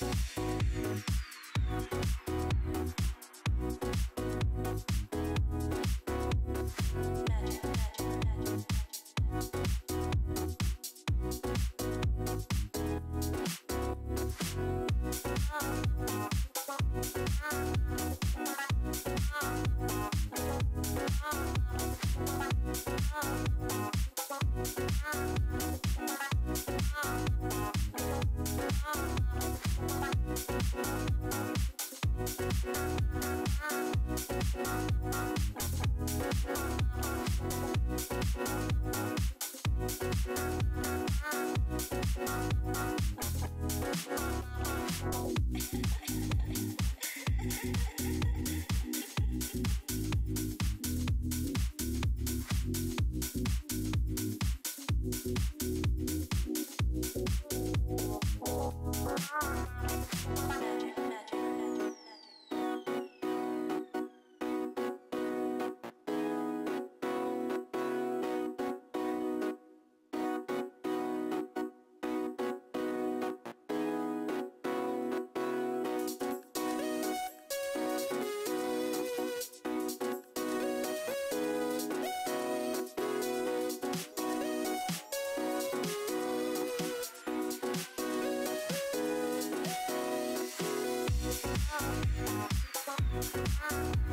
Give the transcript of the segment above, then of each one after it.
Peace. Thank you.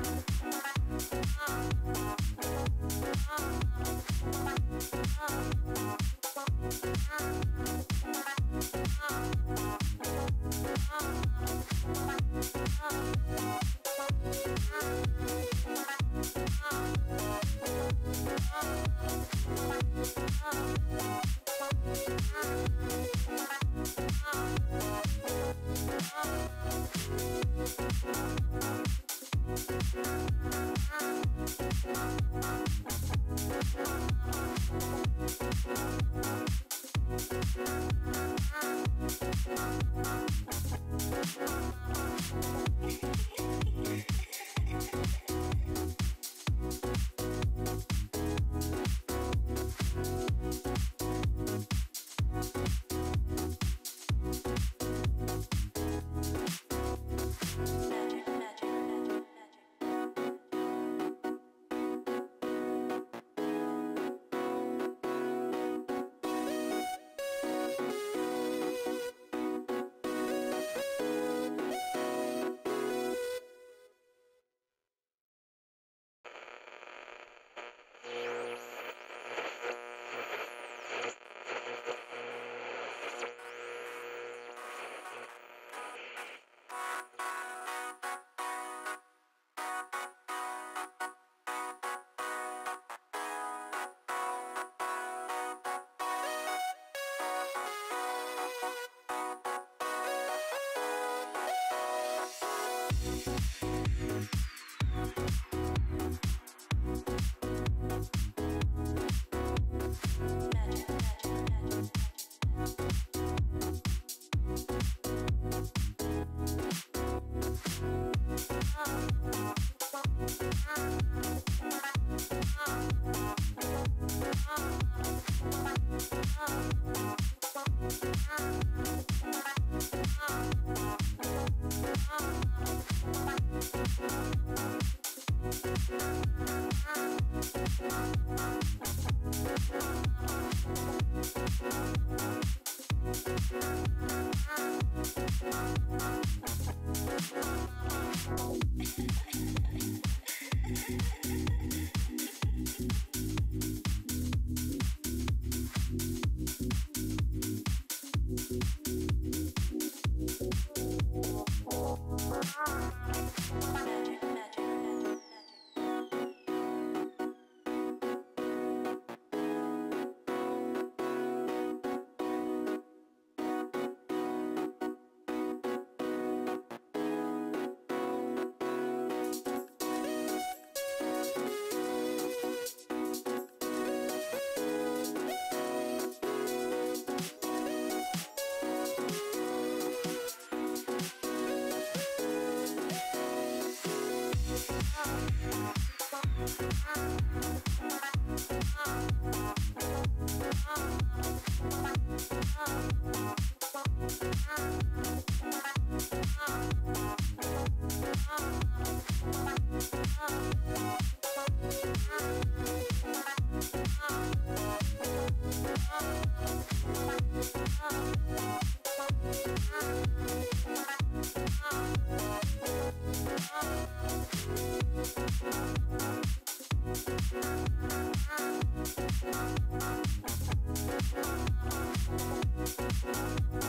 Thank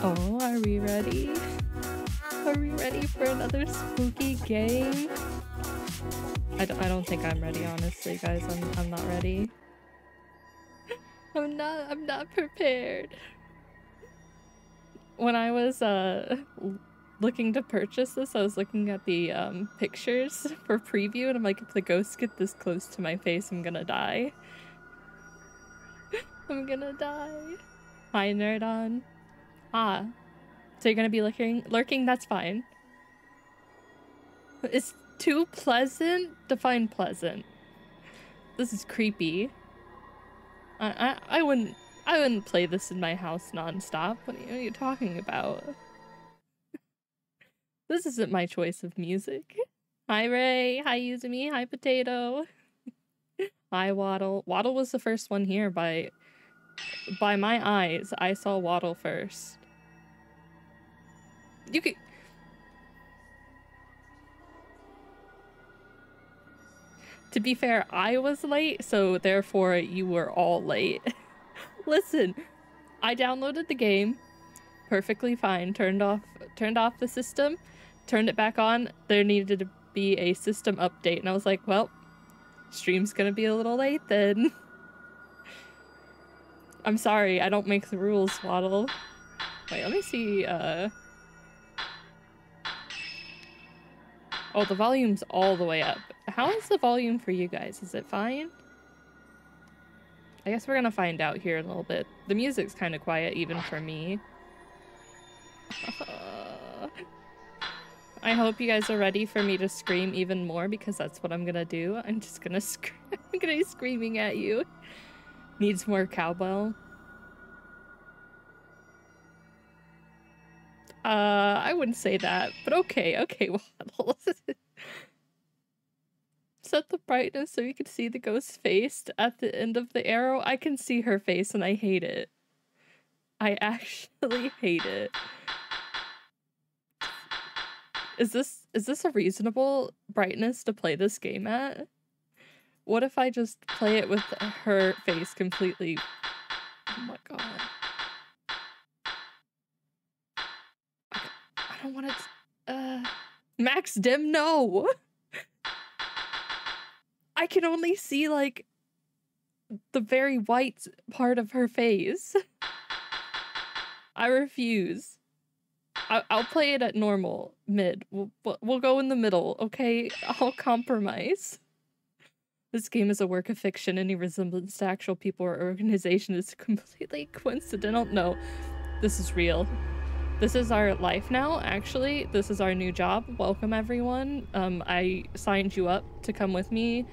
Oh, are we ready? Are we ready for another spooky game? I d I don't think I'm ready, honestly, guys. I'm, I'm not ready. I'm not, I'm not prepared. When I was, uh, looking to purchase this, I was looking at the, um, pictures for preview, and I'm like, if the ghosts get this close to my face, I'm gonna die. I'm gonna die. Hi, Nerdon. Ah. So you're gonna be lurking? Lurking? That's fine. It's too pleasant? Define pleasant. This is creepy. I, I, I wouldn't I wouldn't play this in my house nonstop. What are you, what are you talking about? this isn't my choice of music. Hi Ray, hi Yuzumi, hi Potato. hi Waddle. Waddle was the first one here by by my eyes. I saw Waddle first. You could To be fair, I was late, so therefore you were all late. Listen, I downloaded the game perfectly fine, turned off turned off the system, turned it back on. There needed to be a system update, and I was like, well, stream's gonna be a little late then. I'm sorry, I don't make the rules, Waddle. Wait, let me see, uh... Oh, the volume's all the way up. How is the volume for you guys? Is it fine? I guess we're gonna find out here in a little bit. The music's kind of quiet even for me. I hope you guys are ready for me to scream even more because that's what I'm gonna do. I'm just gonna scream. I'm gonna be screaming at you. Needs more cowbell. Uh, I wouldn't say that, but okay, okay, Waddle. Set the brightness so you can see the ghost's face at the end of the arrow. I can see her face and I hate it. I actually hate it. Is this is this a reasonable brightness to play this game at? What if I just play it with her face completely? Oh my god. I don't want to. Uh, max dim, no. I can only see like the very white part of her face. I refuse. I- will play it at normal, mid. We'll, we'll go in the middle, okay? I'll compromise. This game is a work of fiction. Any resemblance to actual people or organization is completely coincidental. No, this is real. This is our life now, actually. This is our new job. Welcome, everyone. Um, I signed you up to come with me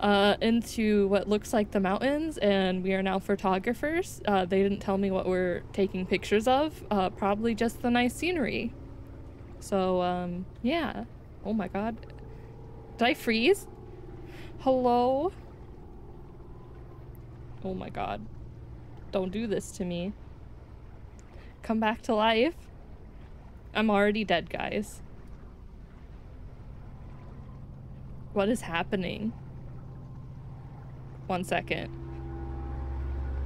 uh, into what looks like the mountains, and we are now photographers. Uh, they didn't tell me what we're taking pictures of. Uh, probably just the nice scenery. So, um, yeah. Oh my god. Did I freeze? Hello? Oh my god. Don't do this to me come back to life. I'm already dead, guys. What is happening? One second.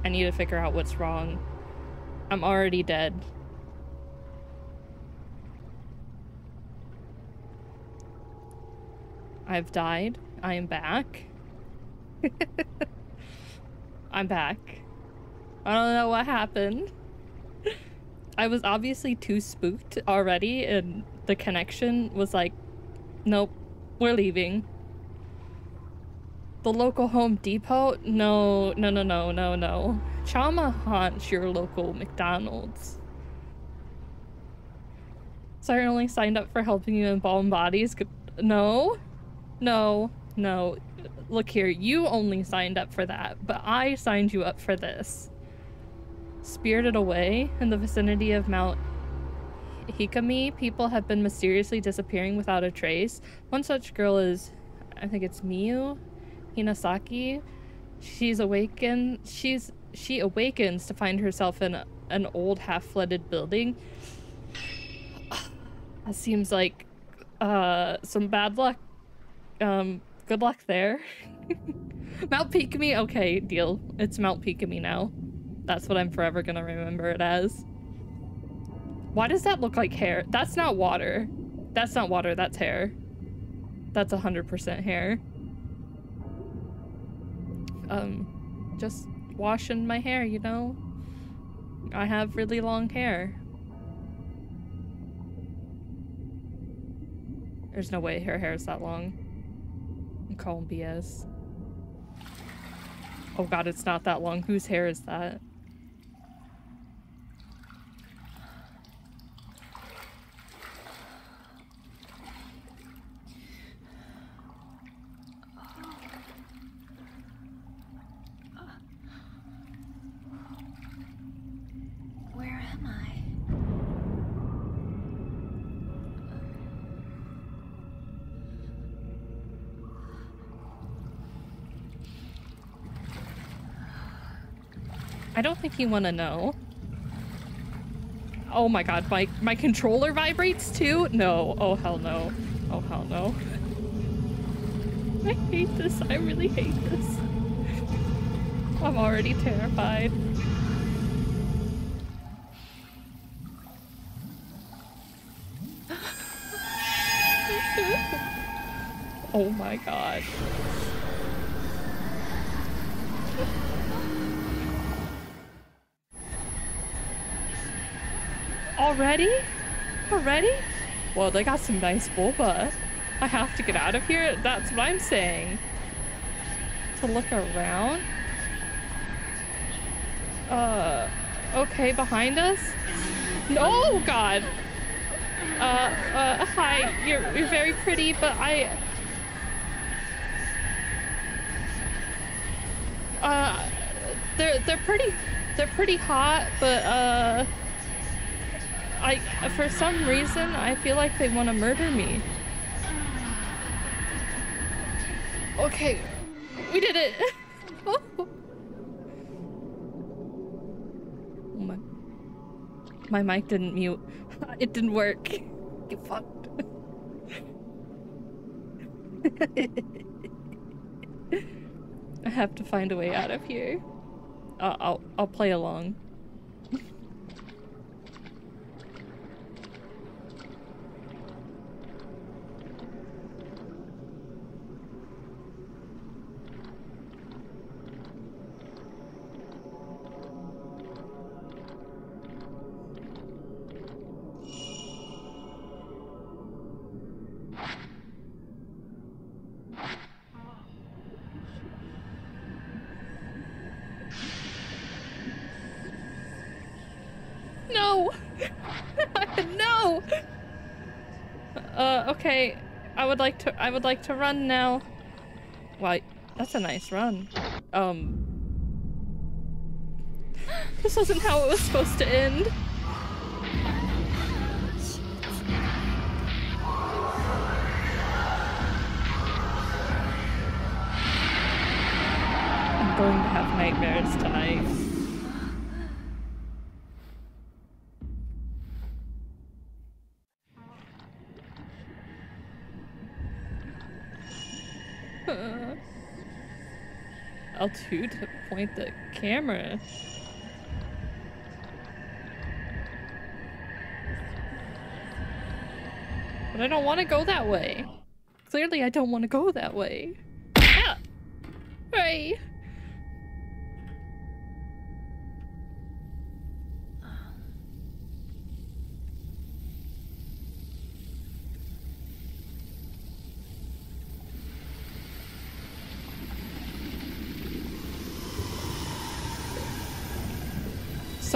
I need to figure out what's wrong. I'm already dead. I've died. I am back. I'm back. I don't know what happened. I was obviously too spooked already, and the connection was like, nope, we're leaving. The local Home Depot? No, no, no, no, no, no. Chama haunts your local McDonald's. Sorry, I only signed up for helping you embalm bodies. No, no, no. Look here, you only signed up for that, but I signed you up for this spirited away in the vicinity of Mount Hikami, people have been mysteriously disappearing without a trace. One such girl is, I think it's Miyu Hinasaki. She's awakened. She's she awakens to find herself in an old half-flooded building. That seems like uh, some bad luck. Um, good luck there. Mount Pikami. Okay, deal. It's Mount Pikami now. That's what I'm forever gonna remember it as. Why does that look like hair? That's not water. That's not water, that's hair. That's 100% hair. Um, just washing my hair, you know? I have really long hair. There's no way her hair is that long. I'm calling BS. Oh god, it's not that long. Whose hair is that? Where am I? I don't think you want to know. Oh my god, my, my controller vibrates too? No. Oh hell no. Oh hell no. I hate this. I really hate this. I'm already terrified. oh my god. Already? Already? Well, they got some nice boba. I have to get out of here? That's what I'm saying. To look around? Uh, okay, behind us? No, oh, God! Uh, uh, hi, you're, you're very pretty, but I... Uh, they're, they're pretty, they're pretty hot, but, uh... For some reason, I feel like they want to murder me. Okay, we did it. oh my, my mic didn't mute. It didn't work. Get fucked. I have to find a way out of here. Uh, I'll I'll play along. To- I would like to run now. Why, that's a nice run. Um... This wasn't how it was supposed to end. I'm going to have nightmares L2 to point the camera. But I don't want to go that way. Clearly I don't want to go that way. Ah! Hey!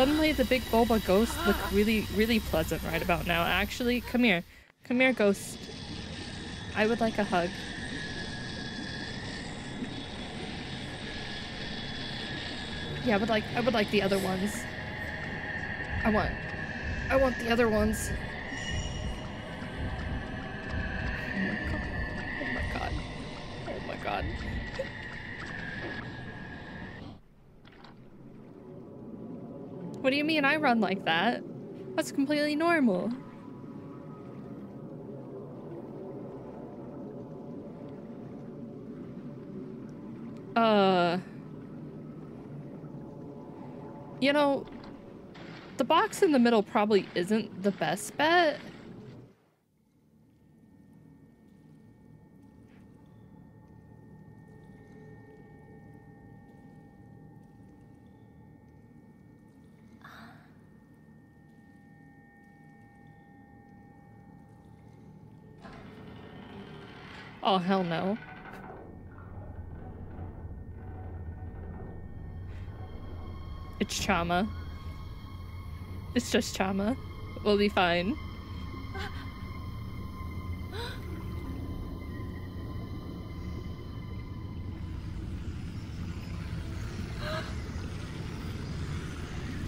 Suddenly the big boba ghosts look really, really pleasant right about now. Actually, come here. Come here, ghost. I would like a hug. Yeah, I would like I would like the other ones. I want I want the other ones. Oh my god. Oh my god. Oh my god. What do you mean I run like that? That's completely normal. Uh... You know, the box in the middle probably isn't the best bet. Oh, hell no. It's Chama. It's just Chama. We'll be fine.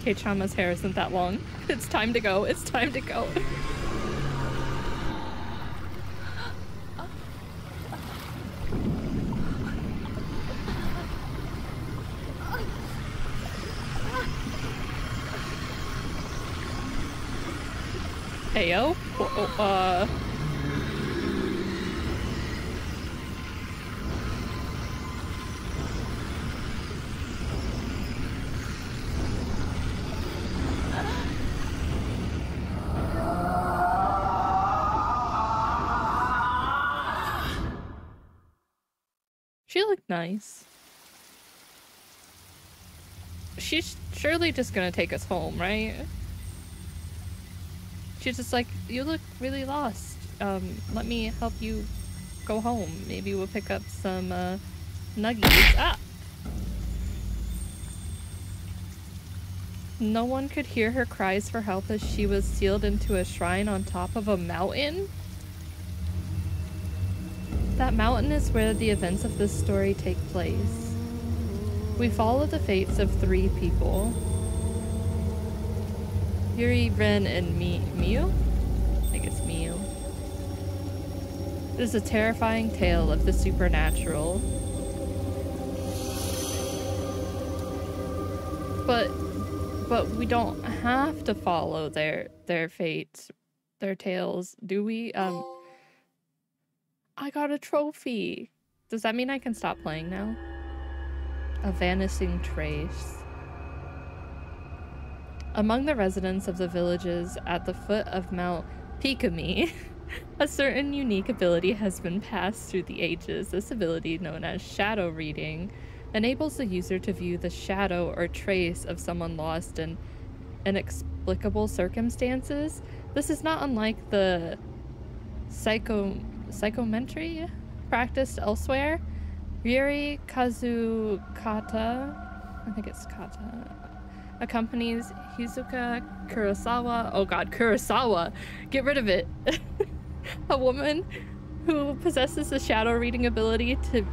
Okay, Chama's hair isn't that long. It's time to go. It's time to go. Heyo? Oh, uh... She looked nice. She's surely just gonna take us home, right? She's just like, you look really lost. Um, let me help you go home. Maybe we'll pick up some, uh, nuggies. Ah! No one could hear her cries for help as she was sealed into a shrine on top of a mountain? That mountain is where the events of this story take place. We follow the fates of three people. Yuri, Ren, and Mi Miu? I guess Miu. It is a terrifying tale of the supernatural. But but we don't have to follow their their fates, their tales, do we? Um I got a trophy. Does that mean I can stop playing now? A vanishing trace. Among the residents of the villages at the foot of Mount Pikami, a certain unique ability has been passed through the ages. This ability, known as shadow reading, enables the user to view the shadow or trace of someone lost in inexplicable circumstances. This is not unlike the psycho psychometry practiced elsewhere. Ryuri Kazukata, I think it's Kata, accompanies Hizuka Kurosawa. Oh god, Kurosawa! Get rid of it! a woman who possesses the shadow reading ability to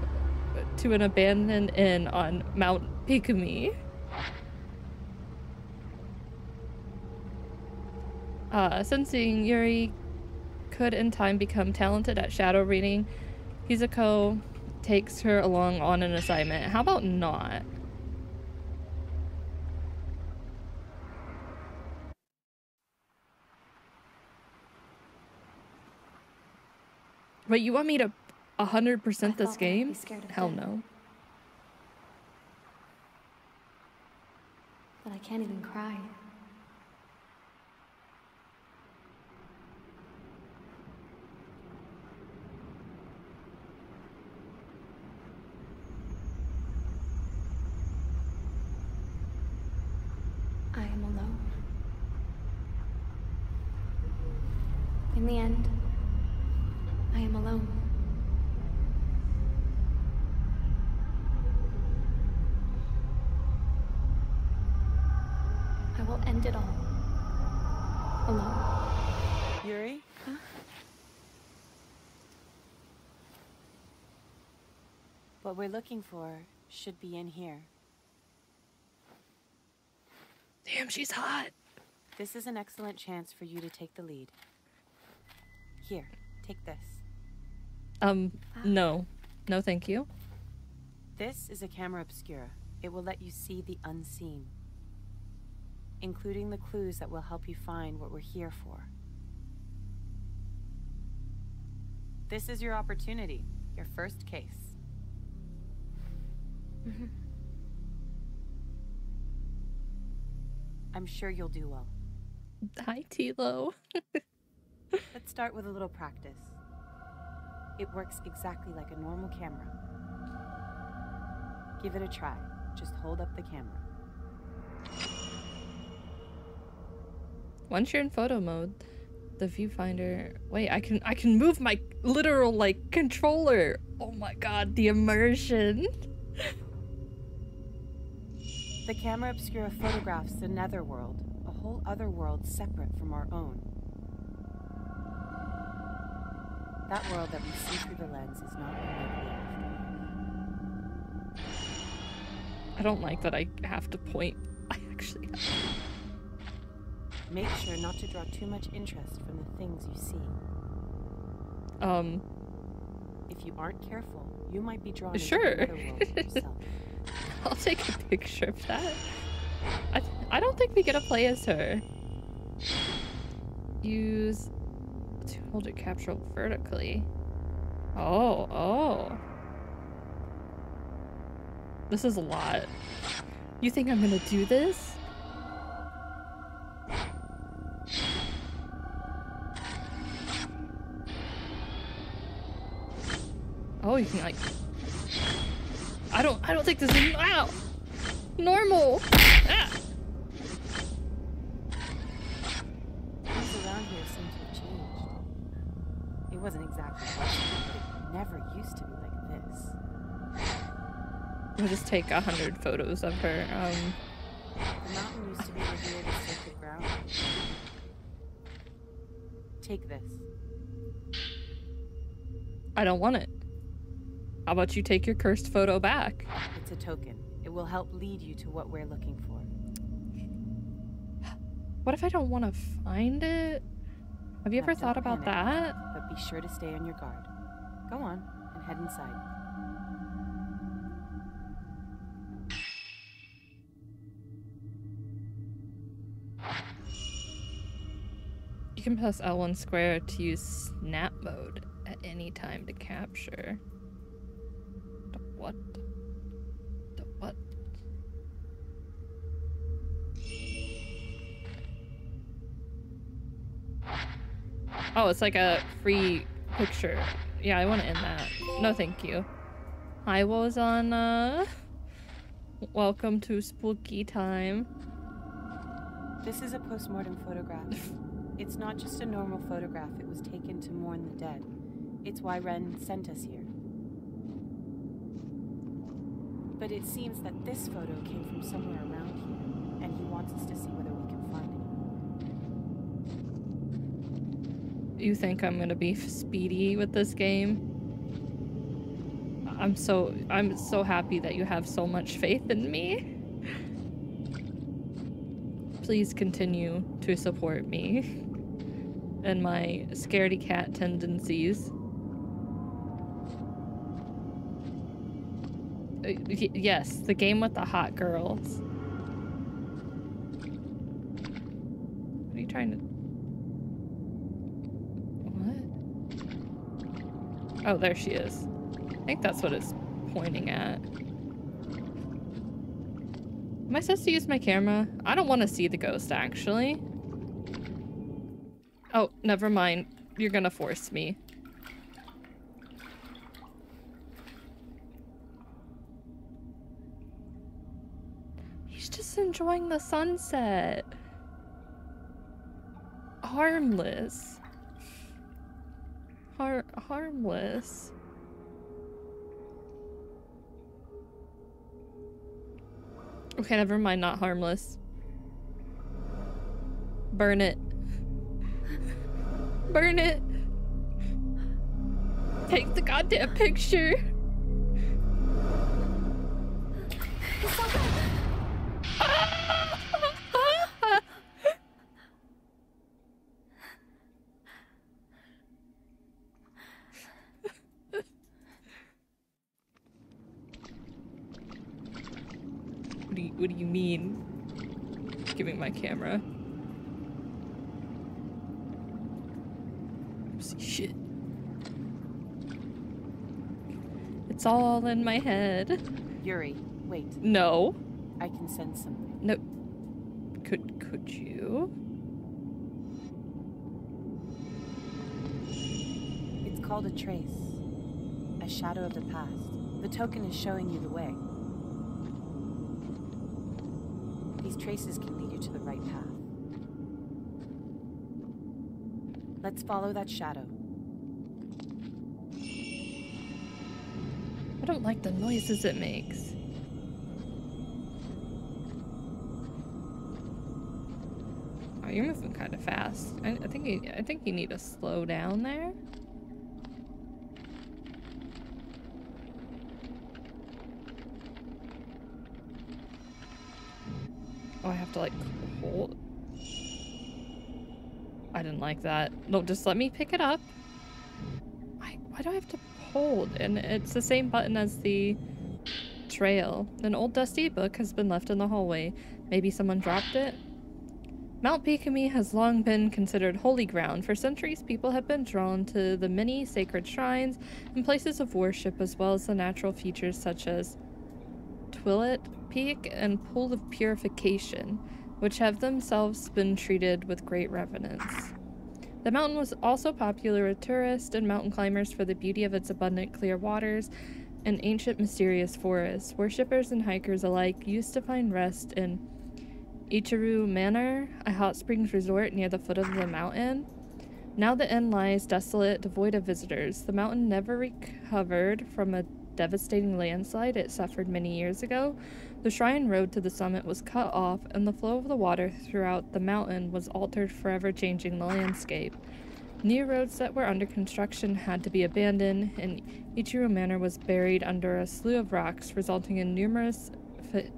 to an abandoned inn on Mount Pikami. Uh, sensing Yuri could in time become talented at shadow reading, Hizuko takes her along on an assignment. How about not? Wait, you want me to 100% this game? Hell no. But I can't even cry. I am alone. In the end, I am alone. I will end it all. Alone. Yuri? Huh? What we're looking for should be in here. Damn, she's hot. This is an excellent chance for you to take the lead. Here, take this. Um, no. No, thank you. This is a camera obscura. It will let you see the unseen, including the clues that will help you find what we're here for. This is your opportunity, your first case. I'm sure you'll do well. Hi, Tilo. Let's start with a little practice. It works exactly like a normal camera. Give it a try. Just hold up the camera. Once you're in photo mode, the viewfinder. Wait, I can I can move my literal like controller. Oh my god, the immersion. The camera obscura photographs the netherworld, a whole other world separate from our own. That world that we see through the lens is not after all. I don't like that I have to point. I actually have. Make sure not to draw too much interest from the things you see. Um, If you aren't careful, you might be drawn Sure. into the netherworld yourself. I'll take a picture of that. I I don't think we get to play as her. Use to hold it capsule vertically. Oh, oh. This is a lot. You think I'm gonna do this? Oh, you can like. I don't. I don't think this is. Ow! Normal. Ah! Things around here seem to have changed. It wasn't exactly it never used to be like this. We'll just take a hundred photos of her. Um, The mountain used to be revered as sacred ground. Take this. I don't want it. How about you take your cursed photo back? It's a token. It will help lead you to what we're looking for. What if I don't want to find it? Have you ever thought about panic, that? But be sure to stay on your guard. Go on and head inside. You can press L1 square to use snap mode at any time to capture. The what? The what? Oh, it's like a free picture. Yeah, I want to end that. No, thank you. I was on, uh... Welcome to spooky time. This is a postmortem photograph. It's not just a normal photograph, it was taken to mourn the dead. It's why Ren sent us here. But it seems that this photo came from somewhere around here, and he wants us to see whether we can find it. You think I'm gonna be speedy with this game? I'm so I'm so happy that you have so much faith in me. Please continue to support me and my scaredy cat tendencies. Uh, yes, the game with the hot girls. What are you trying to what? Oh, there she is. I think that's what it's pointing at. Am I supposed to use my camera? I don't want to see the ghost, actually. Oh, never mind. You're gonna force me. He's just enjoying the sunset. Harmless. Har harmless. Okay, never mind, not harmless. Burn it. Burn it. Take the goddamn picture. What do you, what do you mean? Giving my camera. Oopsie shit. It's all in my head. Yuri, wait. No. I can sense something. No. Could could you? It's called a trace, a shadow of the past. The token is showing you the way. These traces can lead you to the right path. Let's follow that shadow. I don't like the noises it makes. Oh, you're moving kind of fast. I, I think you, I think you need to slow down there. Like that. No, just let me pick it up. Why, why do I have to hold? And it's the same button as the trail. An old dusty book has been left in the hallway. Maybe someone dropped it? Mount Pikami has long been considered holy ground. For centuries, people have been drawn to the many sacred shrines and places of worship, as well as the natural features such as Twilight Peak and Pool of Purification, which have themselves been treated with great reverence. The mountain was also popular with tourists and mountain climbers for the beauty of its abundant clear waters and ancient mysterious forests. Worshippers and hikers alike used to find rest in Ichiru Manor, a hot springs resort near the foot of the mountain. Now the inn lies desolate, devoid of visitors. The mountain never recovered from a devastating landslide it suffered many years ago. The shrine road to the summit was cut off, and the flow of the water throughout the mountain was altered, forever changing the landscape. New roads that were under construction had to be abandoned, and Ichiru Manor was buried under a slew of rocks, resulting in numerous fa-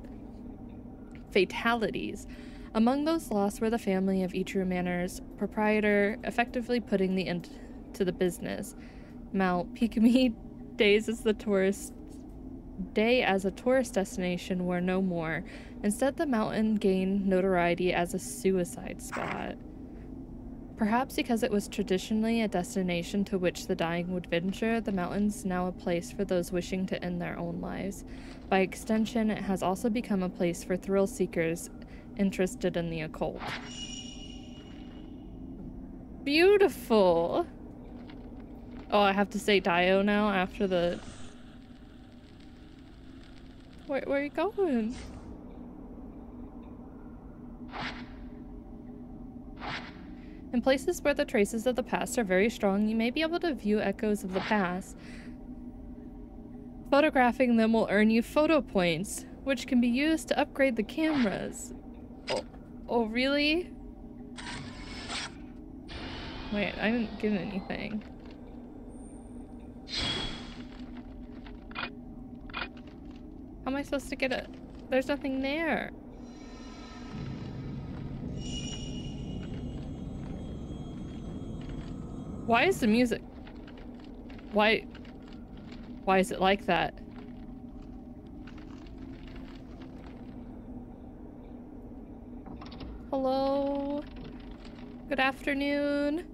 fatalities. Among those lost were the family of Ichiru Manor's proprietor, effectively putting the end to the business. Mount Pikami days as the tourist day as a tourist destination were no more. Instead, the mountain gained notoriety as a suicide spot. Perhaps because it was traditionally a destination to which the dying would venture, the mountain's now a place for those wishing to end their own lives. By extension, it has also become a place for thrill seekers interested in the occult. Beautiful! Oh, I have to say Dio now after the... Where, where are you going? In places where the traces of the past are very strong, you may be able to view echoes of the past. Photographing them will earn you photo points, which can be used to upgrade the cameras. Oh, oh really? Wait, I didn't get anything. How am I supposed to get it? There's nothing there. Why is the music... Why... Why is it like that? Hello? Good afternoon?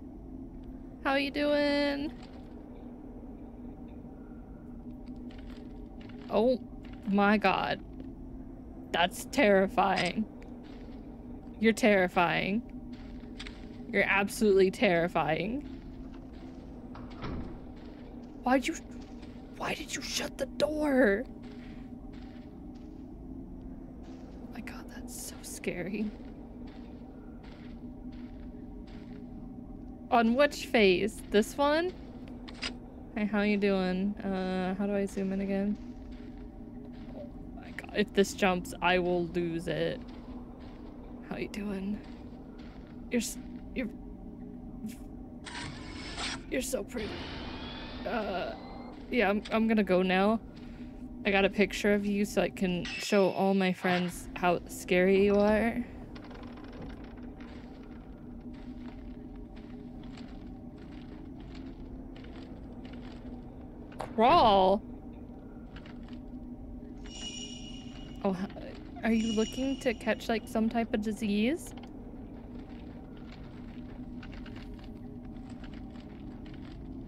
How are you doing? Oh my god. That's terrifying. You're terrifying. You're absolutely terrifying. Why'd you... Why did you shut the door? Oh my god, that's so scary. On which phase? This one? Hey, how you doing? Uh, how do I zoom in again? If this jumps, I will lose it. How you doing? You're, you're, you're so pretty. Uh, yeah, I'm, I'm gonna go now. I got a picture of you so I can show all my friends how scary you are. Crawl? Oh, are you looking to catch like some type of disease?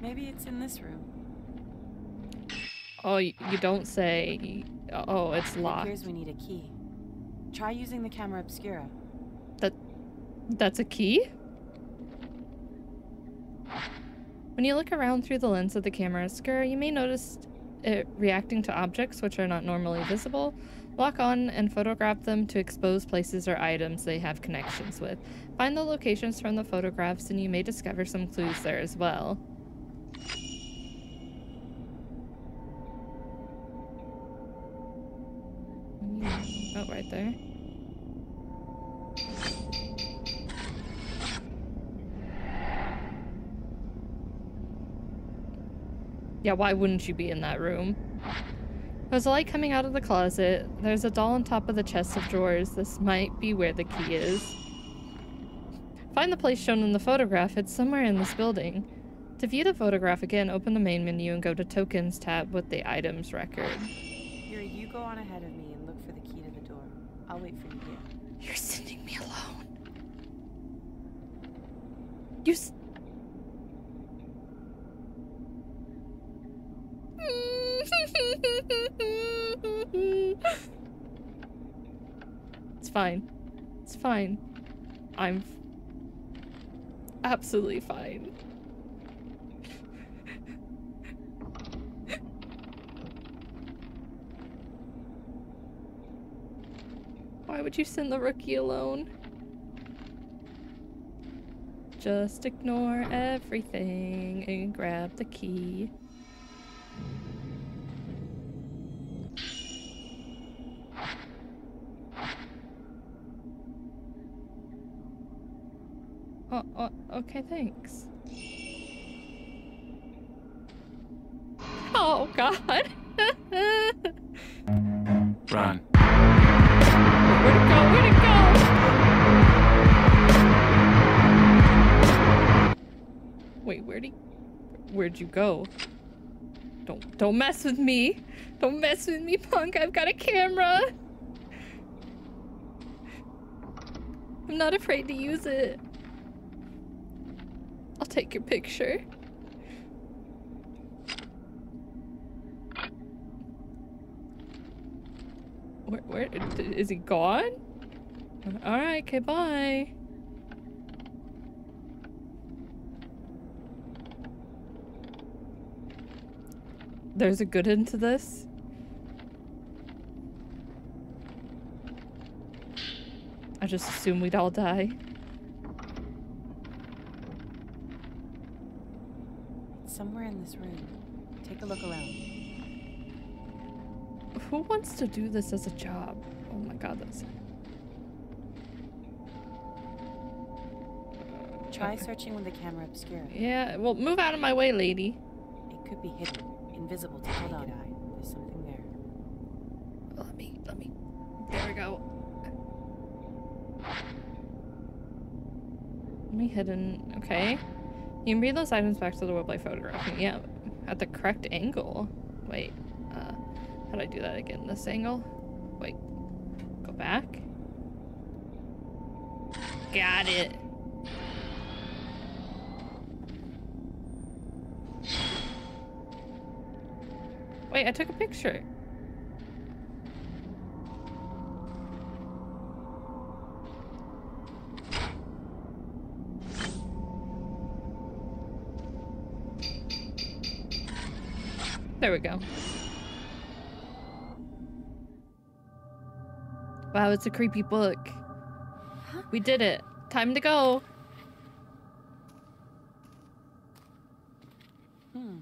Maybe it's in this room. Oh, you don't say. Oh, it's It locked. appears we need a key. Try using the camera obscura. That, That's a key? When you look around through the lens of the camera obscura, you may notice it reacting to objects which are not normally visible. Lock on and photograph them to expose places or items they have connections with. Find the locations from the photographs and you may discover some clues there as well. Oh, right there. Yeah, why wouldn't you be in that room? There's a light coming out of the closet. There's a doll on top of the chest of drawers. This might be where the key is. Find the place shown in the photograph. It's somewhere in this building. To view the photograph again, open the main menu and go to Tokens tab with the items record. Yuri, you go on ahead of me and look for the key to the door. I'll wait for you here. You're sending me alone. You s- It's fine. It's fine. I'm absolutely fine. Why would you send the rookie alone? Just ignore everything and grab the key. Oh, oh, okay, thanks. Oh, God. Run. Where'd it go? Where'd it go? Wait, where'd he? Where'd you go? Don't don't mess with me. Don't mess with me, punk. I've got a camera. I'm not afraid to use it. Take your picture. Where, where is he gone? All right, okay, bye. There's a good end to this. I just assume we'd all die. Somewhere in this room. Take a look around. Who wants to do this as a job? Oh my god, that's. Try Okay. searching with the camera obscura. Yeah, well, move out of my way, lady. It could be hidden, invisible to the naked eye. There's something there. Let me, let me. There we go. Let me hidden. Okay. You can bring those items back to the web by photographing. Yeah, at the correct angle. Wait. Uh, how do I do that again? This angle? Wait. Go back. Got it. Wait, I took a picture. There we go. Wow, it's a creepy book. We did it. Time to go. Hmm.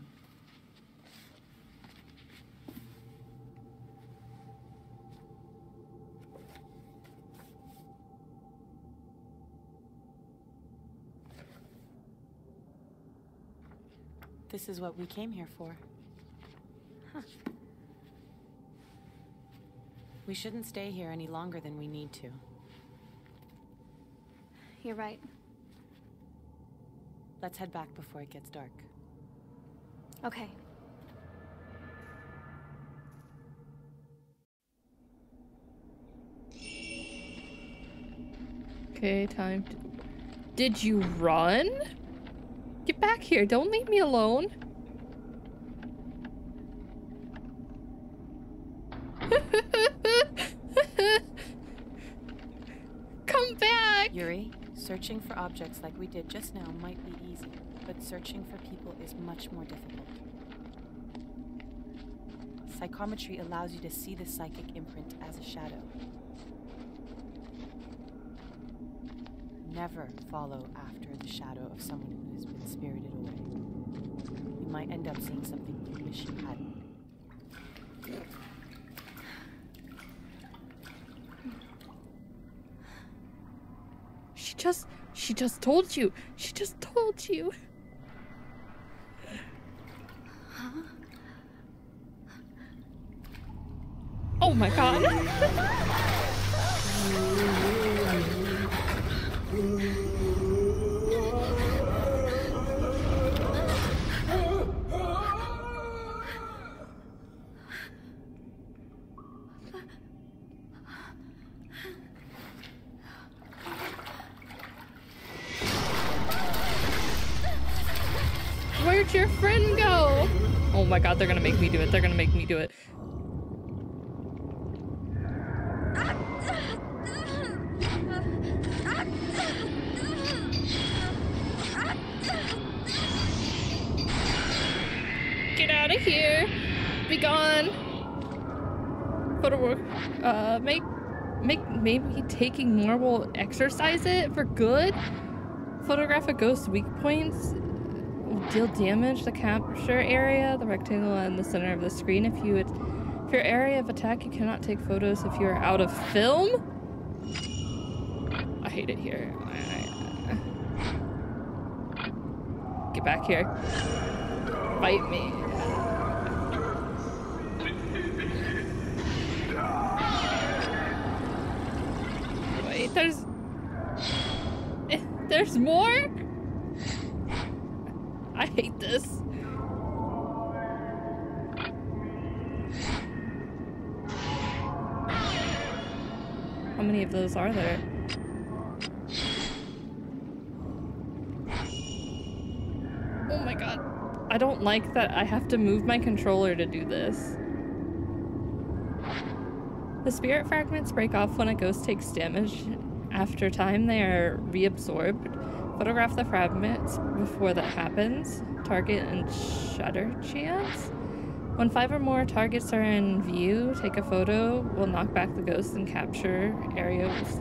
This is what we came here for. Huh. We shouldn't stay here any longer than we need to. You're right. Let's head back before it gets dark. Okay. Okay, time to... Did you run? Get back here. Don't leave me alone. Yuri, Searching for objects like we did just now might be easy, but searching for people is much more difficult. Psychometry allows you to see the psychic imprint as a shadow. Never follow after the shadow of someone who has been spirited away. You might end up seeing something you wish you hadn't. She just she just told you. She just told you. Oh my god. make, make, maybe taking more will exercise it for good. Photograph a ghost's weak points. Deal damage the capture area, the rectangle in the center of the screen. If you, if your area of attack, you cannot take photos if you are out of film. I hate it here. Get back here. Fight me. Wait, there's... Eh, There's more? I hate this. How many of those are there? Oh my god. I don't like that I have to move my controller to do this. The spirit fragments break off when a ghost takes damage. After time, they are reabsorbed. Photograph the fragments before that happens. Target and shutter chance. When five or more targets are in view, take a photo. We'll knock back the ghosts and capture areas.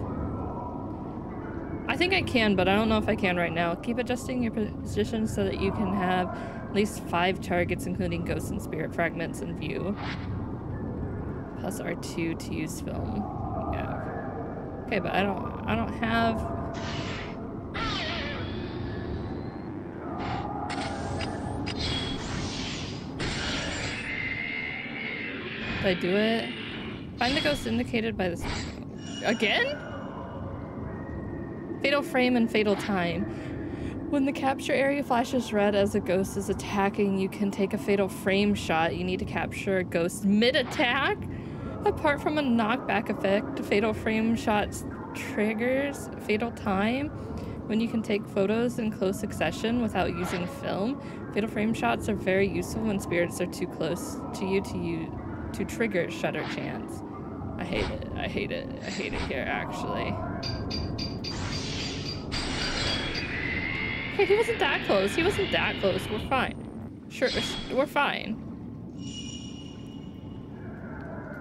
I think I can, but I don't know if I can right now. Keep adjusting your position so that you can have at least five targets, including ghosts and spirit fragments, in view. Plus R2 to use film. Okay, but I don't. I don't have. Did I do it? Find the ghost indicated by this. Again? Fatal frame and fatal time. When the capture area flashes red as a ghost is attacking, you can take a fatal frame shot. You need to capture a ghost mid-attack. Apart from a knockback effect, fatal frame shots triggers fatal time when you can take photos in close succession without using film. Fatal frame shots are very useful when spirits are too close to you to you to trigger shutter chance. I hate it. I hate it. I hate it here actually. Okay, he wasn't that close. He wasn't that close. We're fine. Sure, we're fine.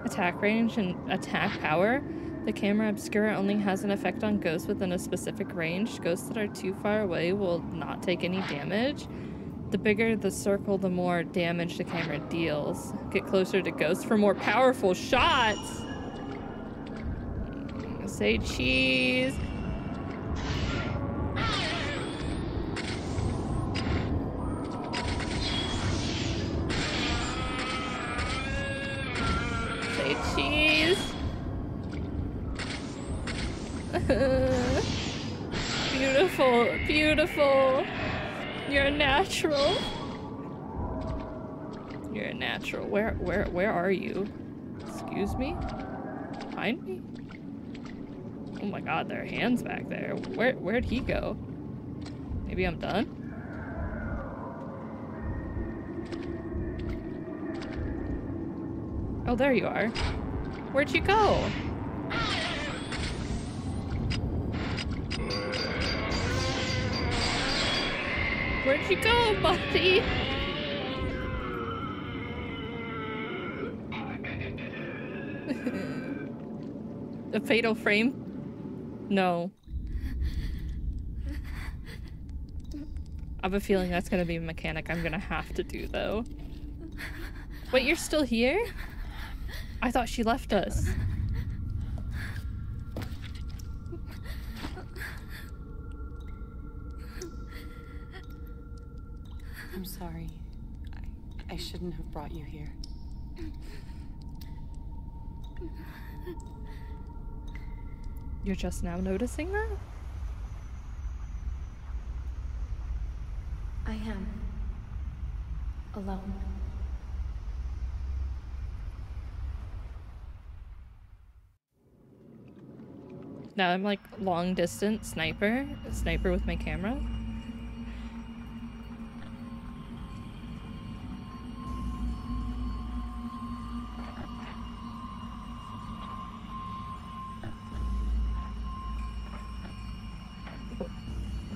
Attack range and attack power. The camera obscura only has an effect on ghosts within a specific range. Ghosts that are too far away will not take any damage. The bigger the circle, the more damage the camera deals. Get closer to ghosts for more powerful shots. Say cheese. Beautiful. You're a natural. You're a natural. Where, where, where are you? Excuse me? Behind me? Oh my god, there are hands back there. Where, where'd he go? Maybe I'm done? Oh, there you are. Where'd you go? Where'd you go, buddy? A fatal frame? No. I have a feeling that's gonna be a mechanic I'm gonna have to do though. Wait, you're still here? I thought she left us. I'm sorry. I, I shouldn't have brought you here. You're just now noticing that? I am. Alone. Now I'm like long distance sniper, sniper with my camera.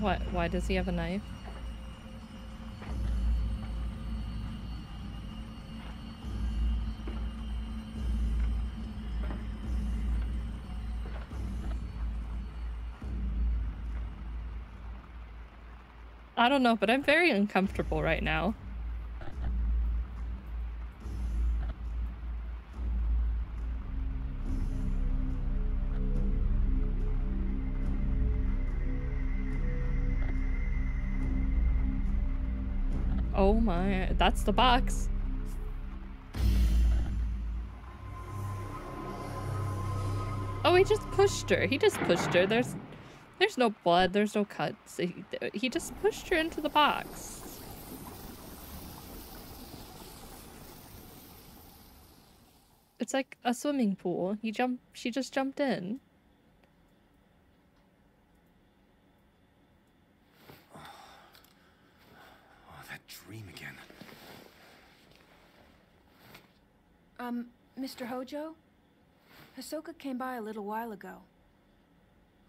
What? Why does he have a knife? I don't know, but I'm very uncomfortable right now. Oh my, that's the box. Oh, he just pushed her. He just pushed her. There's there's no blood, there's no cuts. He, he just pushed her into the box. It's like a swimming pool. He jumped she just jumped in. Oh, that dream again. Um, Mr. Hojo? Hisoka came by a little while ago.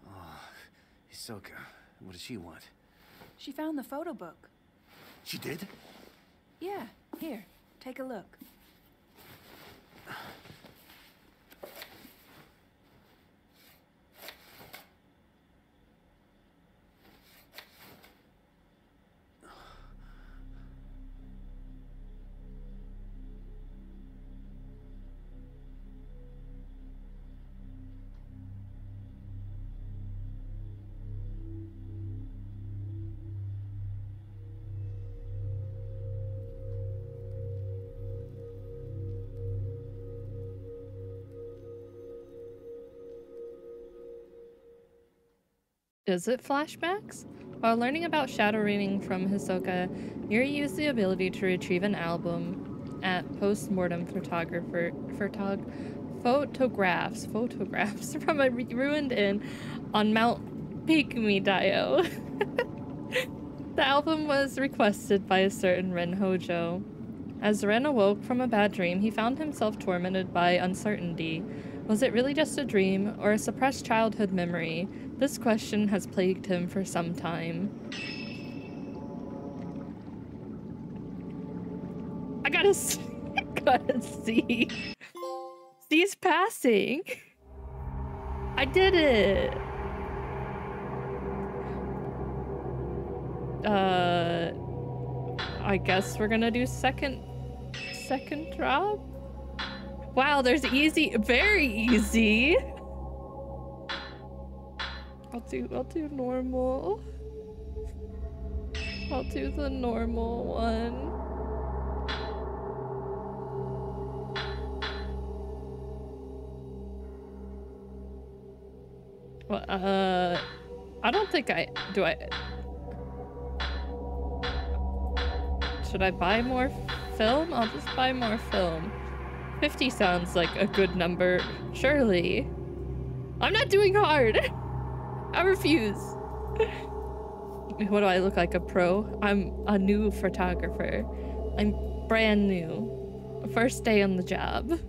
Oh, Hisoka. What does she want? She found the photo book. She did? Yeah, here, take a look. Is it flashbacks? While learning about shadow reading from Hisoka, Yuri used the ability to retrieve an album at post-mortem photographer photog photographs photographs from a ruined inn on Mount Pygmy-Daiyo. the album was requested by a certain Ren Hojo. As Ren awoke from a bad dream, he found himself tormented by uncertainty. Was it really just a dream or a suppressed childhood memory? This question has plagued him for some time. I gotta see. I gotta see. He's passing. I did it. Uh, I guess we're gonna do second, second drop. Wow, there's easy, very easy. I'll do, I'll do normal. I'll do the normal one. Well, uh, I don't think I, do I, should I buy more film? I'll just buy more film. 50 sounds like a good number, surely. I'm not doing hard. I refuse. what do I look like, a pro? I'm a new photographer. I'm brand new. First day on the job.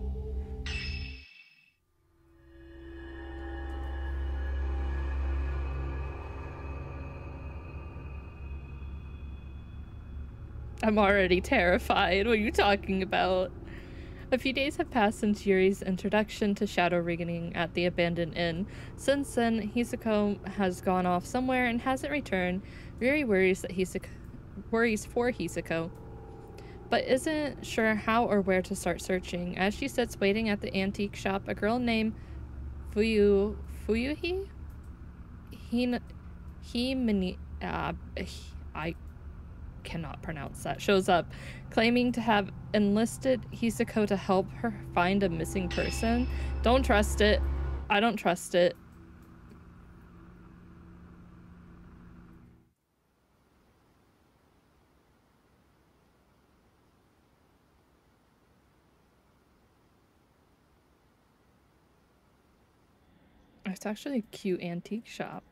I'm already terrified. What are you talking about? A few days have passed since Yuri's introduction to shadow reading at the abandoned inn. Since then, Hisako has gone off somewhere and hasn't returned. Yuri worries that Hisako worries for Hisako, but isn't sure how or where to start searching. As she sits waiting at the antique shop, a girl named Fuyu Fuyuhi Hin Himini uh, I cannot pronounce that shows up claiming to have enlisted Hisako to help her find a missing person. Don't trust it. I don't trust it. It's actually a cute antique shop.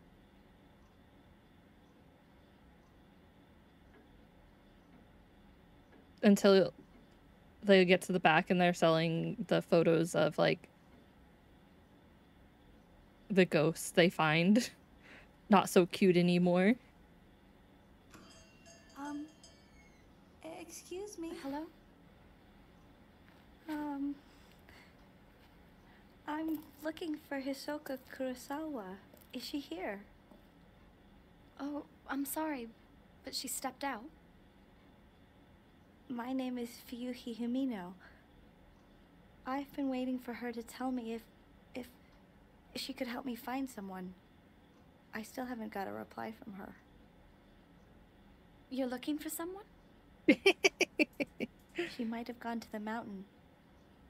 Until they get to the back and they're selling the photos of like the ghosts they find. Not so cute anymore. Um, excuse me. Hello? Um, I'm looking for Hisoka Kurosawa. Is she here? Oh, I'm sorry, but she stepped out. My name is Fuyuhi Humino. I've been waiting for her to tell me if, if she could help me find someone. I still haven't got a reply from her. You're looking for someone? She might have gone to the mountain.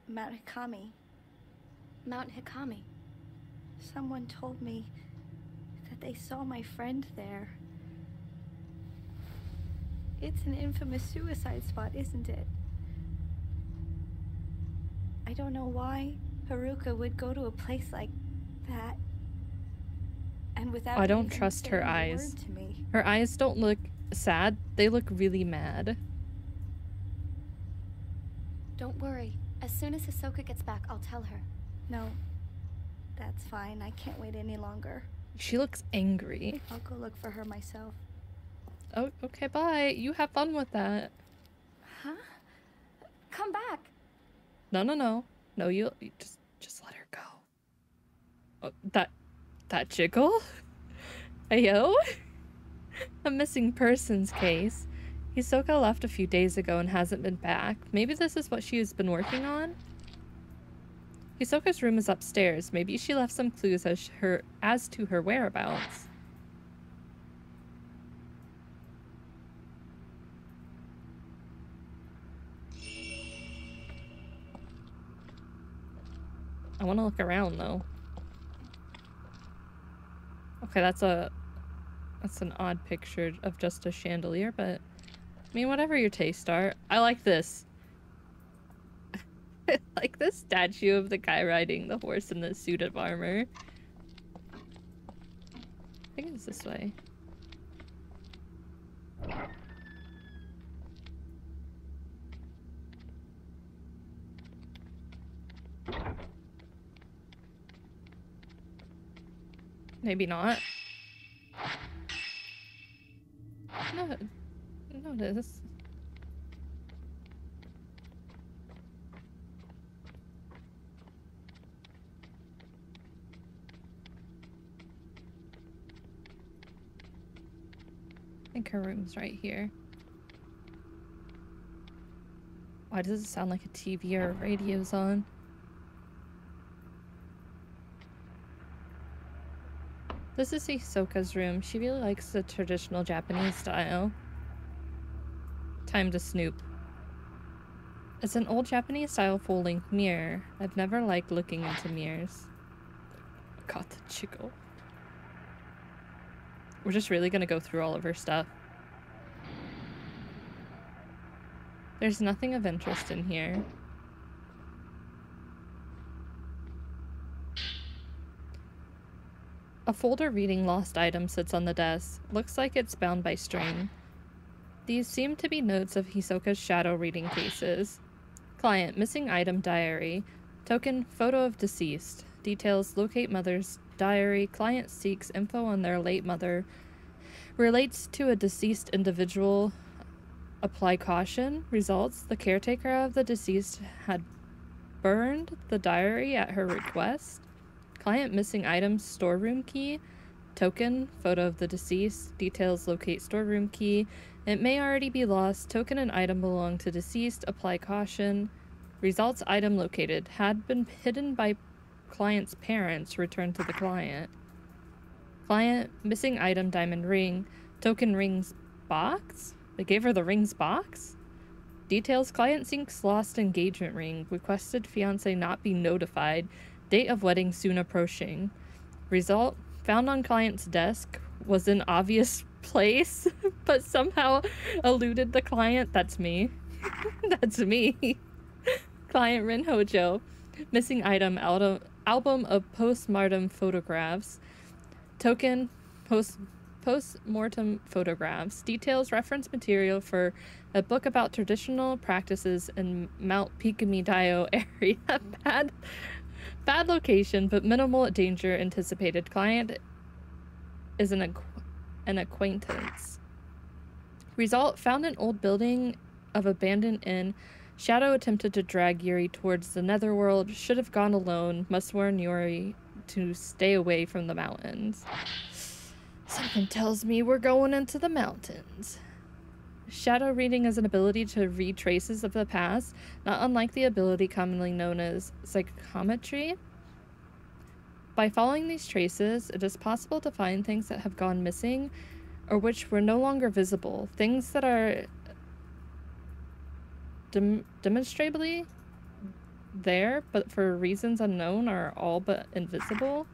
Mount Hikami. Mount Hikami. Someone told me that they saw my friend there. It's an infamous suicide spot, isn't it? I don't know why Haruka would go to a place like that. And without I don't trust her eyes. to me. Her eyes don't look sad, they look really mad. Don't worry. As soon as Hisoka gets back, I'll tell her. No. That's fine. I can't wait any longer. She looks angry. I'll go look for her myself. Oh, okay, bye. You have fun with that. Huh? Come back. No, no, no. No, you, you just just let her go. Oh, that that jiggle? Ayo? a missing persons case. Hisoka left a few days ago and hasn't been back. Maybe this is what she has been working on? Hisoka's room is upstairs. Maybe she left some clues as her as to her whereabouts. I want to look around though. Okay, that's a that's an odd picture of just a chandelier, but I mean, whatever your tastes are. I like this. I like the statue of the guy riding the horse in the suit of armor. I think it's this way. Maybe not. No, no, it is. I think her room's right here. Why does it sound like a TV or a radio's on? This is Hisoka's room. She really likes the traditional Japanese style. Time to snoop. It's an old Japanese style length mirror. I've never liked looking into mirrors. Got the chico. We're just really gonna go through all of her stuff. There's nothing of interest in here. A folder reading lost items sits on the desk. Looks like it's bound by string. These seem to be notes of Hisoka's shadow reading cases. Client, missing item diary. Token, photo of deceased. Details, locate mother's diary. Client seeks info on their late mother. Relates to a deceased individual. Apply caution. Results The caretaker of the deceased had burned the diary at her request. Client missing items, storeroom key. Token, photo of the deceased. Details locate storeroom key. It may already be lost. Token and item belong to deceased. Apply caution. Results item located. Had been hidden by client's parents. Returned to the client. Client missing item diamond ring. Token rings box? They gave her the rings box? Details client sinks lost engagement ring. Requested fiance not be notified. Date of wedding soon approaching. Result found on client's desk was an obvious place, but somehow eluded the client. That's me. That's me. client Rin Hojo. Missing item out of album of postmortem photographs. Token post post-mortem photographs, details reference material for a book about traditional practices in Mount Picamidao area. bad, bad location, but minimal danger anticipated. Client is an, an acquaintance. Result, found an old building of abandoned inn. Shadow attempted to drag Yuri towards the netherworld, should have gone alone, must warn Yuri to stay away from the mountains. Something tells me we're going into the mountains. Shadow reading is an ability to read traces of the past, not unlike the ability commonly known as psychometry. By following these traces, it is possible to find things that have gone missing or which were no longer visible, things that are dem- demonstrably there but for reasons unknown are all but invisible.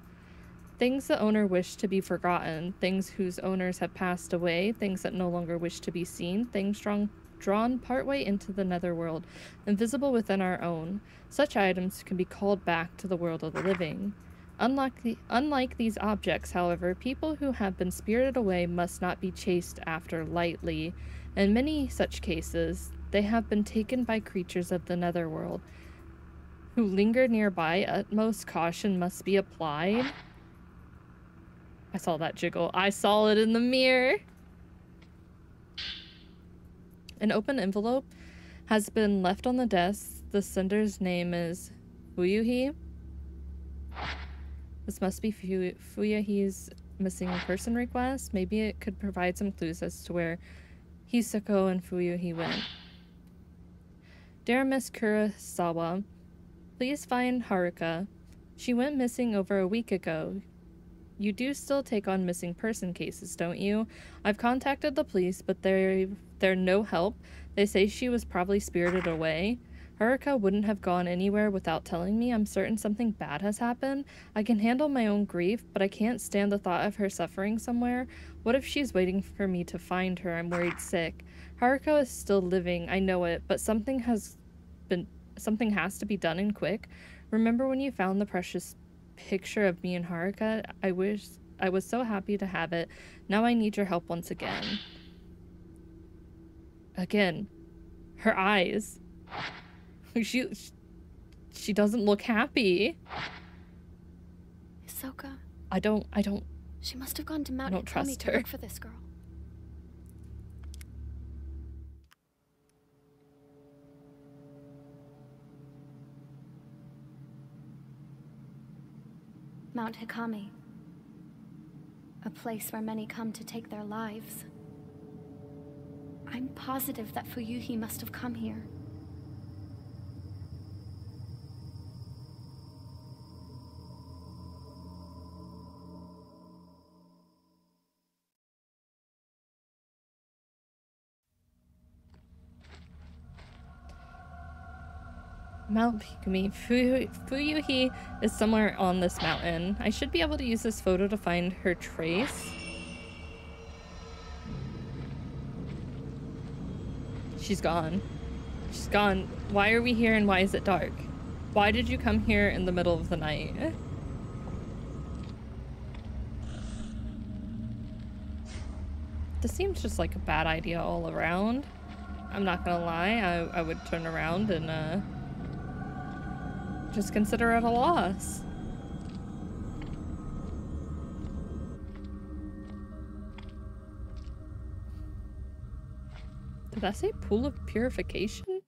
Things the owner wished to be forgotten, things whose owners have passed away, things that no longer wish to be seen, things drawn, drawn partway into the netherworld, invisible within our own. Such items can be called back to the world of the living. Unlike, the, unlike these objects, however, people who have been spirited away must not be chased after lightly. In many such cases, they have been taken by creatures of the netherworld who linger nearby. Utmost caution must be applied. I saw that jiggle. I saw it in the mirror. An open envelope has been left on the desk. The sender's name is Fuyuhi. This must be Fu- Fuyuhi's missing person request. Maybe it could provide some clues as to where Hisako and Fuyuhi went. Dear Miss Kurosawa, please find Haruka. She went missing over a week ago. You do still take on missing person cases, don't you? I've contacted the police, but they're they're no help. They say she was probably spirited away. Haruka wouldn't have gone anywhere without telling me. I'm certain something bad has happened. I can handle my own grief, but I can't stand the thought of her suffering somewhere. What if she's waiting for me to find her? I'm worried sick. Haruka is still living, I know it, but something has been something has to be done and quick. Remember when you found the precious picture of me and Haruka. I wish I was so happy to have it. Now I need your help once again. Again, her eyes. She she doesn't look happy. Hisoka, I don't I don't she must have gone to Mount don't Ikami trust to her. look for this girl. Mount Hikami. A place where many come to take their lives. I'm positive that Fuyuhi must have come here. Mount Pikumi. Fuyu- Fuyuhi is somewhere on this mountain. I should be able to use this photo to find her trace. She's gone. She's gone. Why are we here and why is it dark? Why did you come here in the middle of the night? This seems just like a bad idea all around. I'm not gonna lie, I, I would turn around and uh, just consider it a loss. Did I say pool of purification?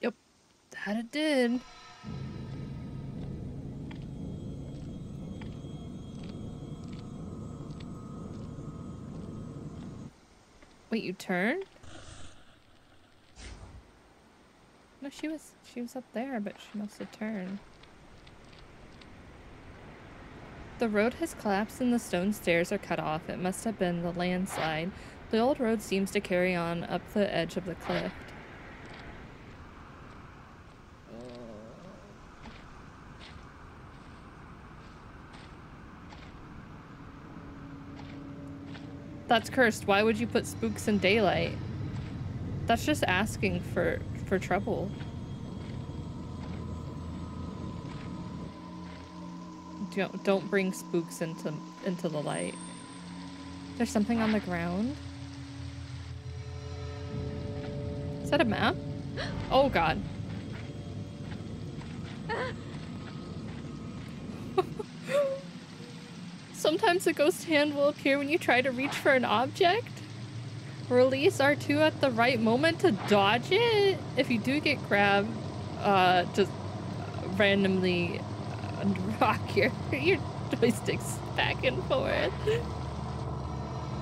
Yep, that it did. Wait, you turned? She was she was up there, but she must have turned. The road has collapsed and the stone stairs are cut off. It must have been the landslide. The old road seems to carry on up the edge of the cliff. That's cursed. Why would you put spooks in daylight? That's just asking for for trouble. Don't don't bring spooks into into the light. There's something on the ground. Is that a map? Oh god. Sometimes a ghost hand will appear when you try to reach for an object. Release R2 at the right moment to dodge it. If you do get grabbed, uh, just randomly rock your, your joysticks back and forth.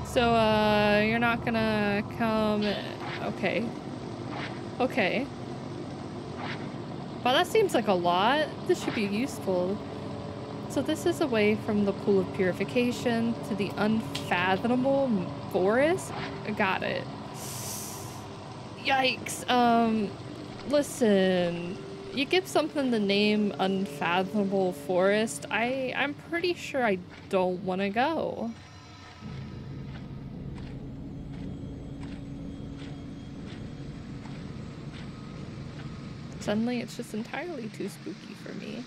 So, uh, you're not gonna come... Okay. Okay. Well, that seems like a lot. This should be useful. So this is away from the pool of purification to the unfathomable forest. Got it. Yikes. Um, listen, you give something the name unfathomable forest. I I'm pretty sure I don't want to go. Suddenly, it's just entirely too spooky for me.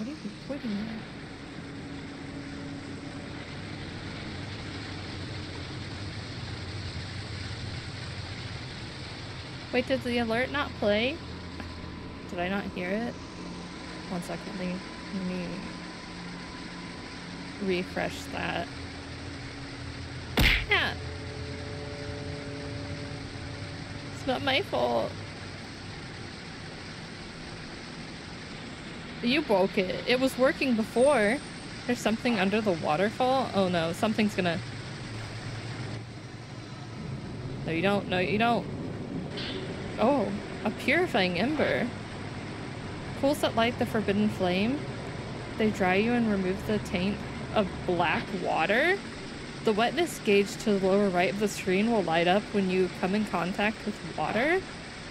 What are you pointing at? Wait, did the alert not play? Did I not hear it? One second, let me refresh that. Yeah. It's not my fault. You broke it. It was working before. There's something under the waterfall. Oh no, something's gonna... No, you don't. No, you don't. Oh, a purifying ember. Pools that light the forbidden flame. They dry you and remove the taint of black water. The wetness gauge to the lower right of the screen will light up when you come in contact with water.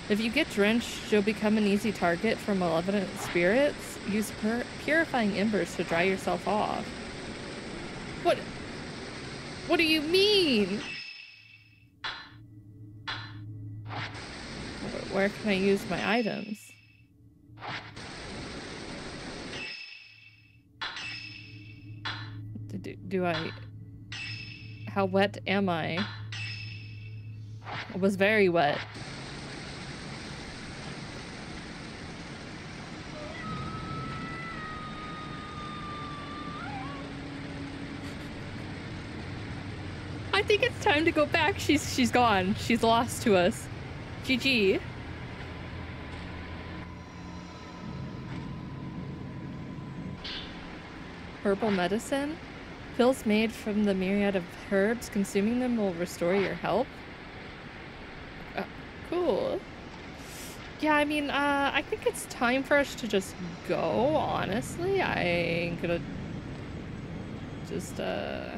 If you get drenched, you'll become an easy target for malevolent spirits. Use pur purifying embers to dry yourself off. What? What do you mean? Where can I use my items? Do, do I... How wet am I? It was very wet. I think it's time to go back. She's she's gone. She's lost to us. GG. Herbal medicine? Pills made from the myriad of herbs. Consuming them will restore your health. Uh, cool. Yeah, I mean, uh, I think it's time for us to just go, honestly. I'm gonna just, uh...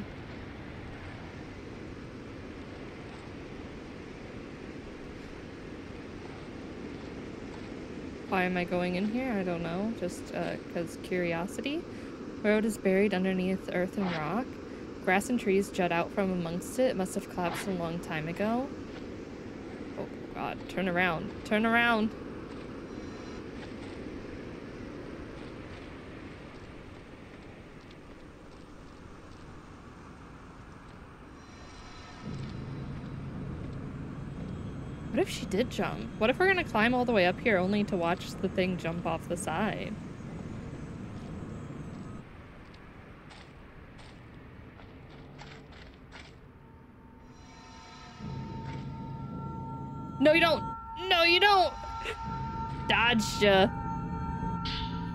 Why am I going in here? I don't know. Just because uh, curiosity. Road is buried underneath earth and rock. Grass and trees jut out from amongst it. It must have collapsed a long time ago. Oh god, turn around. Turn around! she did jump? What if we're gonna climb all the way up here only to watch the thing jump off the side? No, you don't! No, you don't! Dodged ya.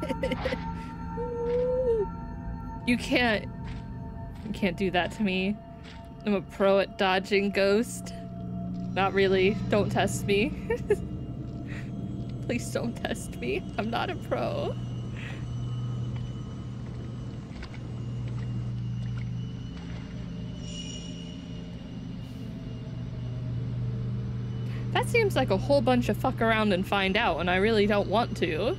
you can't... You can't do that to me. I'm a pro at dodging ghost. Not really. Don't test me. Please don't test me. I'm not a pro. That seems like a whole bunch of fuck around and find out, and I really don't want to.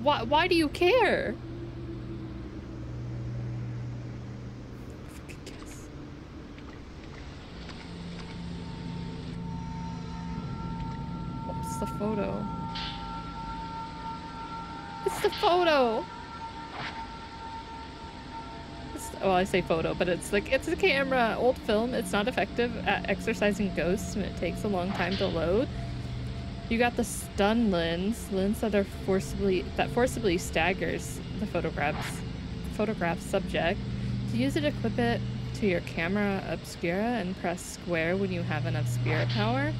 Why, why do you care? What's the photo? It's the photo! It's, well, I say photo, but it's like, it's a camera, old film. It's not effective at exorcising ghosts, and it takes a long time to load. You got the stun lens, lens that are forcibly that forcibly staggers the photographs photograph subject. To use it, equip it to your camera obscura and press square when you have an obscura power.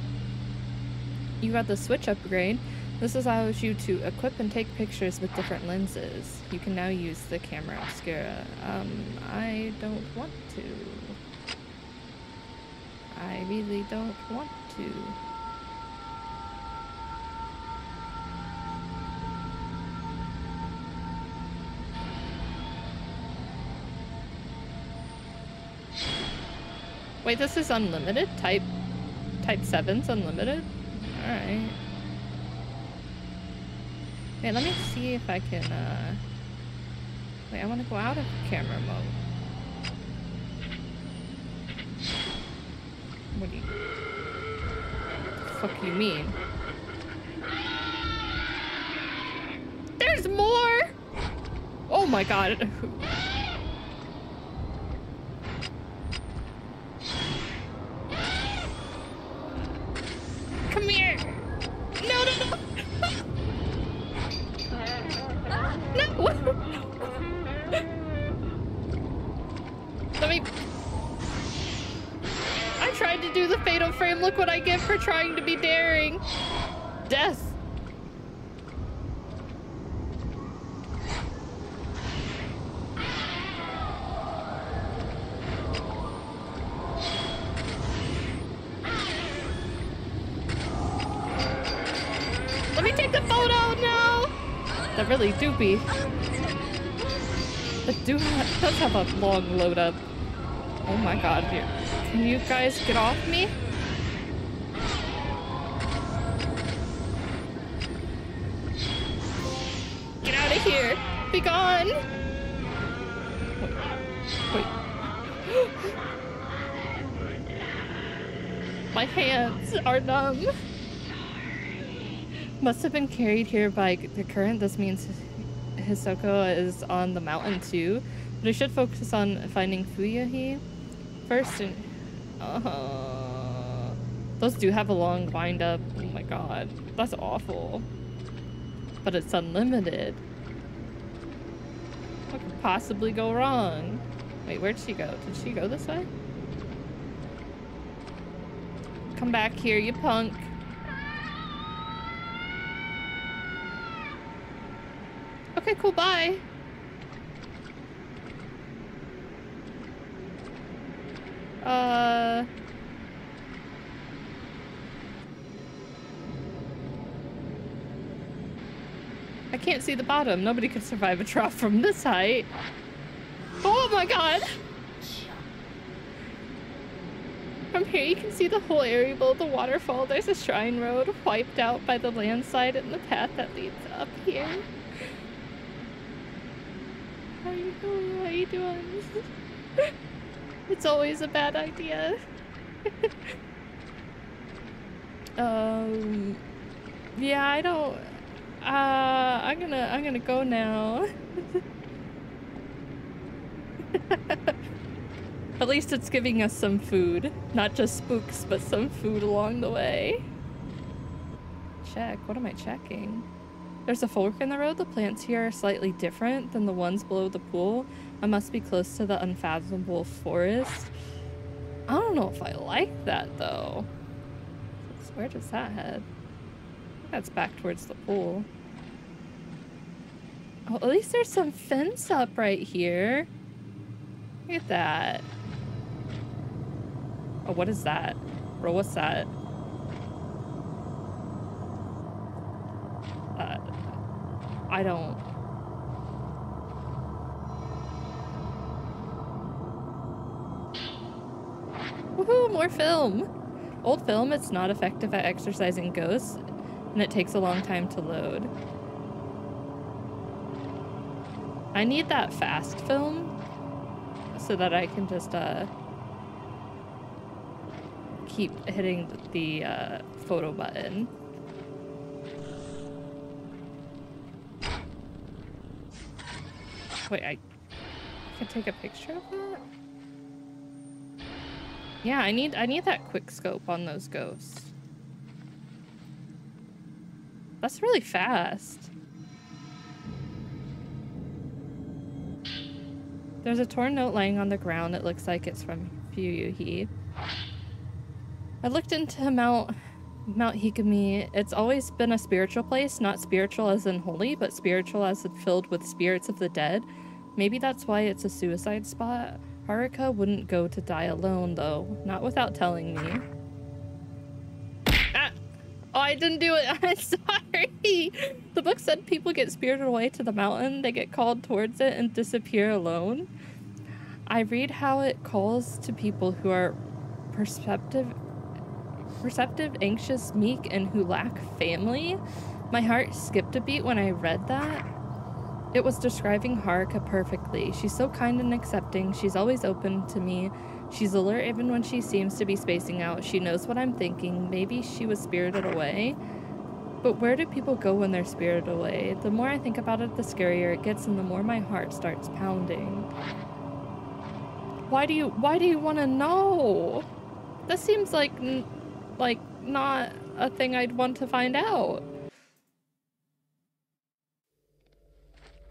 You got the switch upgrade. This allows you to equip and take pictures with different lenses. You can now use the camera obscura. Um, I don't want to. I really don't want to. Wait, this is unlimited? Type type 7's unlimited? Alright. Wait, let me see if I can, uh... Wait, I want to go out of camera mode. What do you... Fuck you mean? There's more! Oh my god. doopy. It do ha does have a long load up. Oh my god. Can you guys get off me? Get out of here! Be gone! Wait. Wait. My hands are numb. Must have been carried here by the current. This means Hisoka is on the mountain too. But I should focus on finding Fuyuhi first. And uh, those do have a long wind up. Oh my god, that's awful. But it's unlimited. What could possibly go wrong? Wait, where'd she go? Did she go this way? Come back here, you punk. Okay, cool, bye. Uh... I can't see the bottom. Nobody could survive a drop from this height. Oh my god! From here you can see the whole area below the waterfall. There's a shrine road wiped out by the landslide and the path that leads up here. How you doing? How you doing? it's always a bad idea. um, yeah, I don't. Uh, I'm gonna, I'm gonna go now. At least it's giving us some food. Not just spooks, but some food along the way. Check. What am I checking? There's a fork in the road. The plants here are slightly different than the ones below the pool. I must be close to the unfathomable forest. I don't know if I like that though. Where does that head? That's back towards the pool. Oh, at least there's some fence up right here. Look at that. Oh, what is that? Bro, what's that? Uh, I don't... Woohoo, more film! Old film, it's not effective at exorcising ghosts, and it takes a long time to load. I need that fast film so that I can just uh, keep hitting the uh, photo button. Wait, I can take a picture of that? Yeah, I need I need that quick scope on those ghosts. That's really fast. There's a torn note lying on the ground. It looks like it's from Fuyuhi. I looked into Mount Mount Hikami. It's always been a spiritual place, not spiritual as in holy, but spiritual as in filled with spirits of the dead. Maybe that's why it's a suicide spot. Haruka wouldn't go to die alone, though. Not without telling me. Ah! Oh, I didn't do it. I'm sorry. The book said people get spirited away to the mountain, they get called towards it, and disappear alone. I read how it calls to people who are perceptive, perceptive, anxious, meek, and who lack family. My heart skipped a beat when I read that. It was describing Haruka perfectly. She's so kind and accepting. She's always open to me. She's alert even when she seems to be spacing out. She knows what I'm thinking. Maybe she was spirited away. But where do people go when they're spirited away? The more I think about it, the scarier it gets and the more my heart starts pounding. Why do you why do you want to know? That seems like like not a thing I'd want to find out.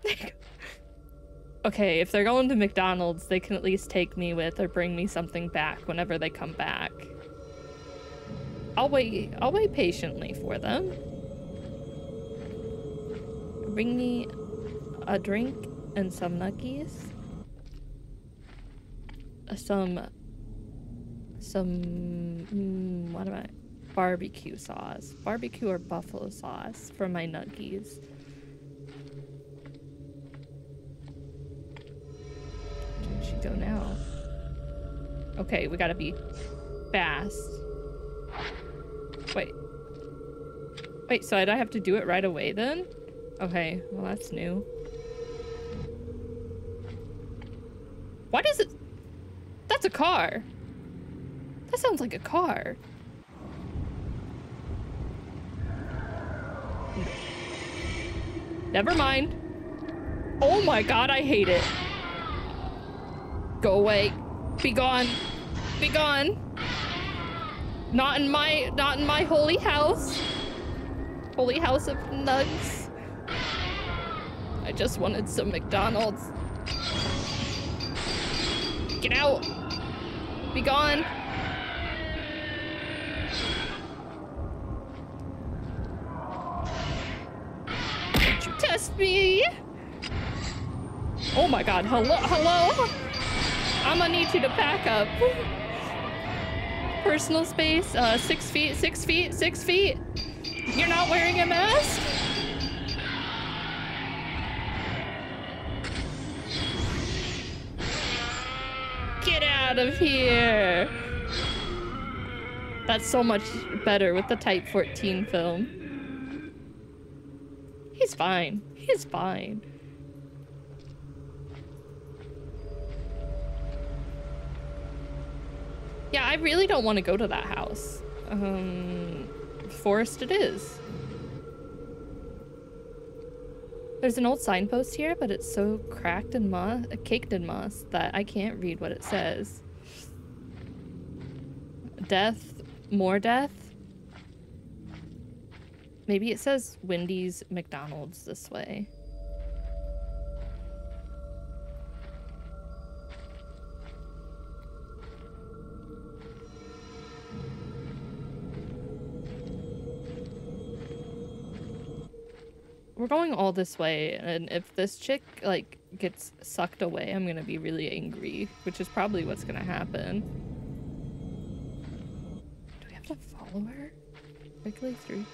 okay, if they're going to McDonald's, they can at least take me with or bring me something back whenever they come back. I'll wait I'll wait patiently for them. Bring me a drink and some nuggies. Uh, some some mm, what am I? Barbecue sauce. Barbecue or buffalo sauce for my nuggies. Where she go now? Okay, we gotta be fast. Wait. Wait, so I have to do it right away then? Okay, well that's new. What is it? That's a car. That sounds like a car. Never mind. Oh my god, I hate it. Go away. Be gone. Be gone. Not in my not in my holy house. Holy house of nugs. I just wanted some McDonald's. Get out. Be gone. Don't you test me. Oh my god, hello, hello? I'm gonna need you to pack up. Personal space, uh, six feet, six feet, six feet. You're not wearing a mask? Get out of here. That's so much better with the Type 14 film. He's fine. He's fine. Yeah, I really don't want to go to that house. Um, forest it is. There's an old signpost here, but it's so cracked and moss, caked in moss that I can't read what it says. Death, more death. Maybe it says Wendy's McDonald's this way. We're going all this way, and if this chick like gets sucked away, I'm gonna be really angry, which is probably what's gonna happen. Do we have to follow her? Quickly through.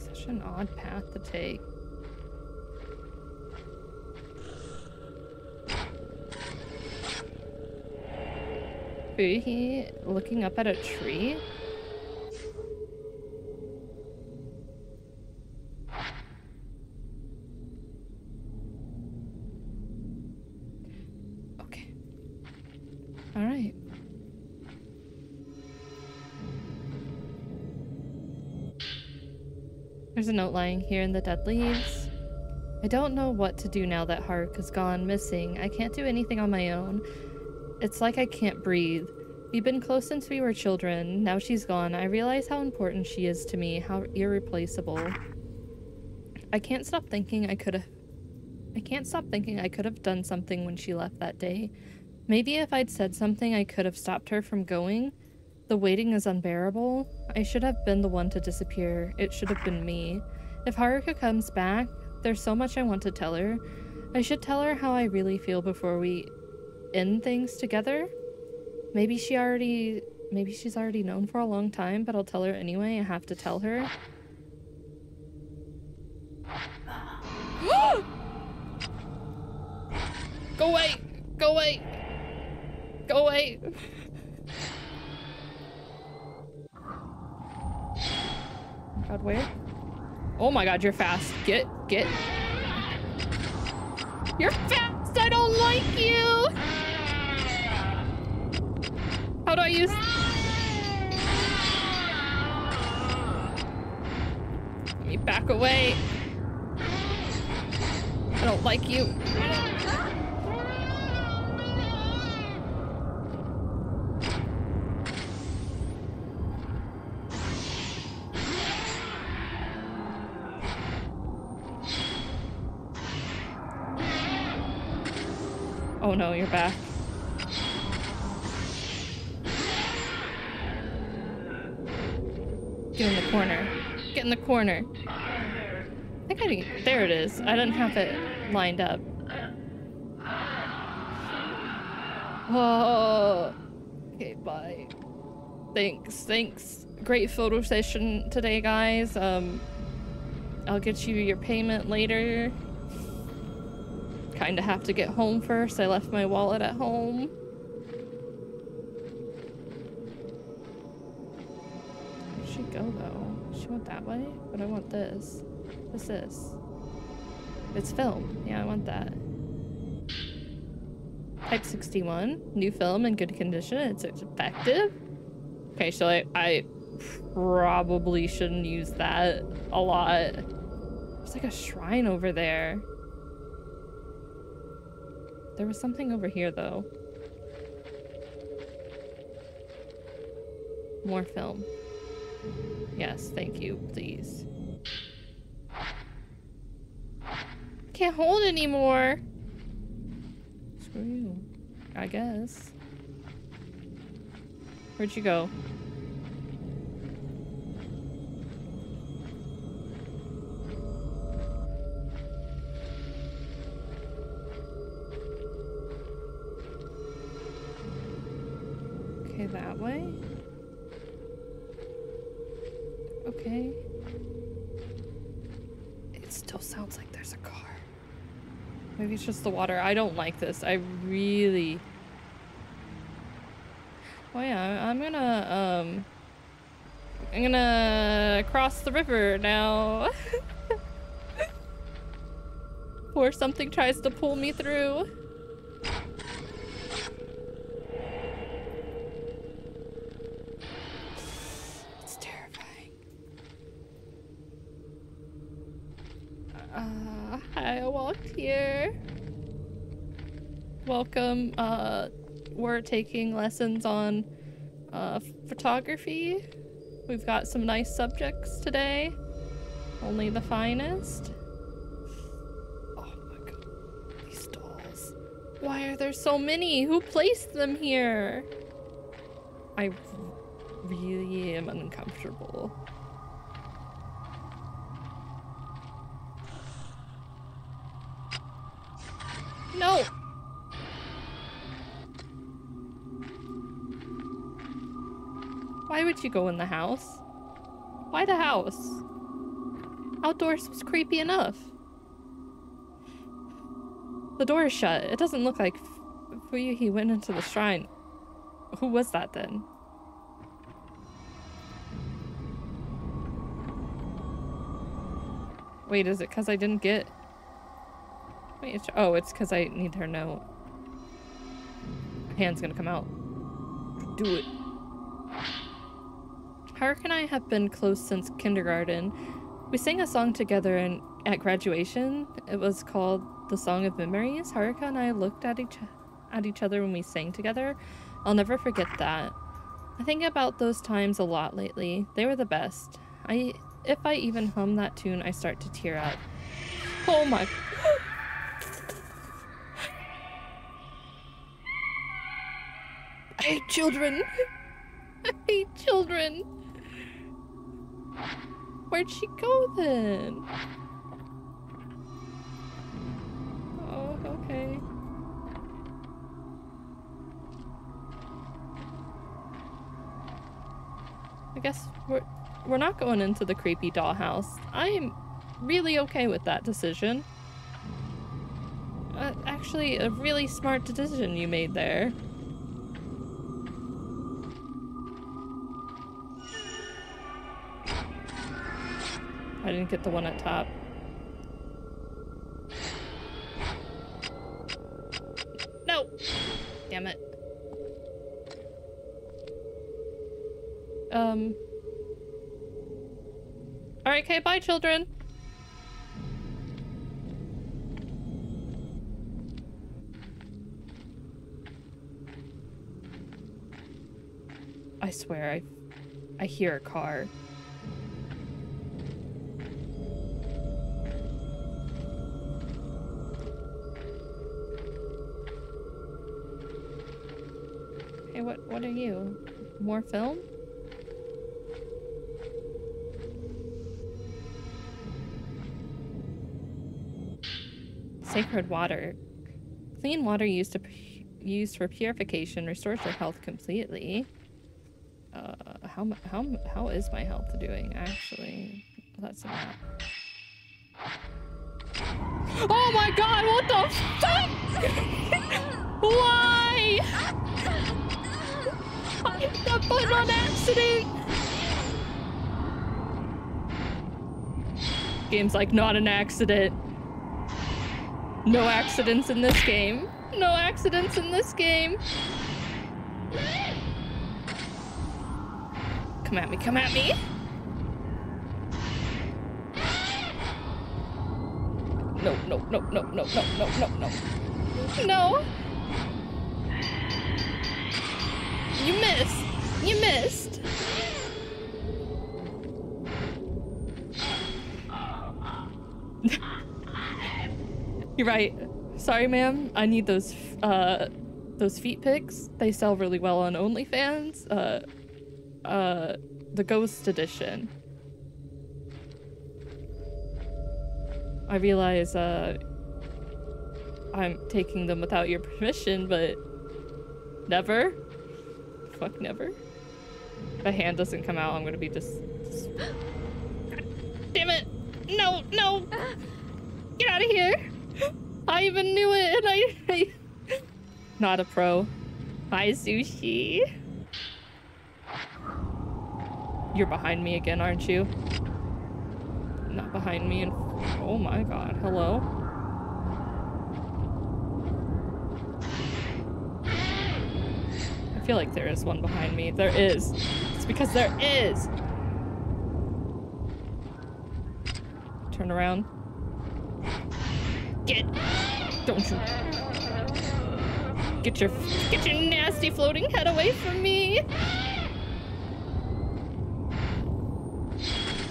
Such an odd path to take. He looking up at a tree? Okay. Alright. There's a note lying here in the dead leaves. I don't know what to do now that Hark has gone missing. I can't do anything on my own. It's like I can't breathe. We've been close since we were children. Now she's gone. I realize how important she is to me, how irreplaceable. I can't stop thinking I could have. I can't stop thinking I could have done something when she left that day. Maybe if I'd said something, I could have stopped her from going. The waiting is unbearable. I should have been the one to disappear. It should have been me. If Haruka comes back, there's so much I want to tell her. I should tell her how I really feel before we end things together. Maybe she already maybe she's already known for a long time, but I'll tell her anyway. I have to tell her. Go away! Go away! Go away! God, where? Oh my god, you're fast. Get, get. You're fast! I don't like you! How do I use... Let me back away. I don't like you. No, you're back. Get in the corner. Get in the corner. I think I didn't, there it is. I didn't have it lined up. Oh. Okay, bye. Thanks, thanks. Great photo session today, guys. Um, I'll get you your payment later. Kinda have to get home first. I left my wallet at home. she go though? She went that way? But I want this. What's this? It's film. Yeah, I want that. Type 61. New film in good condition. It's effective. Okay, so I, I probably shouldn't use that a lot. There's like a shrine over there. There was something over here though. More film. Yes, thank you, please. Can't hold anymore. Screw you. I guess. Where'd you go? That way? Okay. It still sounds like there's a car. Maybe it's just the water. I don't like this. I really... Oh yeah, I'm gonna, um... I'm gonna cross the river now. Before something tries to pull me through. It's terrifying. Uh, hi, I walked here. Welcome. Uh, we're taking lessons on uh, photography. We've got some nice subjects today. Only the finest. Oh my god. These dolls. Why are there so many? Who placed them here? I really am uncomfortable. No! Why would you go in the house? Why the house? Outdoors was creepy enough. The door is shut. It doesn't look like Fuyuhi went into the shrine. Who was that then? Wait, is it because I didn't get... Wait, oh, it's because I need her note. Hand's gonna come out. Do it. Haruka and I have been close since kindergarten. We sang a song together in, at graduation. It was called The Song of Memories. Haruka and I looked at each at each other when we sang together. I'll never forget that. I think about those times a lot lately. They were the best. I if I even hum that tune, I start to tear up. Oh my hate children. I hate children. Where'd she go then? Oh, okay. I guess we're we're not going into the creepy dollhouse. I'm really okay with that decision. Uh, actually, a really smart decision you made there. I didn't get the one at top. No! Damn it. Um... Alright, okay, bye children! I swear, I, I hear a car. What, are you? More film? Sacred water. Clean water used to used for purification restores your health completely. Uh, how how how is my health doing actually? That's map. Oh my god! What the fuck? Why? Hit that button on accident. Game's like not an accident. No accidents in this game. No accidents in this game. Come at me, come at me. No, no, no, no, no, no, no, no, no. No. You missed. You missed. You're right. Sorry, ma'am. I need those uh those feet pics. They sell really well on OnlyFans. Uh uh the ghost edition. I realize uh I'm taking them without your permission, but never. Fuck never. If a hand doesn't come out, I'm gonna be just, just... Damn it! No, no! Get out of here! I even knew it, and I, I... Not a pro. Bye, sushi. You're behind me again, aren't you? Not behind me and... Oh my god, hello? Feel like there is one behind me. There is. It's because there is! Turn around. Get. Don't you. Get your. Get your nasty floating head away from me!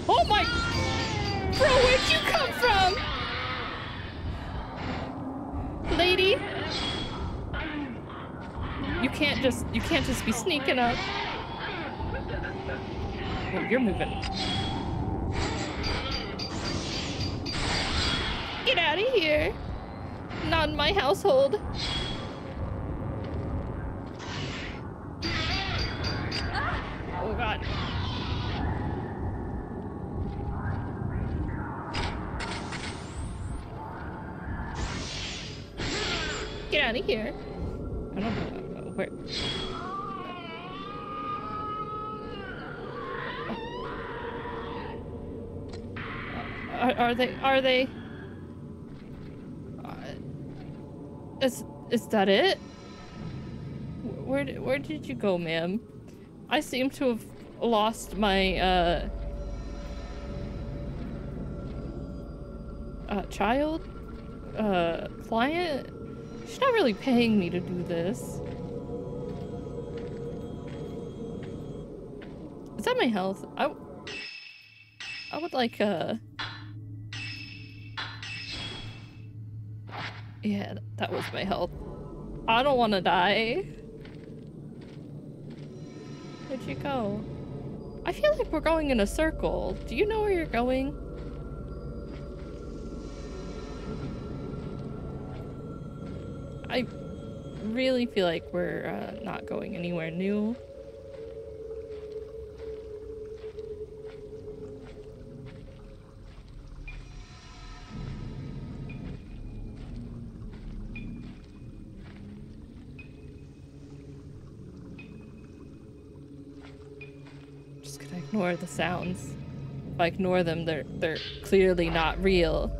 Oh my. Bro, where'd you come from? Lady? You can't just. You can't just be sneaking up. you're moving. Get out of here. Not in my household. Oh god. Get out of here. I don't know where. Are, they? Are they? Uh, is is that it? Where did, where did you go, ma'am? I seem to have lost my uh, uh child, uh, client. She's not really paying me to do this. My health? I, I would like, uh... Yeah, that was my health. I don't want to die. Where'd you go? I feel like we're going in a circle. Do you know where you're going? I really feel like we're uh, not going anywhere new. Just gonna ignore the sounds. If I ignore them, they're they're clearly not real.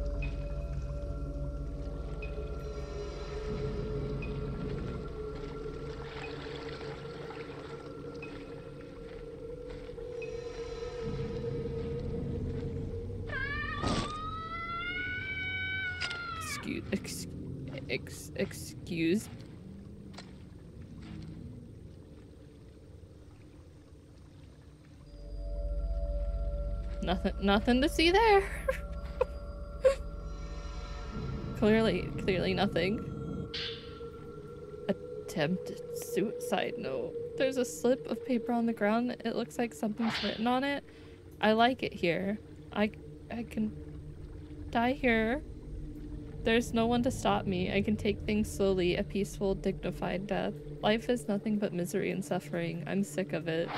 Nothing, to see there. clearly, clearly nothing. Attempted suicide note. There's a slip of paper on the ground. It looks like something's written on it. I like it here. I, I can die here. There's no one to stop me. I can take things slowly, a peaceful, dignified death. Life is nothing but misery and suffering. I'm sick of it.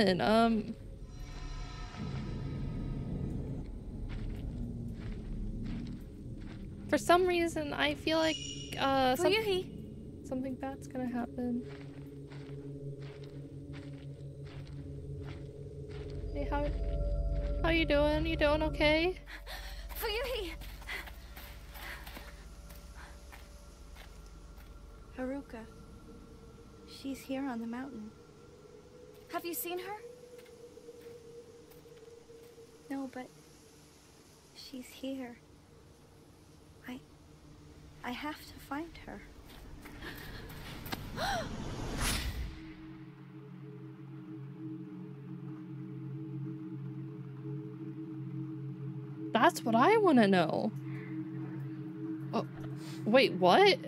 Um, for some reason, I feel like uh some- something bad's gonna happen. Hey, how how you doing? You doing okay? Fuyuhi! Haruka. She's here on the mountain. Have you seen her? No, but she's here. I I have to find her. That's what I want to know. Oh, wait, what?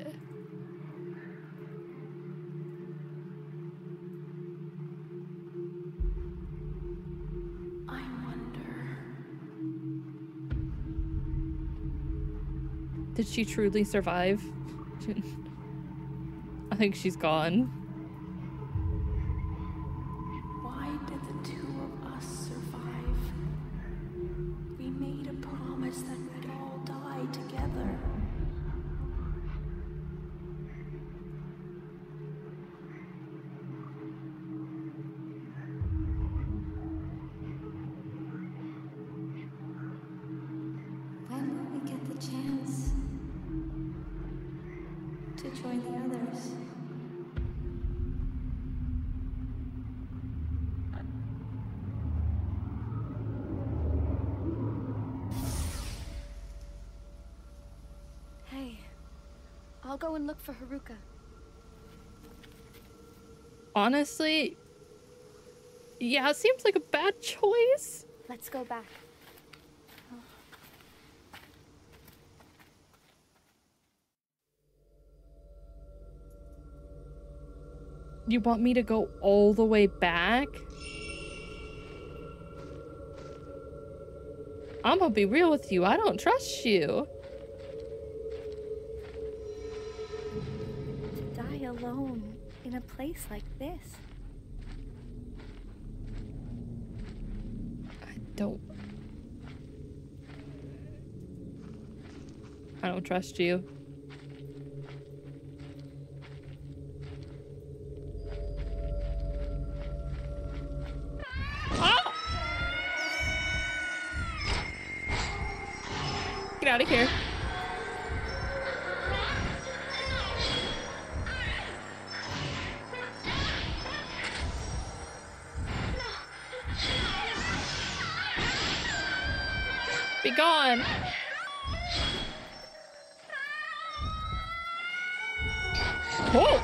Did she truly survive? I think she's gone. Honestly, yeah, it seems like a bad choice. Let's go back. You want me to go all the way back? I'm gonna be real with you. I don't trust you. To die alone in a place like this. I don't. I don't trust you. Gone. Whoa!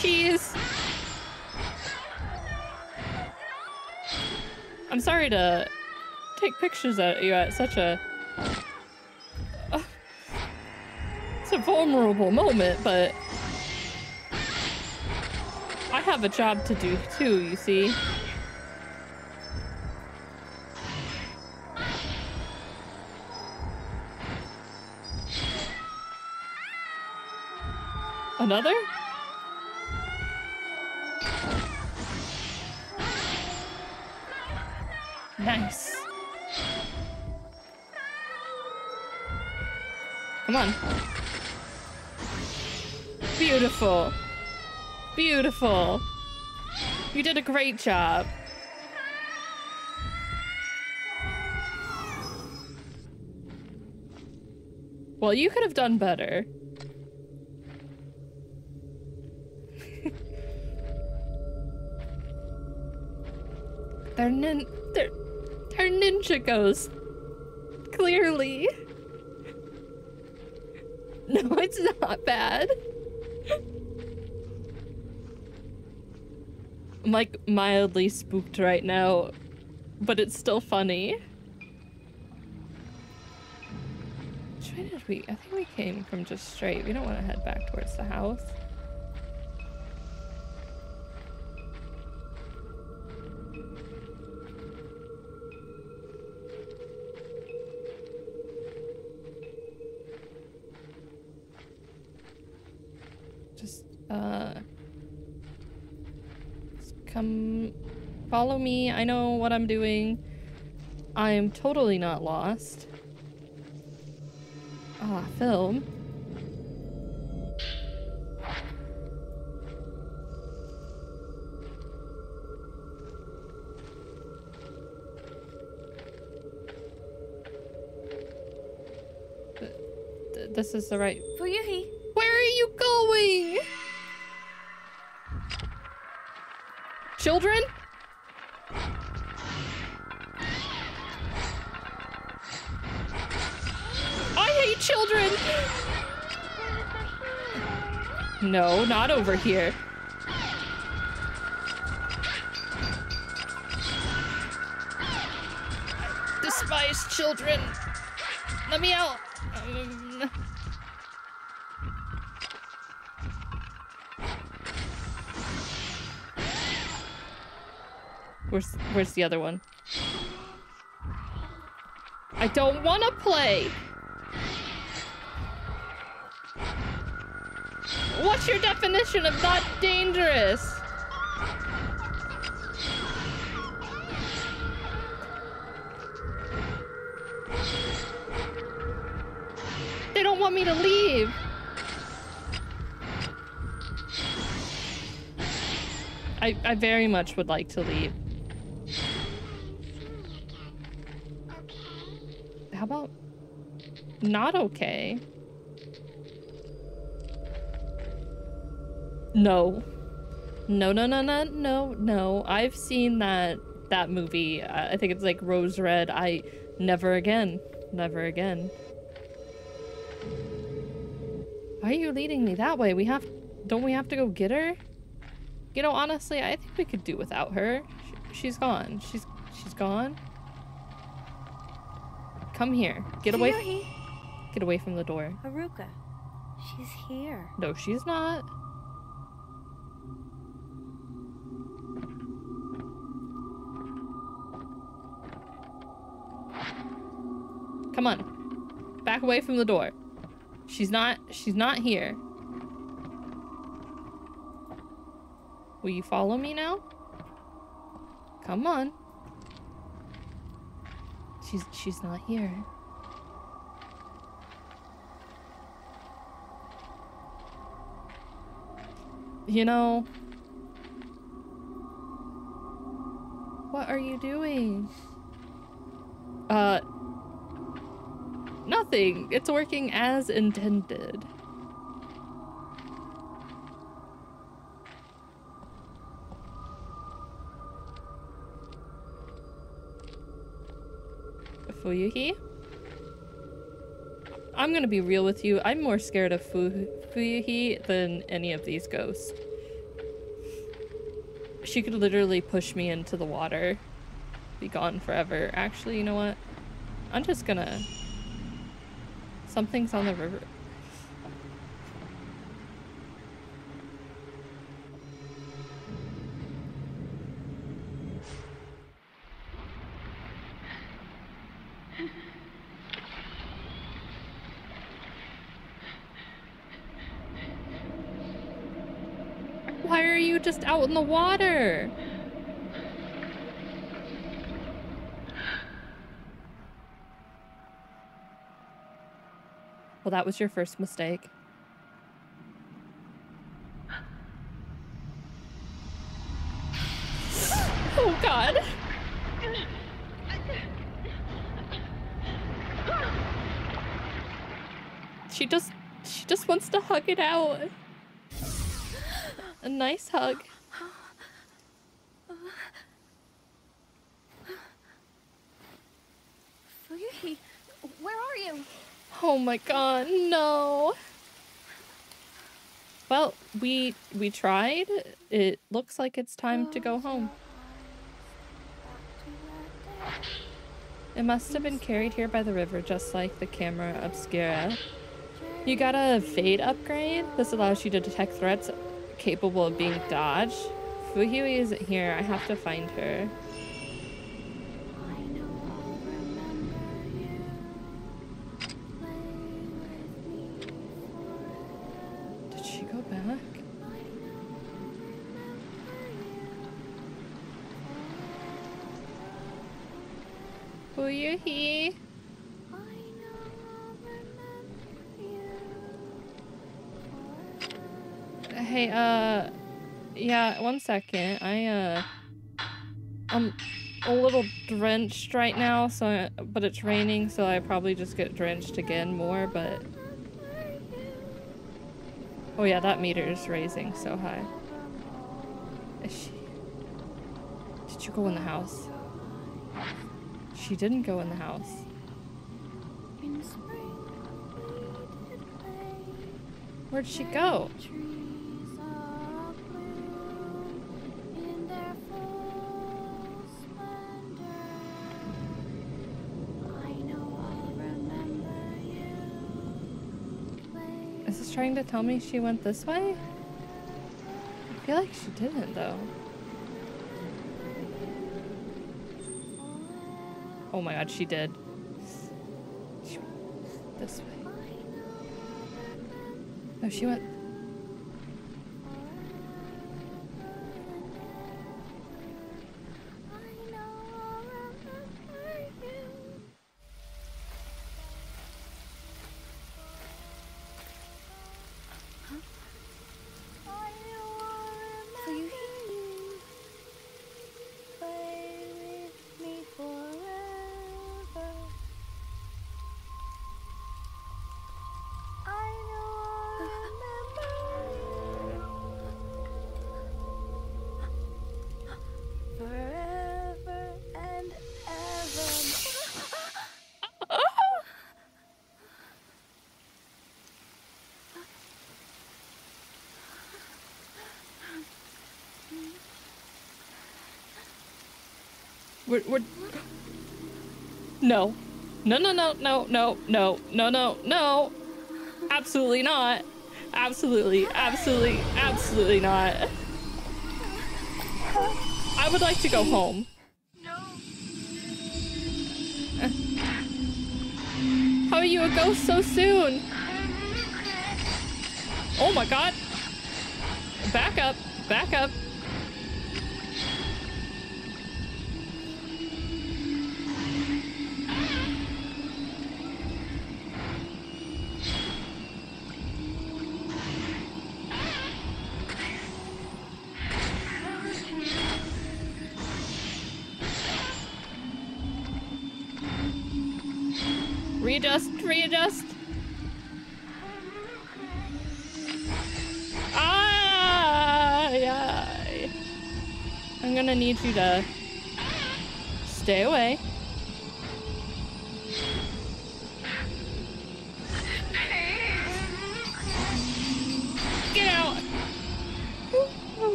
Jeez. I'm sorry to take pictures of you at such a... Uh, it's a vulnerable moment, but... I have a job to do too, you see. Another? Nice. Come on. Beautiful. Beautiful. You did a great job. Well, you could have done better. They're nin they're they're ninja ghosts. Clearly. No, it's not bad. I'm like mildly spooked right now, but it's still funny. Which way did we? I think we came from just straight. We don't want to head back towards the house. Me. I know what I'm doing. I'm totally not lost. Ah, film. Th- th- This is the right Fuyuhi, where are you going? Children? No, not over here. Despise children! Let me out! Um, Where's where's the other one? I don't want to play. What's your definition of not dangerous? They don't want me to leave. I, I very much would like to leave. How about not okay? No. No, no, no, no, no, no. I've seen that that movie. Uh, I think it's like Rose Red. I never again. Never again. Why are you leading me that way? We have don't we have to go get her? You know, honestly, I think we could do without her. Sh- She's gone. She's she's gone. Come here. Get away. Get away from the door. Haruka. She's here. No, she's not. Come on. Back away from the door. She's not she's not here. Will you follow me now? Come on. She's she's not here. You know. What are you doing? Uh. Nothing. It's working as intended. Fuyuhi? I'm gonna be real with you. I'm more scared of Fu- Fuyuhi than any of these ghosts. She could literally push me into the water, be gone forever. Actually, you know what? I'm just gonna. Something's on the river. Why are you just out in the water? Well, that was your first mistake. Oh god. She just she just wants to hug it out. A nice hug. Fuyuhi, where are you? Oh my god, no. Well, we we tried. It looks like it's time to go home. It must have been carried here by the river just like the camera obscura. You got a fade upgrade. This allows you to detect threats capable of being dodged. Fuyuhi isn't here. I have to find her. Second. I, uh, I'm a little drenched right now, so, I, but it's raining, so I probably just get drenched again more, but. Oh, yeah, that meter is raising so high. She. Did you go in the house? She didn't go in the house. Where'd she go? Trying to tell me she went this way? I feel like she didn't, though. Oh my god, she did. She this way. No, she went. We're, we're... No. No, no, no, no, no, no, no, no, no. Absolutely not. Absolutely, absolutely, absolutely not. I would like to go home. How are you a ghost so soon? Oh my god. Back up, back up.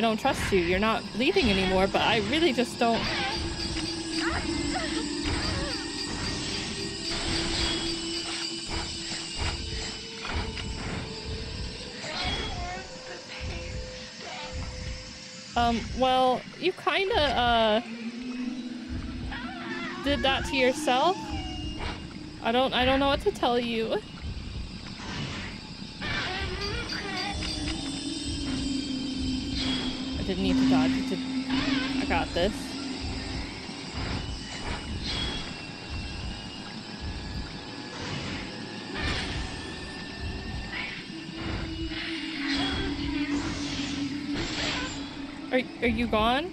I don't trust you. You're not bleeding anymore, but I really just don't Um, well, you kinda, uh, did that to yourself. I don't, I don't know what to tell you. Didn't need to dodge. I got this. Are, are you gone?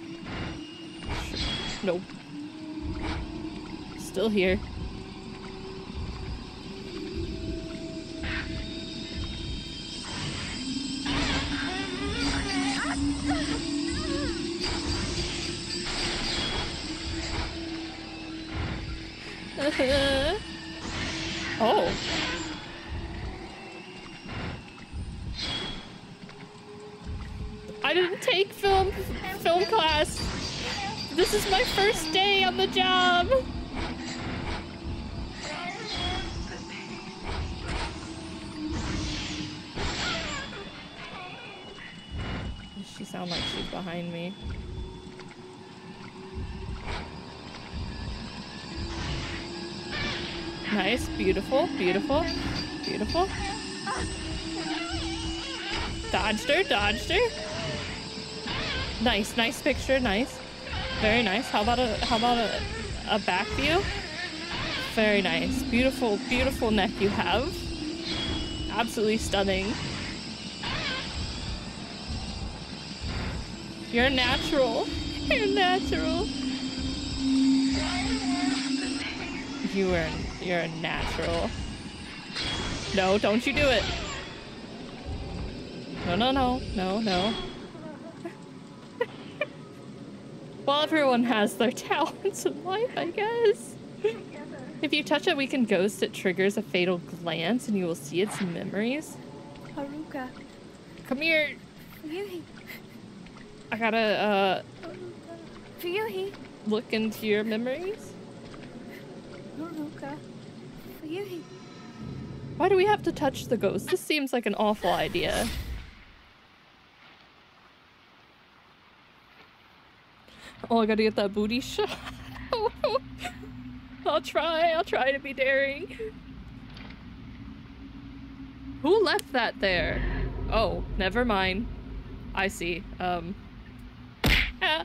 Nope. Still here. Nice, picture, nice. Very nice. How about a how about a, a back view? Very nice. Beautiful, beautiful neck you have. Absolutely stunning. You're natural. You're natural. You are you're a natural. No, don't you do it. No, no, no, no, no. Well, everyone has their talents in life, I guess. If you touch a weakened ghost, it triggers a fatal glance and you will see its memories. Haruka. Come here. Fuyuhi. I gotta, uh, Fuyuhi. look into your memories. Haruka. Fuyuhi. Why do we have to touch the ghost? This seems like an awful idea. Oh, I gotta get that booty shot. I'll try. I'll try to be daring. Who left that there? Oh, never mind. I see. Um. Ah.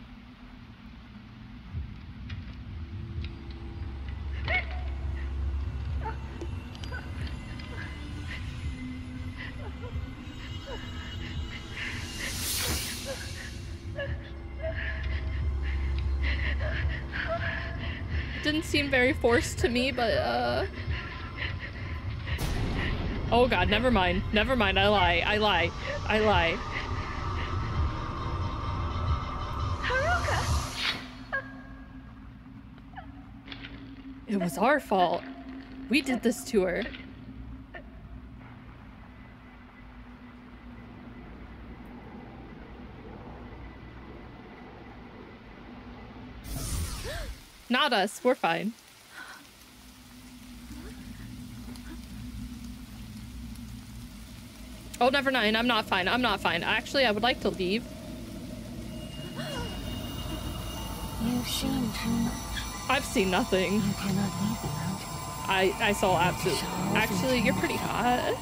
Didn't seem very forced to me, but uh. Oh god, never mind. Never mind. I lie. I lie. I lie. Haruka! It was our fault. We did this to her. Not us. We're fine. Oh, never mind. I'm not fine. I'm not fine. Actually, I would like to leave. You've seen too much. I've seen nothing. You cannot leave the mountain. I I saw absolutely. Actually, you're pretty hot.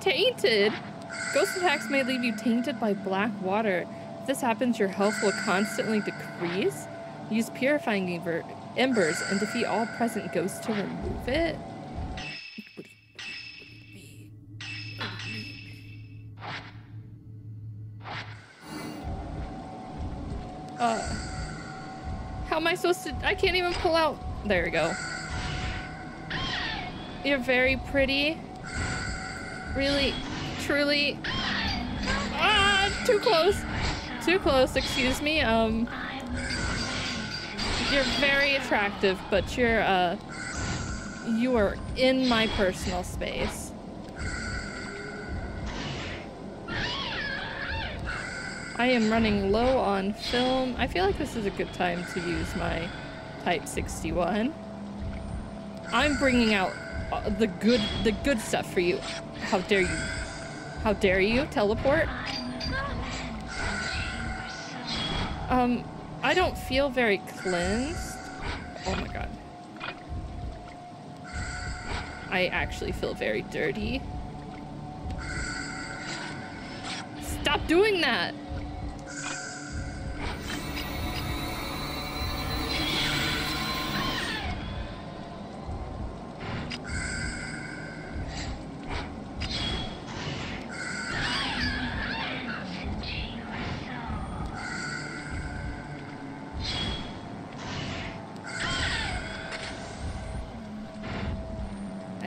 Tainted. Ghost attacks may leave you tainted by black water. If this happens, your health will constantly decrease. Use purifying ember, embers and defeat all present ghosts to remove it. Uh, how am I supposed to? I can't even pull out. There we go. You're very pretty. Really, truly. Ah, too close. Too close. Excuse me. Um, you're very attractive, but you're uh, you are in my personal space. I am running low on film. I feel like this is a good time to use my Type 61. I'm bringing out uh, the good the good stuff for you. How dare you? How dare you teleport? Um, I don't feel very cleansed. Oh my god. I actually feel very dirty. Stop doing that!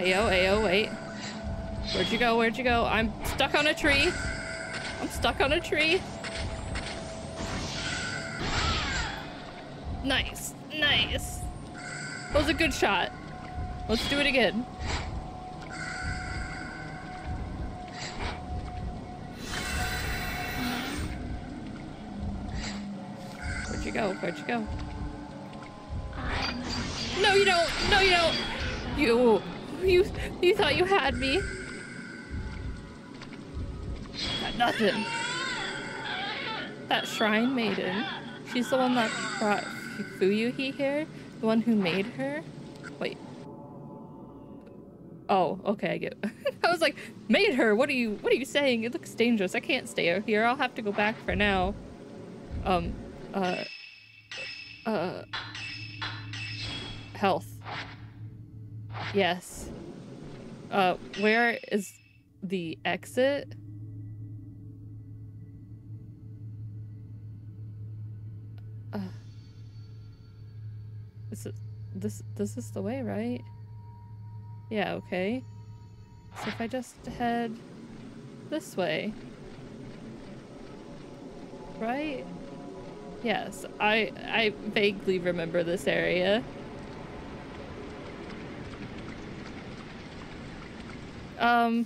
Ayo, ayo, wait. Where'd you go? Where'd you go? I'm stuck on a tree. I'm stuck on a tree. Nice, nice. That was a good shot. Let's do it again. Where'd you go? Where'd you go? No, you don't. No, you don't. You, you, thought you had me. Got nothing. That shrine maiden. She's the one that brought Fuyuhi here. The one who made her. Wait. Oh, okay, I get. I was like, made her. What are you? What are you saying? It looks dangerous. I can't stay here. I'll have to go back for now. Um. Uh. Uh. Health. Yes. Uh, where is the exit? Uh, this is this this is the way, right? Yeah, okay. So if I just head this way, right? Yes, I I vaguely remember this area. Um,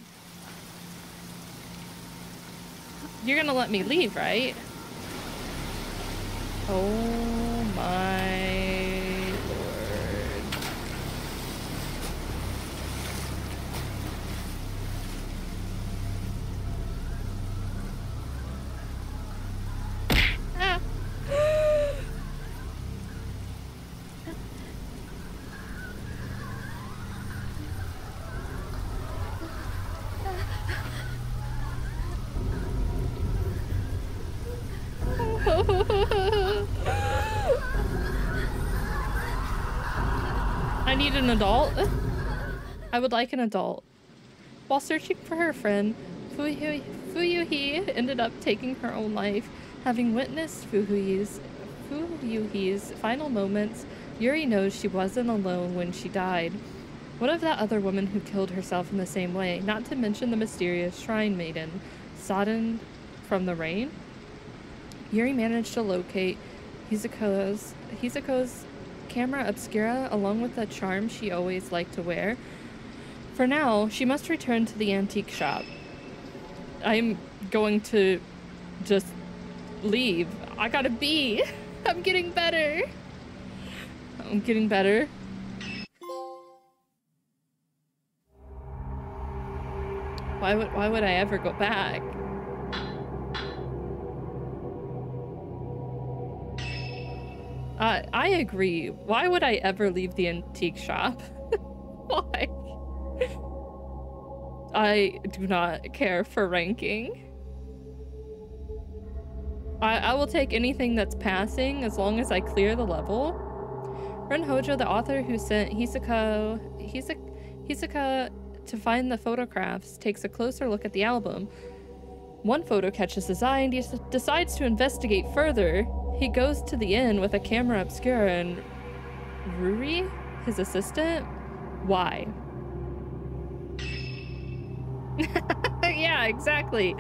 you're gonna let me leave, right? Oh my lord. Ah. I need an adult. I would like an adult. While searching for her friend, Fuyu- Fuyuhi ended up taking her own life. Having witnessed Fuyuhi's, Fuyuhi's final moments, Yuri knows she wasn't alone when she died. What of that other woman who killed herself in the same way? Not to mention the mysterious shrine maiden, sodden from the rain? Yuri managed to locate Hisako's, Hisako's camera obscura along with the charm she always liked to wear. For now, she must return to the antique shop. I'm going to just leave. I gotta be. I'm getting better. I'm getting better. Why would why would I ever go back? Uh, I agree. Why would I ever leave the antique shop? Why? I do not care for ranking. I, I will take anything that's passing as long as I clear the level. Ren Hojo, the author who sent Hisako, Hisaka, Hisaka to find the photographs, takes a closer look at the album. One photo catches his eye and he decides to investigate further. He goes to the inn with a camera obscura and Ruri, his assistant? Why? yeah, exactly.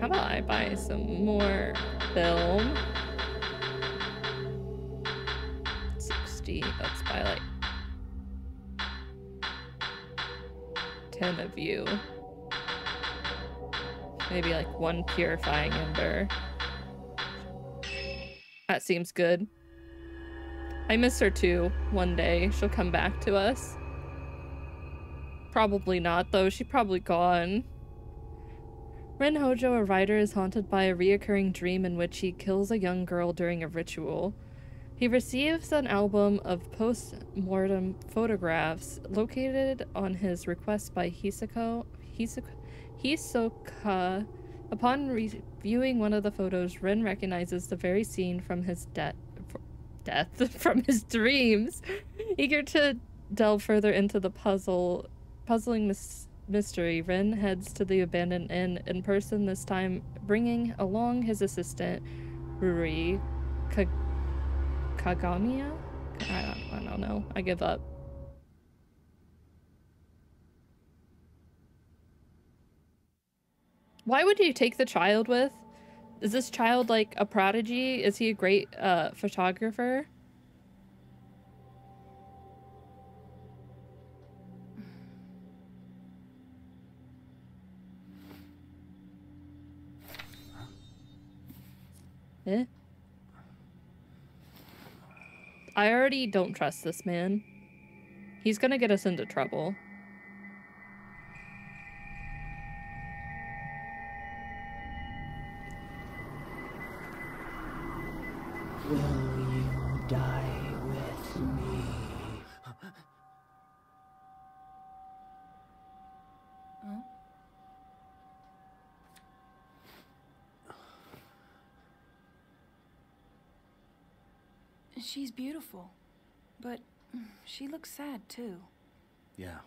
How about I buy some more film? 60. Let's buy like 10 of you. Maybe like one purifying ember. That seems good. I miss her too. One day she'll come back to us. Probably not, though. She's probably gone. Ren Hojo, a writer, is haunted by a reoccurring dream in which he kills a young girl during a ritual. He receives an album of post mortem photographs located on his request by Hisako, Hisako, Hisoka. Upon reviewing one of the photos, Ren recognizes the very scene from his death death from his dreams. Eager to delve further into the puzzle puzzling mis- mystery, Ren heads to the abandoned inn in person this time, bringing along his assistant, Ruri Ka- Kagamiya? I don't, I don't know. I give up. Why would you take the child with? Is this child like a prodigy? Is he a great uh, photographer? Eh? I already don't trust this man. He's gonna get us into trouble. Looks sad too. Yeah.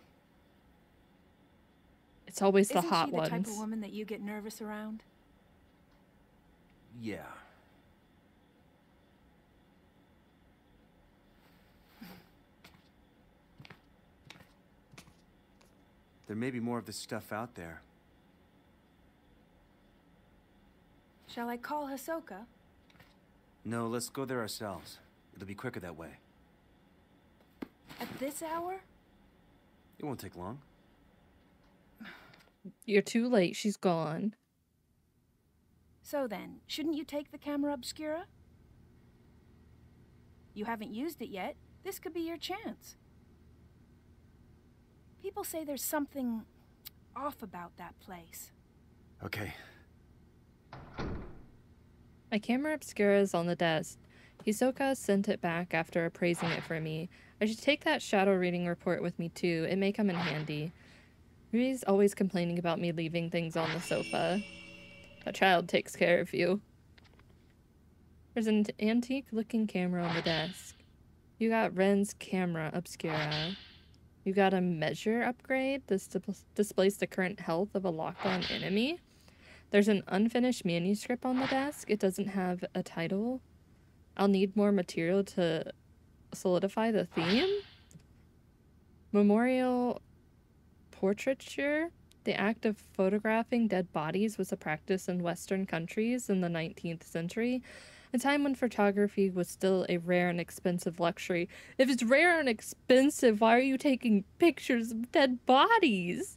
It's always the Isn't hot she the ones. type of woman that you get nervous around? Yeah. There may be more of this stuff out there. Shall I call Hisoka? No, let's go there ourselves. It'll be quicker that way. At this hour? It won't take long. You're too late. She's gone. So then, shouldn't you take the camera obscura? You haven't used it yet. This could be your chance. People say there's something off about that place. Okay. My camera obscura is on the desk. Hisoka sent it back after appraising it for me. I should take that shadow reading report with me too. It may come in handy. Rui's always complaining about me leaving things on the sofa. A child takes care of you. There's an antique looking camera on the desk. You got Ren's camera obscura. You got a measure upgrade. This displays the current health of a locked on enemy. There's an unfinished manuscript on the desk. It doesn't have a title. I'll need more material to solidify the theme. Memorial portraiture. The act of photographing dead bodies was a practice in Western countries in the 19th century. a time when photography was still a rare and expensive luxury. If it's rare and expensive, why are you taking pictures of dead bodies?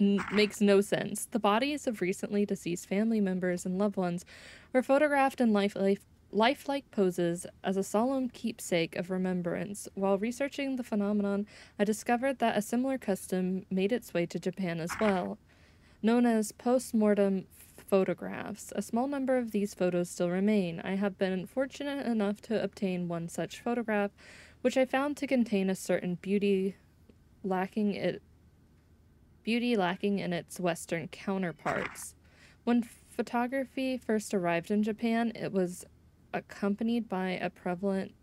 N- makes no sense. The bodies of recently deceased family members and loved ones were photographed in life, life lifelike poses as a solemn keepsake of remembrance. While researching the phenomenon, I discovered that a similar custom made its way to Japan as well. Known as post mortem photographs, a small number of these photos still remain. I have been fortunate enough to obtain one such photograph, which I found to contain a certain beauty lacking it beauty lacking in its western counterparts. When photography first arrived in Japan, it was accompanied by a prevalent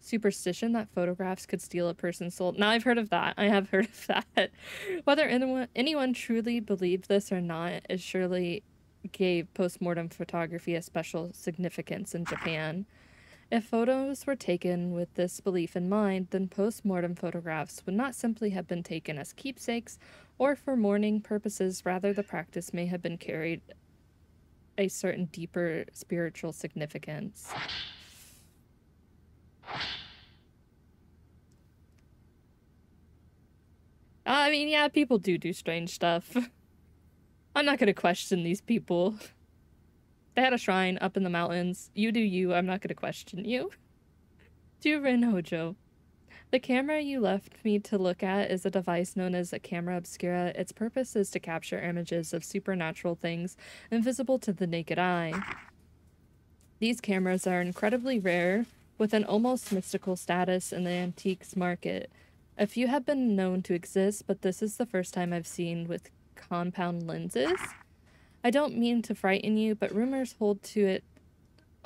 superstition that photographs could steal a person's soul. Now I've heard of that. I have heard of that. Whether anyone anyone truly believed this or not, it surely gave postmortem photography a special significance in Japan. If photos were taken with this belief in mind, then postmortem photographs would not simply have been taken as keepsakes or for mourning purposes, rather, the practice may have been carried a certain deeper spiritual significance. I mean, yeah, people do do strange stuff. I'm not gonna question these people. They had a shrine up in the mountains. You do you, I'm not gonna question you. To Rin Hojo. The camera you left me to look at is a device known as a camera obscura. Its purpose is to capture images of supernatural things invisible to the naked eye. These cameras are incredibly rare, with an almost mystical status in the antiques market. A few have been known to exist, but this is the first time I've seen with compound lenses. I don't mean to frighten you, but rumors hold to it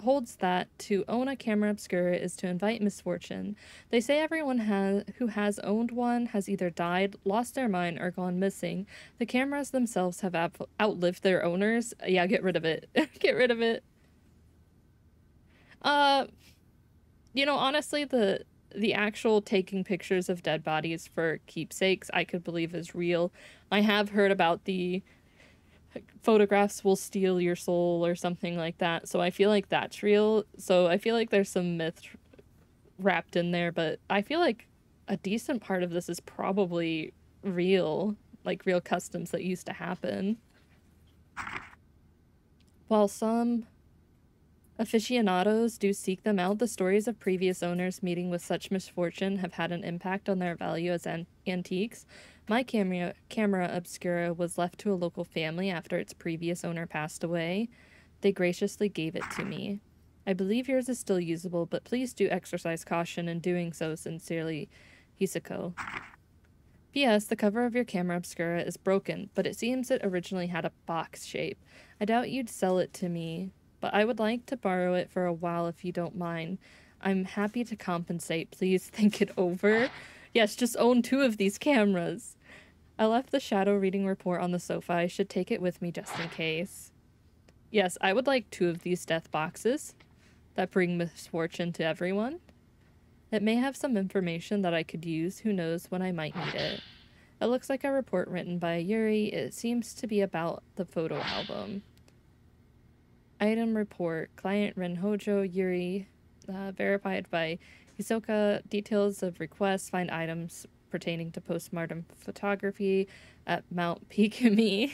holds that to own a camera obscura is to invite misfortune. They say everyone has who has owned one has either died, lost their mind, or gone missing. The cameras themselves have out- outlived their owners. Yeah, get rid of it. get rid of it. Uh, you know, honestly, the the actual taking pictures of dead bodies for keepsakes, I could believe is real. I have heard about the photographs will steal your soul or something like that. So I feel like that's real. So I feel like there's some myth wrapped in there, but I feel like a decent part of this is probably real, like real customs that used to happen. While some aficionados do seek them out, the stories of previous owners meeting with such misfortune have had an impact on their value as an- antiques. My camera, camera obscura was left to a local family after its previous owner passed away. They graciously gave it to me. I believe yours is still usable, but please do exercise caution in doing so. Sincerely, Hisako. P.S. The cover of your camera obscura is broken, but it seems it originally had a box shape. I doubt you'd sell it to me, but I would like to borrow it for a while if you don't mind. I'm happy to compensate. Please think it over. Yes, just own two of these cameras. I left the shadow reading report on the sofa. I should take it with me just in case. Yes, I would like two of these death boxes that bring misfortune to everyone. It may have some information that I could use. Who knows when I might need it. It looks like a report written by Yuri. It seems to be about the photo album. Item report. Client Ren Hojo Yuri. Uh, verified by Hisoka. Details of requests. Find items pertaining to postmortem photography at Mount Hikami.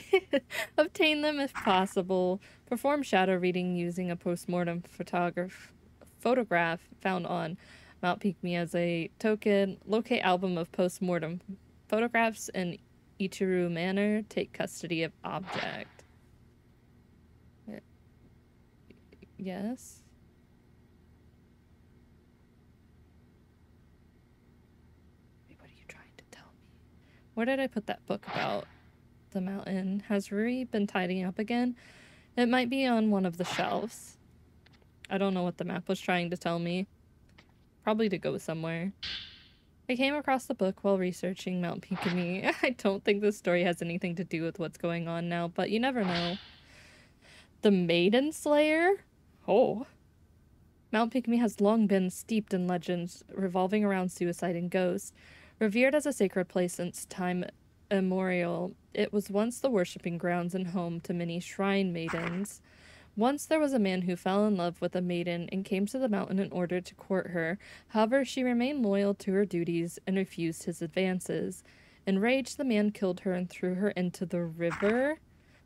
Obtain them if possible. Perform shadow reading using a postmortem photograph photograph found on Mount Hikami as a token. Locate album of postmortem photographs in Ichiru Manor. Take custody of object. Yes. Wait, what are you trying to tell me? Where did I put that book about the mountain? Has Rui been tidying up again? It might be on one of the shelves. I don't know what the map was trying to tell me. Probably to go somewhere. I came across the book while researching Mount Hikami. I don't think this story has anything to do with what's going on now, but you never know. The Maiden Slayer? Oh. Mount Hikami has long been steeped in legends revolving around suicide and ghosts. Revered as a sacred place since time immemorial, It was once the worshipping grounds and home to many shrine maidens. Once there was a man who fell in love with a maiden and came to the mountain in order to court her. However, she remained loyal to her duties and refused his advances. Enraged, the man killed her and threw her into the river.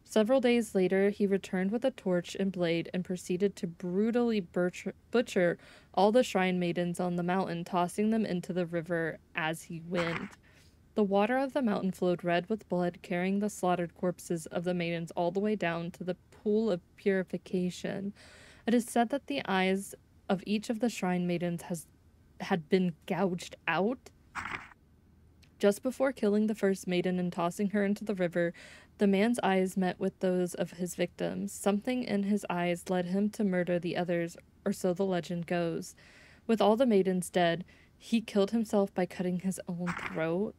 Several days later, he returned with a torch and blade and proceeded to brutally butcher, all the shrine maidens on the mountain, tossing them into the river as he went. The water of the mountain flowed red with blood, carrying the slaughtered corpses of the maidens all the way down to the pool of purification. It is said that the eyes of each of the shrine maidens has had been gouged out. Just before killing the first maiden and tossing her into the river, the man's eyes met with those of his victims. Something in his eyes led him to murder the others, or so the legend goes. With all the maidens dead, he killed himself by cutting his own throat.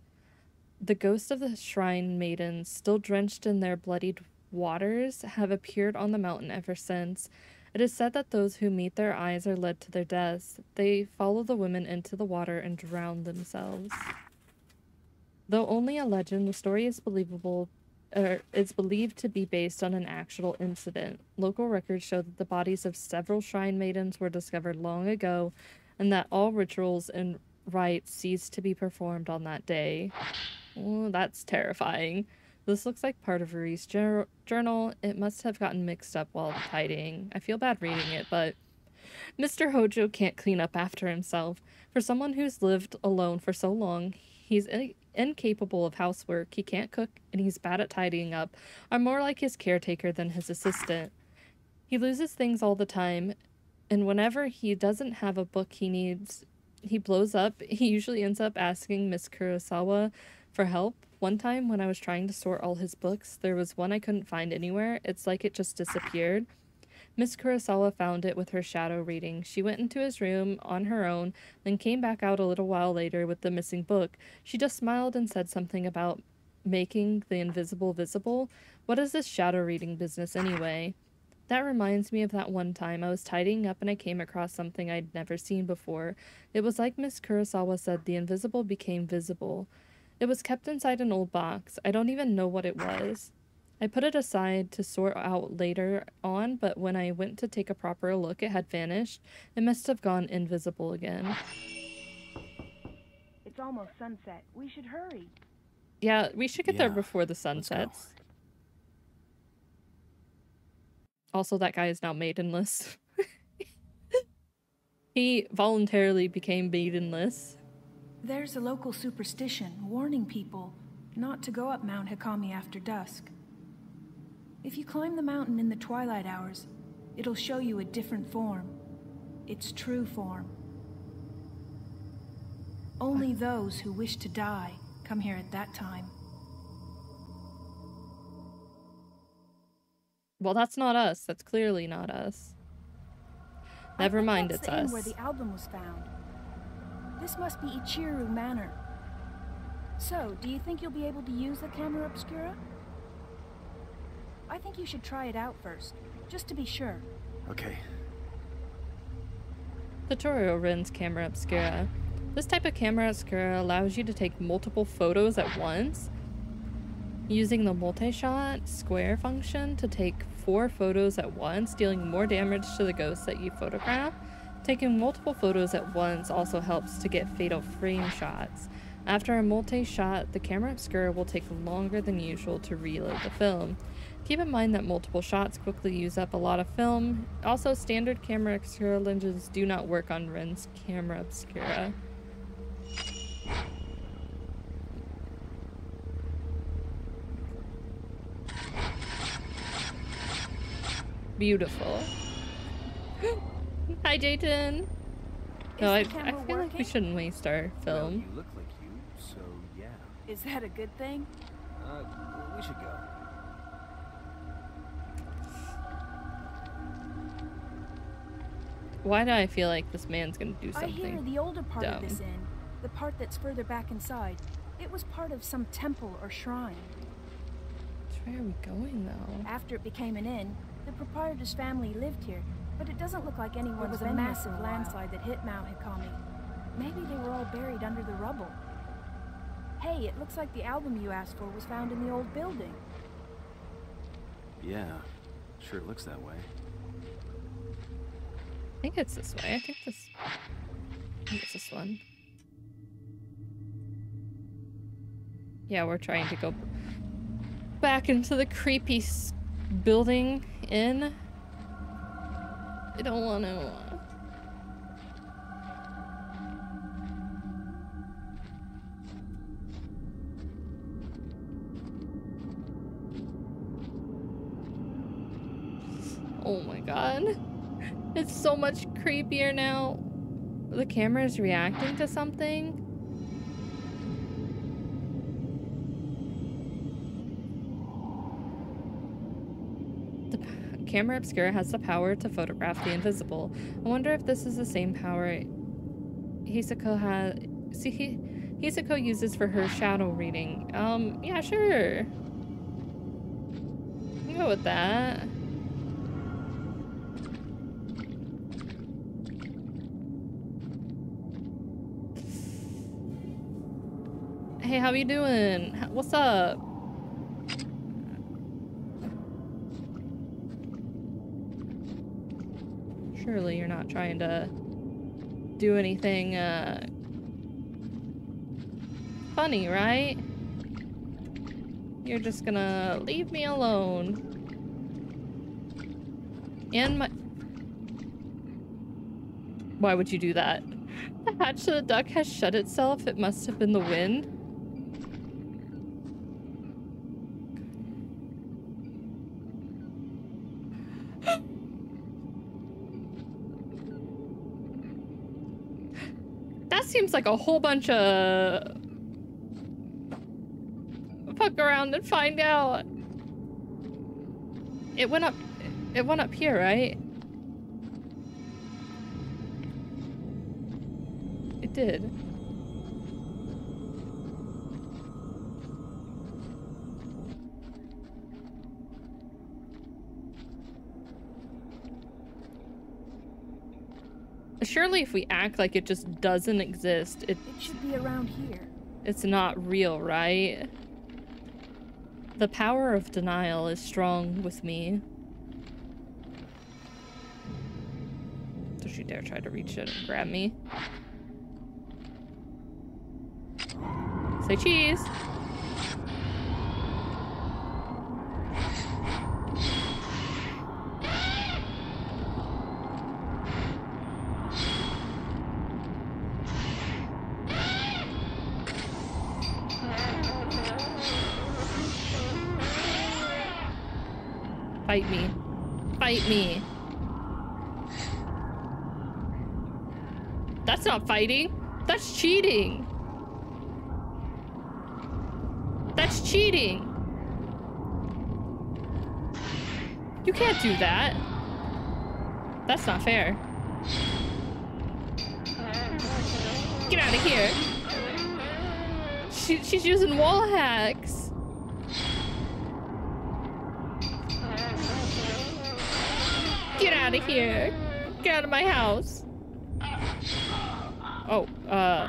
The ghosts of the shrine maidens, still drenched in their bloodied waters, have appeared on the mountain ever since. It is said that those who meet their eyes are led to their deaths. They follow the women into the water and drown themselves. Though only a legend, the story is believable or is believed to be based on an actual incident. Local records show that the bodies of several shrine maidens were discovered long ago and that all rituals and rites ceased to be performed on that day. Oh, that's terrifying. This looks like part of jour- journal. It must have gotten mixed up while tidying. I feel bad reading it, but Mr. Hojo can't clean up after himself. For someone who's lived alone for so long, he's incapable of housework, he can't cook, and he's bad at tidying up, are more like his caretaker than his assistant. He loses things all the time, and whenever he doesn't have a book he needs, he blows up. He usually ends up asking Miss Kurosawa for help. One time when I was trying to sort all his books, there was one I couldn't find anywhere. It's like it just disappeared. Miss Kurosawa found it with her shadow reading. She went into his room on her own, then came back out a little while later with the missing book. She just smiled and said something about making the invisible visible. What is this shadow reading business anyway? That reminds me of that one time I was tidying up and I came across something I'd never seen before. It was like Miss Kurosawa said the invisible became visible. It was kept inside an old box. I don't even know what it was. I put it aside to sort out later on, but when I went to take a proper look, it had vanished. It must have gone invisible again. It's almost sunset. We should hurry. Yeah, we should get there before the sun let's go. sets. Also, that guy is now maidenless. he voluntarily became maidenless. There's a local superstition warning people not to go up Mount Hikami after dusk. If you climb the mountain in the twilight hours, it'll show you a different form. Its true form. Only those who wish to die come here at that time. Well, that's not us. That's clearly not us. Never mind, that's it's us. where the album was found. This must be Ichiru Manor. So, do you think you'll be able to use the camera obscura? I think you should try it out first, just to be sure. Okay. Tutorial Ren's Camera Obscura. This type of camera obscura allows you to take multiple photos at once. Using the multi-shot square function to take four photos at once, dealing more damage to the ghosts that you photograph. Taking multiple photos at once also helps to get fatal frame shots. After a multi-shot, the camera obscura will take longer than usual to reload the film. Keep in mind that multiple shots quickly use up a lot of film. Also, standard camera obscura lenses do not work on Ren's camera obscura. Beautiful. Hi, Jayton. No, I, I camera feel like we shouldn't waste our Well, film. you look like you, so yeah. Is that a good thing? Uh, we should go. Why do I feel like this man's gonna do something? I hear the older part of this inn, the part that's further back inside, it was part of some temple or shrine. Where are we going though? After it became an inn, the proprietor's family lived here, but it doesn't look like anyone was a massive landslide that hit Mount Hikami. Maybe they were all buried under the rubble. Hey, it looks like the album you asked for was found in the old building. Yeah, sure it looks that way. I think it's this way. I think this. I think it's this one. Yeah, we're trying to go back into the creepy building in. I don't want to. Oh my god. It's so much creepier now. The camera is reacting to something. The camera obscura has the power to photograph the invisible. I wonder if this is the same power Hisoka has. See, he, Hisoka uses for her shadow reading. Um, yeah, sure. Go with that. Hey, how you doing? What's up? Surely you're not trying to do anything uh funny, right? You're just gonna leave me alone. And my Why would you do that? The hatch to the duck has shut itself. It must have been the wind. That seems like a whole bunch of fuck around and find out. It went up it went up here, right? It did. Surely if we act like it just doesn't exist, it, It should be around here. it's not real, right? The power of denial is strong with me. Don't you dare try to reach it and grab me. Say cheese. Fight me. Fight me. That's not fighting. That's cheating. That's cheating. You can't do that. That's not fair. Get out of here. She, she's using wall hacks. Get out of here. Get out of my house. Oh, uh.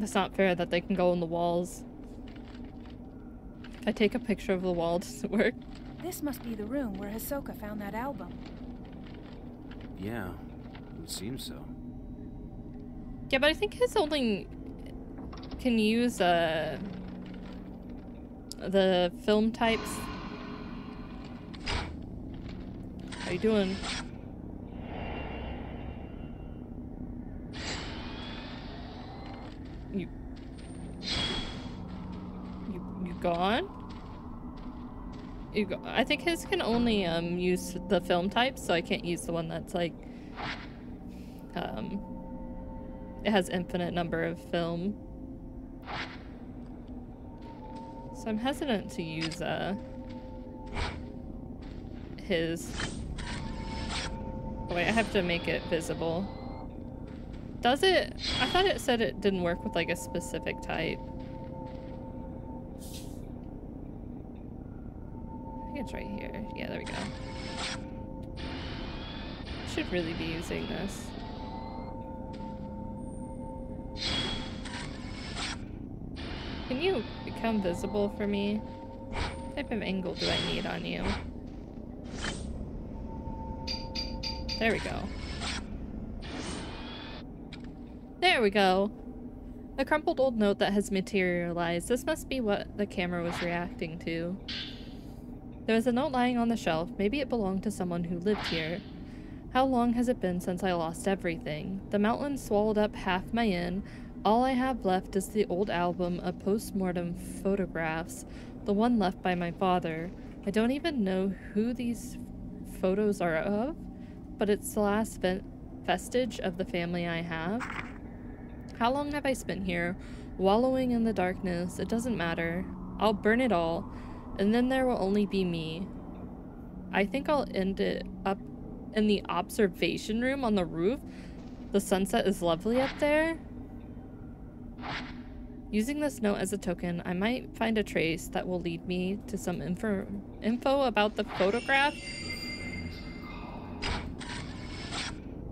It's not fair that they can go on the walls. If I take a picture of the wall, does it work? This must be the room where Hisoka found that album. Yeah, it would seem so. Yeah, but I think his only can use uh the film types. How you doing? You you you gone? You go I think his can only um use the film types, so I can't use the one that's like it has infinite number of film. So I'm hesitant to use uh his Oh wait, I have to make it visible. Does it? I thought it said it didn't work with like a specific type. I think it's right here. Yeah, there we go. Should really be using this. Can you become visible for me? What type of angle do I need on you? There we go. There we go. A crumpled old note that has materialized. This must be what the camera was reacting to. There was a note lying on the shelf. Maybe it belonged to someone who lived here. How long has it been since I lost everything? The mountain swallowed up half my inn. All I have left is the old album of post-mortem photographs, the one left by my father. I don't even know who these photos are of, but it's the last vestige of the family I have. How long have I spent here, wallowing in the darkness? It doesn't matter. I'll burn it all, and then there will only be me. I think I'll end it up in the observation room on the roof. The sunset is lovely up there. Using this note as a token, I might find a trace that will lead me to some info, info about the photograph.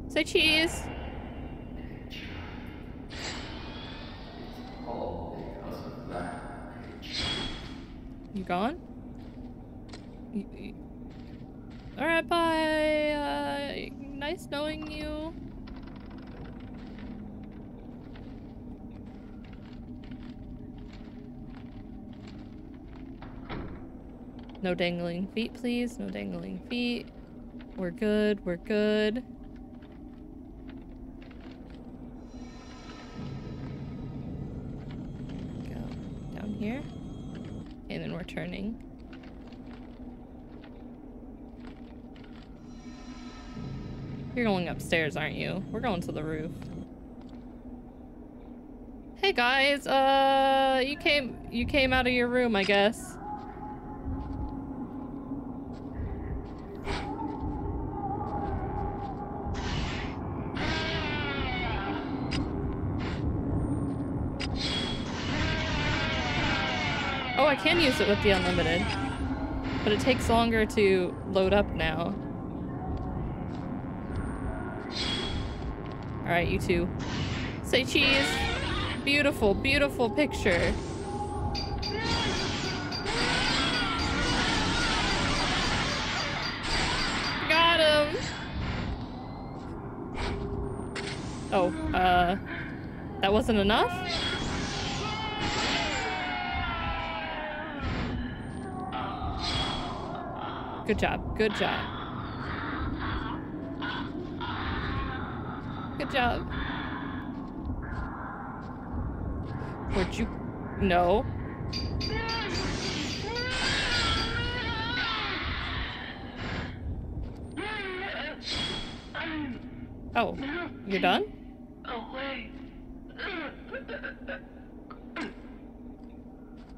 Say cheese! You gone? Alright, bye. Uh, nice knowing you. No dangling feet, please. No dangling feet. We're good. We're good. Go down here. And then we're turning. You're going upstairs, aren't you? We're going to the roof. Hey guys, uh, you came, you came out of your room, I guess. Oh, I use it with the unlimited. But it takes longer to load up now. Alright, you two. Say cheese. Beautiful, beautiful picture. Got him! Oh, uh... That wasn't enough? Good job. Good job. Good job. Would you... No. Oh, you're done?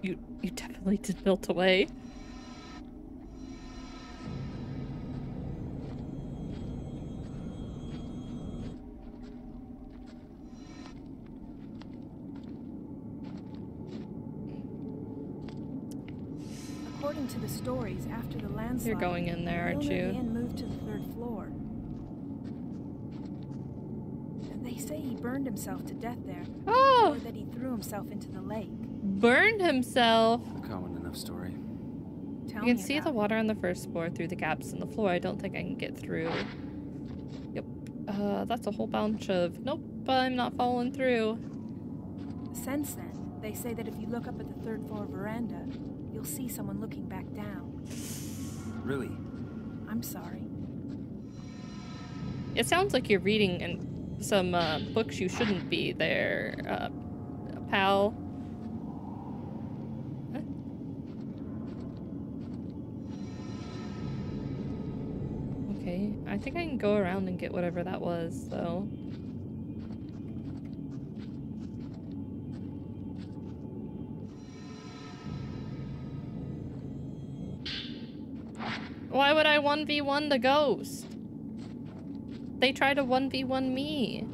You, you definitely did melt away. According to the stories, after the landslide, You're going in there, aren't the owner of you? the inn moved to the third floor. They say he burned himself to death there, Oh! or that he threw himself into the lake. Burned himself. Common enough story. Tell You can see the water on the first floor through the gaps in the floor. I don't think I can get through. Yep. Uh, that's a whole bunch of... Nope, I'm not following through. Since then, they say that if you look up at the third floor veranda, you'll see someone looking back down. Really? I'm sorry. It sounds like you're reading in some uh, books you shouldn't be there, uh, pal. Huh? Okay, I think I can go around and get whatever that was, though. Why would I 1v1 the ghost? They try to 1v1 me.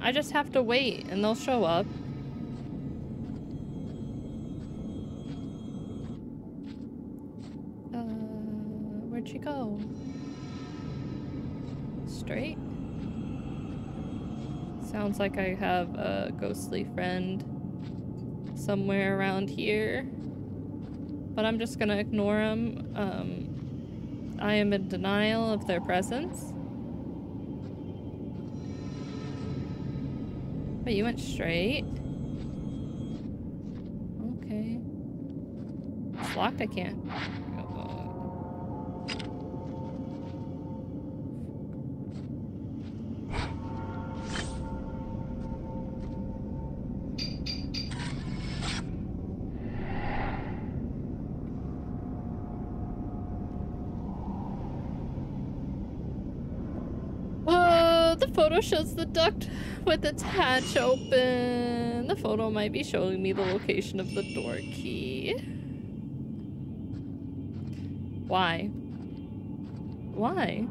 I just have to wait and they'll show up. Uh, where'd she go? Straight? Sounds like I have a ghostly friend somewhere around here. But I'm just gonna ignore him. Um, I am in denial of their presence. But you went straight. Okay. It's locked, I can't. Photo shows the duct with its hatch open. The photo might be showing me the location of the door key. Why? Why?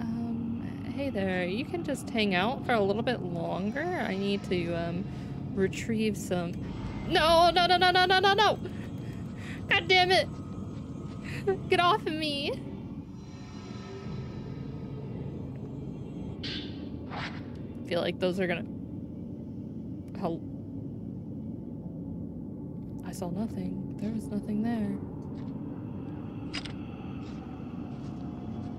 Um, hey there, you can just hang out for a little bit longer? I need to, um, retrieve some... No, no, no, no, no, no, no, no! God damn it! Get off of me! I feel like those are gonna... How... I saw nothing. There was nothing there.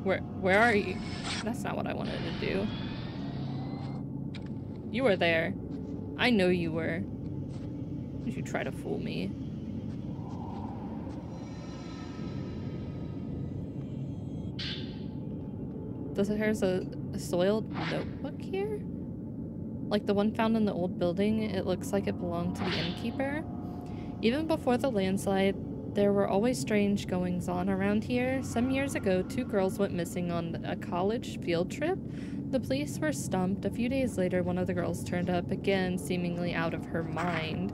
Where, where are you? That's not what I wanted to do. You were there. I know you were. Did you try to fool me? Does it there's a, a soiled notebook here? Like the one found in the old building, it looks like it belonged to the innkeeper. Even before the landslide, there were always strange goings on around here. Some years ago, two girls went missing on a college field trip. The police were stumped. A few days later, one of the girls turned up again, seemingly out of her mind.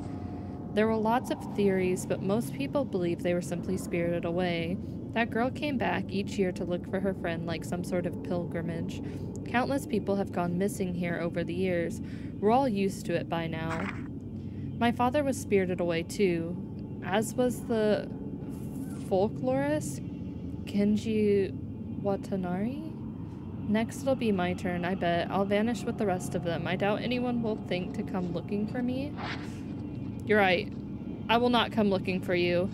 There were lots of theories, but most people believe they were simply spirited away. That girl came back each year to look for her friend like some sort of pilgrimage. Countless people have gone missing here over the years. We're all used to it by now. My father was spirited away too, as was the folklorist Kenji Watanari. Next it'll be my turn, I bet. I'll vanish with the rest of them. I doubt anyone will think to come looking for me. You're right. I will not come looking for you.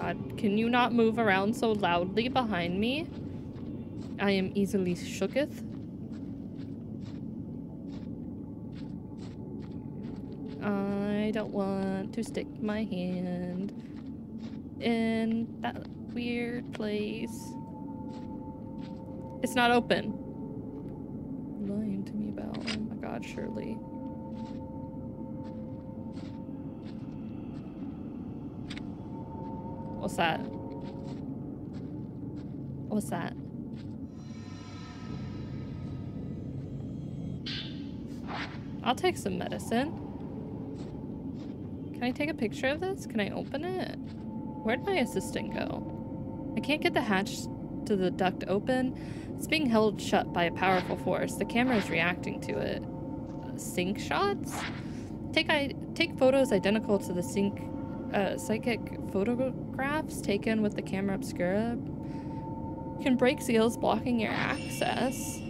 God. Can you not move around so loudly behind me? I am easily shooketh. I don't want to stick my hand in that weird place. It's not open. Lying to me about. Oh my god, Shirley. What's that? What's that? I'll take some medicine. Can I take a picture of this? Can I open it? Where'd my assistant go? I can't get the hatch to the duct open. It's being held shut by a powerful force. The camera is reacting to it. Sync shots? Take I take photos identical to the sync uh, psychic photographs taken with the camera obscura. Can break seals blocking your access.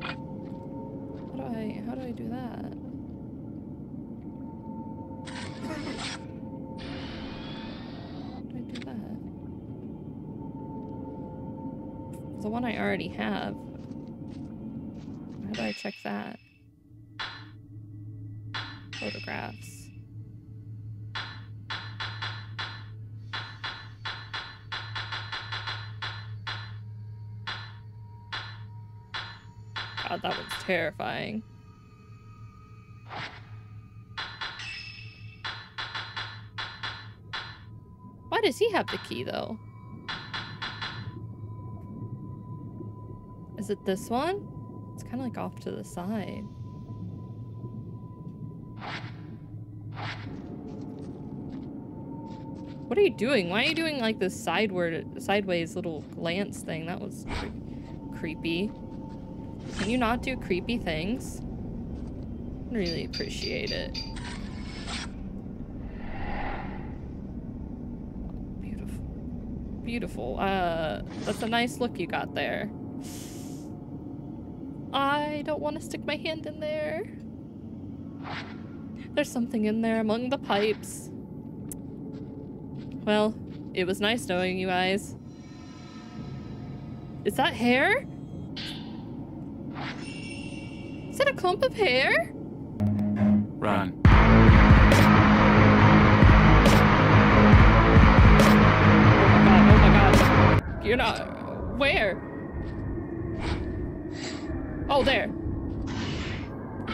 How do I how do I do that? How do I do that? The one I already have. How do I check that? Photographs. God, that was terrifying. Why does he have the key, though? Is it this one? It's kind of like off to the side. Are you doing? Why are you doing like this sideward, sideways little glance thing? That was cre creepy. Can you not do creepy things? Really appreciate it. Beautiful. Beautiful. Uh, that's a nice look you got there. I don't want to stick my hand in there. There's something in there among the pipes. Well, it was nice knowing you guys. Is that hair? Is that a clump of hair? Run. Oh my god, oh my god. You're not. Where? Oh, there.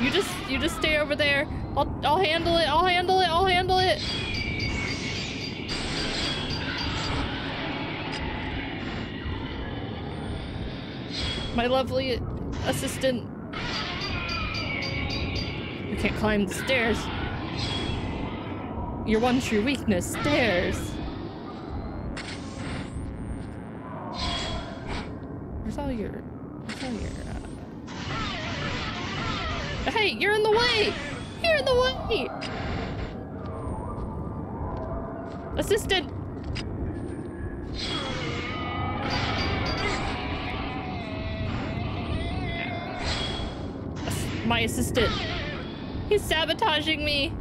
You just, you just stay over there. I'll, I'll handle it. I'll handle it. I'll handle it. My lovely assistant. You can't climb the stairs. Your one true weakness, stairs. Where's all your, where's all your, uh... Hey, you're in the way! You're in the way! Assistant! My assistant. He's sabotaging me.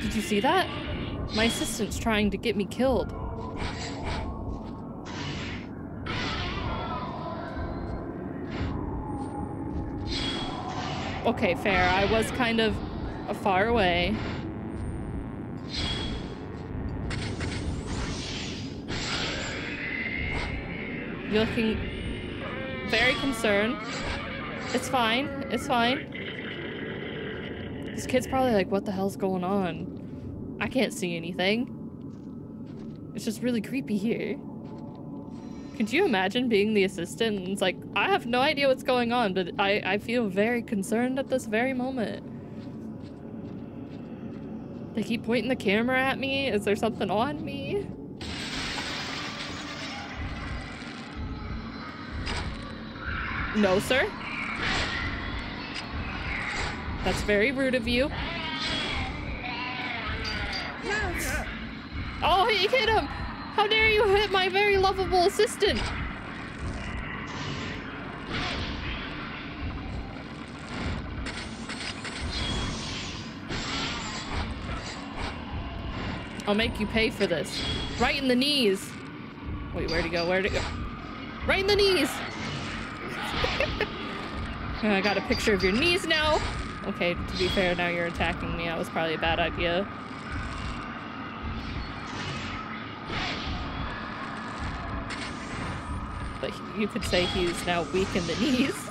Did you see that? My assistant's trying to get me killed. Okay, fair. I was kind of far away. You're looking very concerned. It's fine. It's fine. This kid's probably like, what the hell's going on? I can't see anything. It's just really creepy here. Could you imagine being the assistant and it's like, I have no idea what's going on, but I, I feel very concerned at this very moment. They keep pointing the camera at me. Is there something on me? No, sir. That's very rude of you. Oh, he hit him! How dare you hit my very lovable assistant! I'll make you pay for this. Right in the knees. Wait, where'd he go? Where'd he go? Right in the knees! I got a picture of your knees now. Okay, to be fair, now you're attacking me. That was probably a bad idea. But you could say he's now weak in the knees.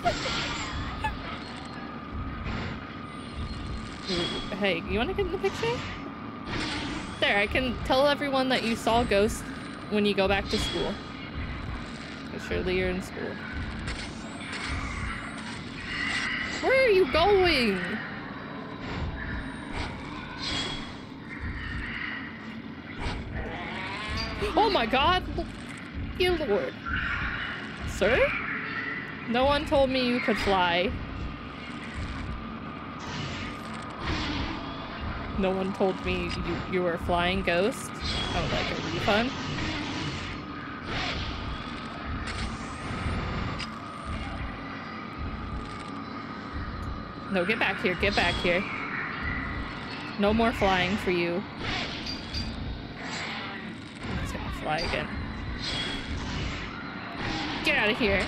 hey, you want to get in the picture? There, I can tell everyone that you saw a ghost when you go back to school. Surely you're in school. Where are you going? Oh my god! You lord. Sir? No one told me you could fly. No one told me you, you were a flying ghost. I would like a refund. No, get back here. Get back here. No more flying for you. He's gonna fly again. Get out of here.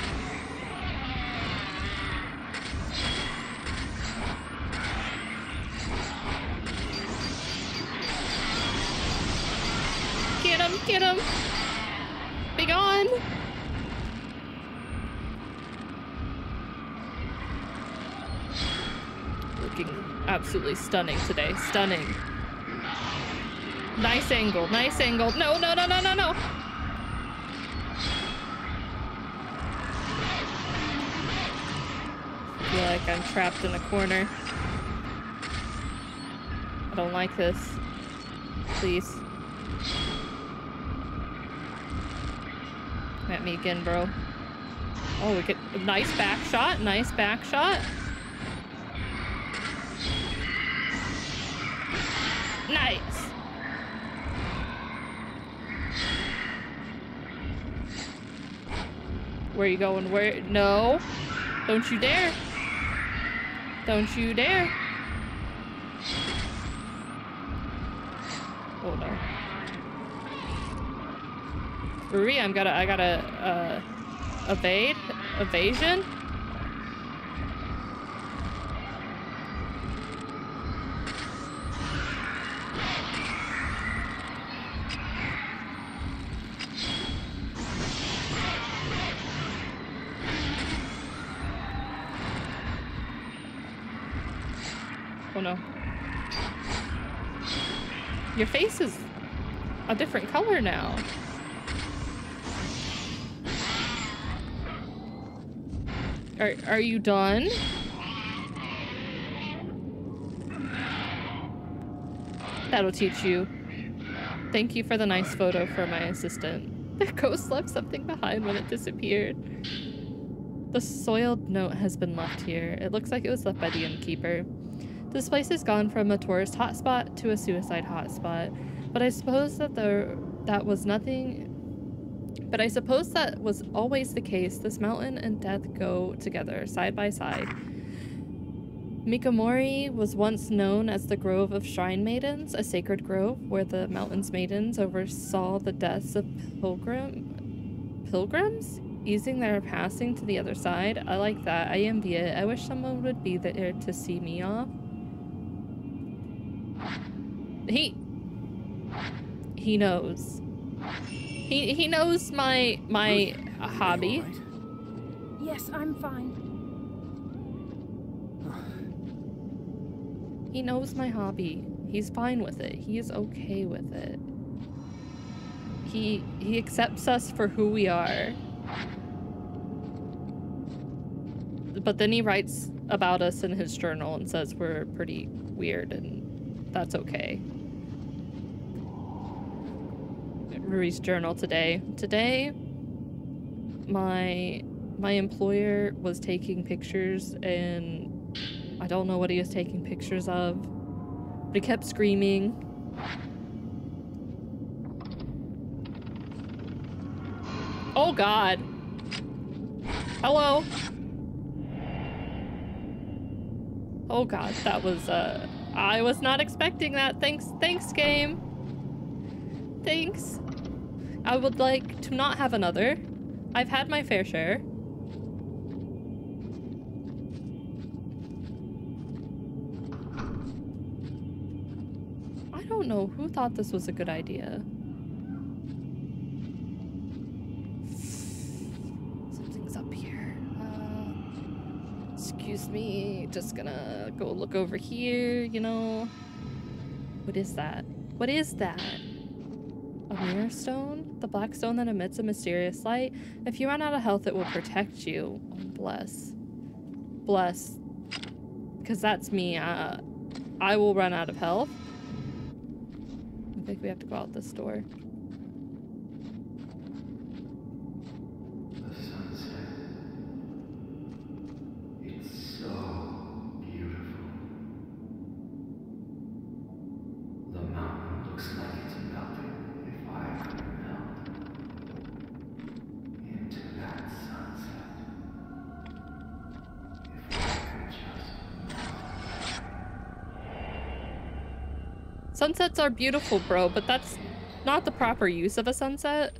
Get him, get him. Be gone. Looking absolutely stunning today. Stunning. Nice angle, nice angle. No, no, no, no, no, no. I feel like I'm trapped in a corner. I don't like this. Please. At me again, bro. Oh, we get nice back shot. Nice back shot. Nice. Where you going? Where? No. Don't you dare. Don't you dare. Oh no. Ruri, I'm gotta, I gotta, uh, evade? Evasion? Are, you done? That'll teach you. Thank you for the nice photo for my assistant. The ghost left something behind when it disappeared. The soiled note has been left here. It looks like it was left by the innkeeper. This place has gone from a tourist hotspot to a suicide hotspot, but I suppose that the that was nothing. But I suppose that was always the case. This mountain and death go together, side by side. Mikamori was once known as the Grove of Shrine Maidens, a sacred grove where the mountain's maidens oversaw the deaths of pilgrim pilgrims easing their passing to the other side. I like that. I envy it. I wish someone would be there to see me off. He he knows. He he knows my my hobby. Yes, I'm fine. He knows my hobby. He's fine with it. He is okay with it. He he accepts us for who we are. But then he writes about us in his journal and says we're pretty weird and that's okay. Ruri's journal today. Today my my employer was taking pictures and I don't know what he was taking pictures of, but he kept screaming. Oh god. Hello. Oh god, that was uh I was not expecting that. Thanks thanks game. Thanks. I would like to not have another. I've had my fair share. I don't know who thought this was a good idea. Something's up here. Uh, excuse me, just gonna go look over here, you know. What is that? What is that? A mirror stone? The black stone that emits a mysterious light? If you run out of health, it will protect you. Bless. Bless. Because that's me. Uh, I will run out of health. I think we have to go out this door. The sunset. It's so beautiful. The mountain looks like it's melting if I could melt into that sunset. If I could just Sunsets are beautiful, bro, but that's not the proper use of a sunset.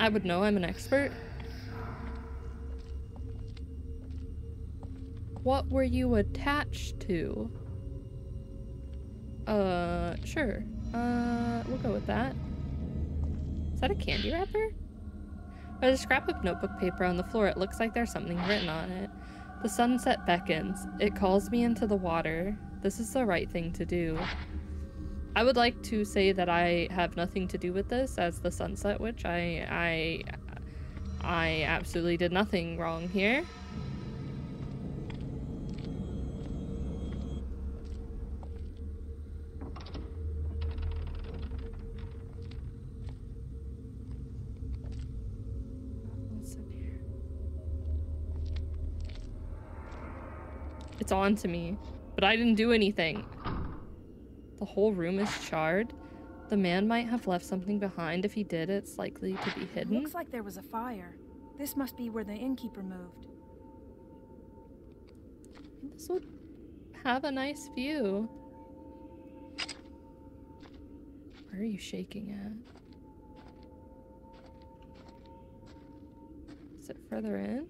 I would know, I'm an expert. What were you attached to? Uh, sure. Uh, we'll go with that. Is that a candy wrapper? There's a scrap of notebook paper on the floor. It looks like there's something written on it. The sunset beckons. It calls me into the water. This is the right thing to do. I would like to say that I have nothing to do with this as the Sunset Witch. I, I, I absolutely did nothing wrong here. It's on to me, but I didn't do anything. The whole room is charred. The man might have left something behind. If he did, it's likely to be hidden. Looks like there was a fire. This must be where the innkeeper moved. This would have a nice view. Where are you shaking at? Is it further in?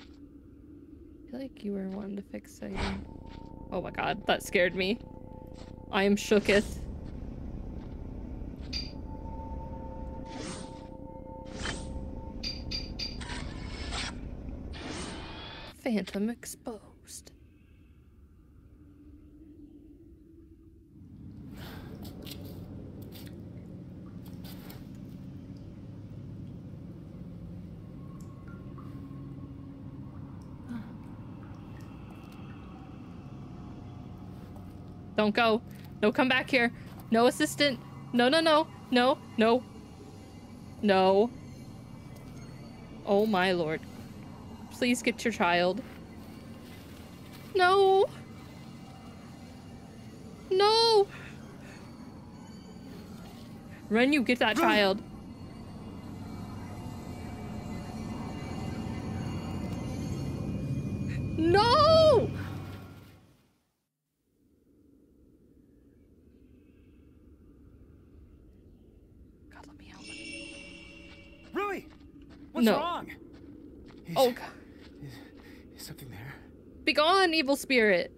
I feel like you were one to fix it. Oh my god, that scared me. I am shooketh. Phantom exposed. Don't go. No, come back here. No assistant. No, no, no. No, no. No. Oh my lord. Please get your child. No. No. Run, you get that child. Evil spirit.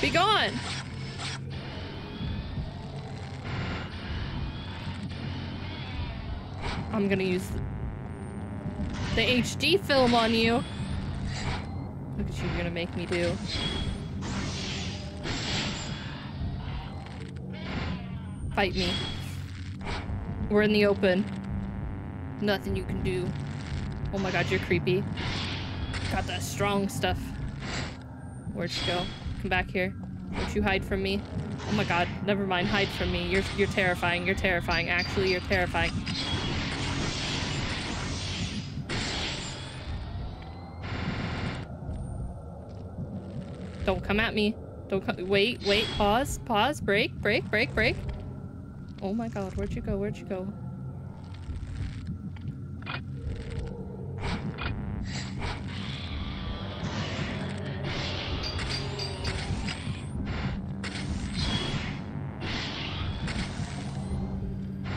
Be gone. I'm gonna use the, HD film on you. Look at you, you're gonna make me do. Fight me. We're in the open. Nothing you can do. Oh my god, you're creepy. Got that strong stuff. Where'd you go? Come back here. Don't you hide from me. Oh my god, never mind, hide from me. You're you're terrifying, you're terrifying. Actually, you're terrifying. Don't come at me. Don't come. Wait, wait, pause, pause, break, break, break, break. Oh my god, where'd you go? Where'd you go?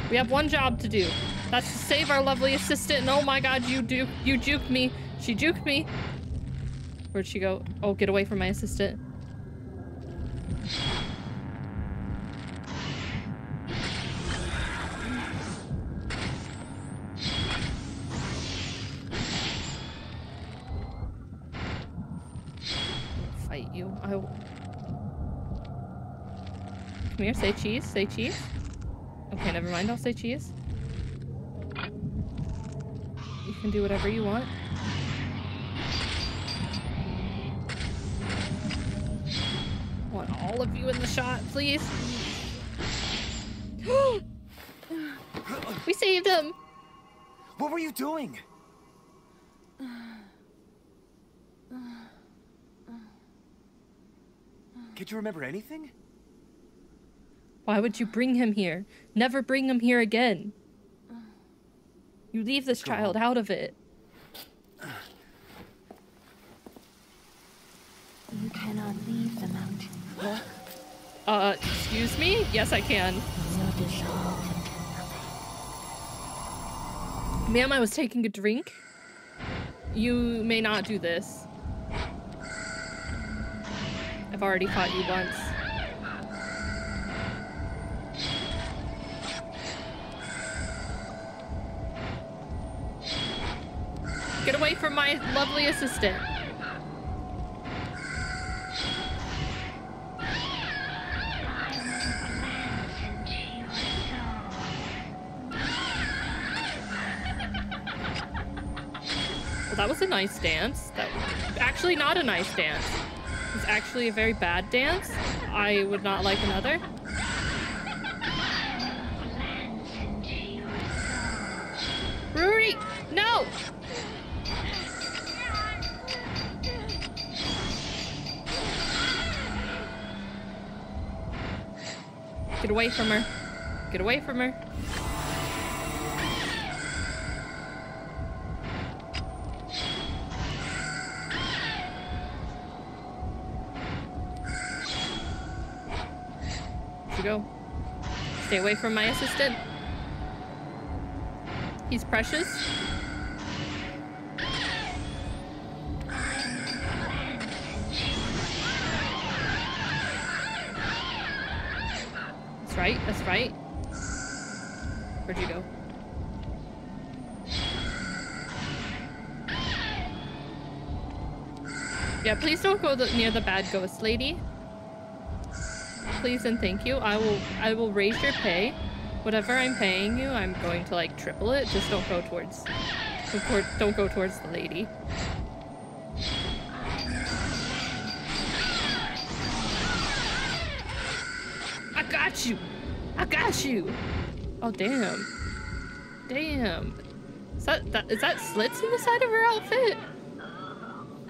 We have one job to do. That's to save our lovely assistant. And oh my god, you do you juked me. She juked me. Where'd she go? Oh, get away from my assistant. Fight you. I. Come here. Say cheese. Say cheese. Okay, never mind. I'll say cheese. You can do whatever you want. Want all of you in the shot, please. we saved him. What were you doing? Can't you remember anything? Why would you bring him here? Never bring him here again. You leave this Go child on. out of it. You cannot leave the mountain. Uh, excuse me? Yes, I can. You'll dissolve into Ma'am, I was taking a drink. You may not do this. I've already fought you once. Get away from my lovely assistant. that was a nice dance. That was actually not a nice dance. It's actually a very bad dance. I would not like another. Ruri! No! Get away from her. Get away from her. you go. Stay away from my assistant. He's precious. Right, that's right. Where'd you go? Yeah, please don't go the, near the bad ghost lady. Please and thank you. I will I will raise your pay. Whatever I'm paying you, I'm going to like triple it. Just don't go towards don't go towards the lady. You. I got you. Oh damn. Damn. Is that, that is that slits in the side of her outfit?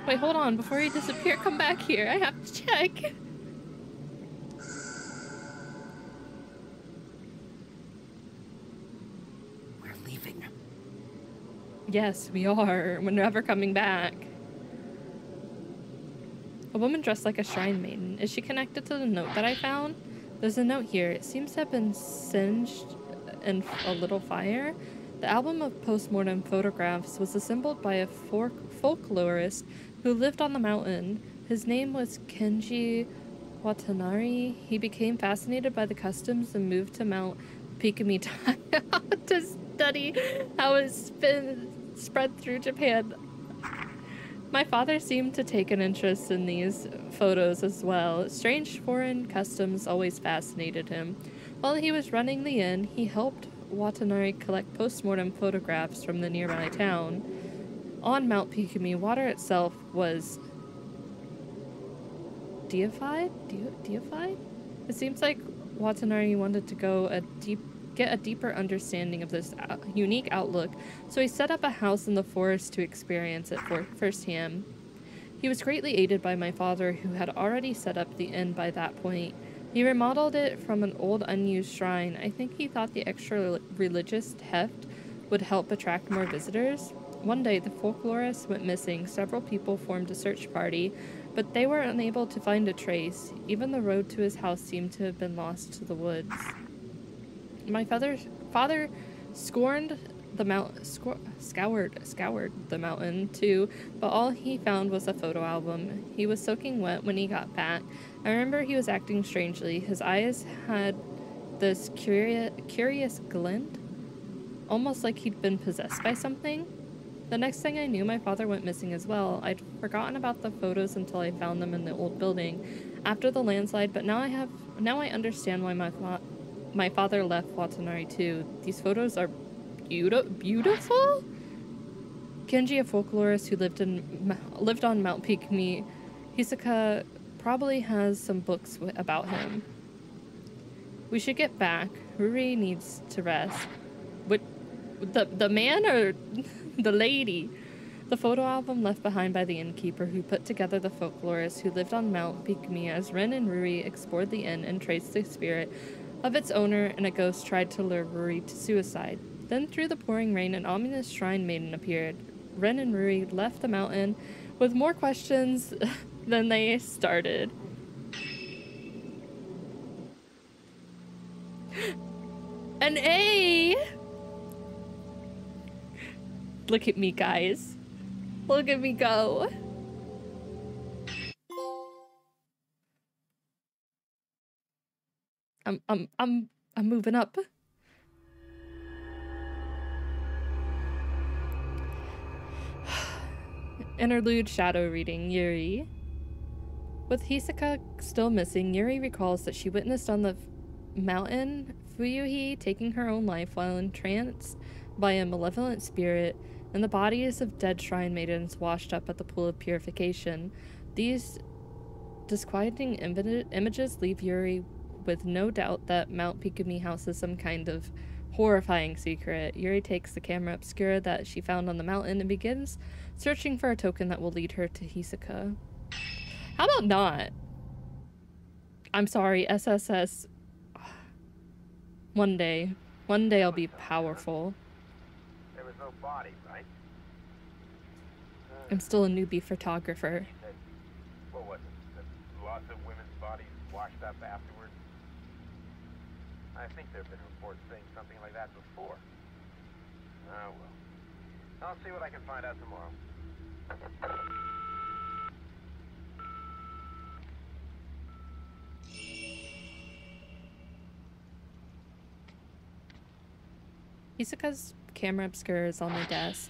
Wait, hold on. Before you disappear, come back here. I have to check. We're leaving. Yes, we are. We're never coming back. A woman dressed like a shrine maiden. Is she connected to the note that I found? There's a note here. It seems to have been singed in a little fire. The album of postmortem photographs was assembled by a folklorist who lived on the mountain. His name was Kenji Watanari. He became fascinated by the customs and moved to Mount Hikami to study how it's been spread through Japan. My father seemed to take an interest in these photos as well. Strange foreign customs always fascinated him. While he was running the inn, he helped Watanari collect postmortem photographs from the nearby town. On Mount Hikami, water itself was deified? De- deified? It seems like Watanari wanted to go a deep get a deeper understanding of this uh, unique outlook, so he set up a house in the forest to experience it for firsthand. He was greatly aided by my father, who had already set up the inn by that point. He remodeled it from an old unused shrine. I think he thought the extra religious heft would help attract more visitors. One day, the folklorist went missing. Several people formed a search party, but they were unable to find a trace. Even the road to his house seemed to have been lost to the woods. My father, father scorned the mount, scoured, scoured the mountain too, but all he found was a photo album. He was soaking wet when he got back. I remember he was acting strangely. His eyes had this curious, curious glint, almost like he'd been possessed by something. The next thing I knew, my father went missing as well. I'd forgotten about the photos until I found them in the old building after the landslide, but now I have now I understand why my fa- my father left Watanari too. These photos are beautiful. Beautiful. Kenji, a folklorist who lived in lived on Mount Hikami, Hisoka probably has some books about him. We should get back. Ruri needs to rest. What, the the man or the lady? The photo album left behind by the innkeeper who put together the folklorist who lived on Mount Hikami as Ren and Ruri explored the inn and traced the spirit of its owner and a ghost tried to lure Ruri to suicide. Then through the pouring rain an ominous shrine maiden appeared. Ren and Ruri left the mountain with more questions than they started. An A! Look at me, guys. Look at me go. I'm I'm I'm I'm moving up. Interlude shadow reading Yuri. With Hisoka still missing, Yuri recalls that she witnessed on the mountain Fuyuhi taking her own life while entranced by a malevolent spirit and the bodies of dead shrine maidens washed up at the pool of purification. These disquieting images leave Yuri with no doubt that Mount Hikami houses some kind of horrifying secret. Yuri takes the camera obscura that she found on the mountain and begins searching for a token that will lead her to Hisoka. How about not? I'm sorry, SSS. One day. One day I'll be powerful. There was no body, right? I'm still a newbie photographer. What was it? Lots of women's bodies washed up afterwards? I think there have been reports saying something like that before. Ah, well. I'll see what I can find out tomorrow. Hisoka's camera obscura is on my desk.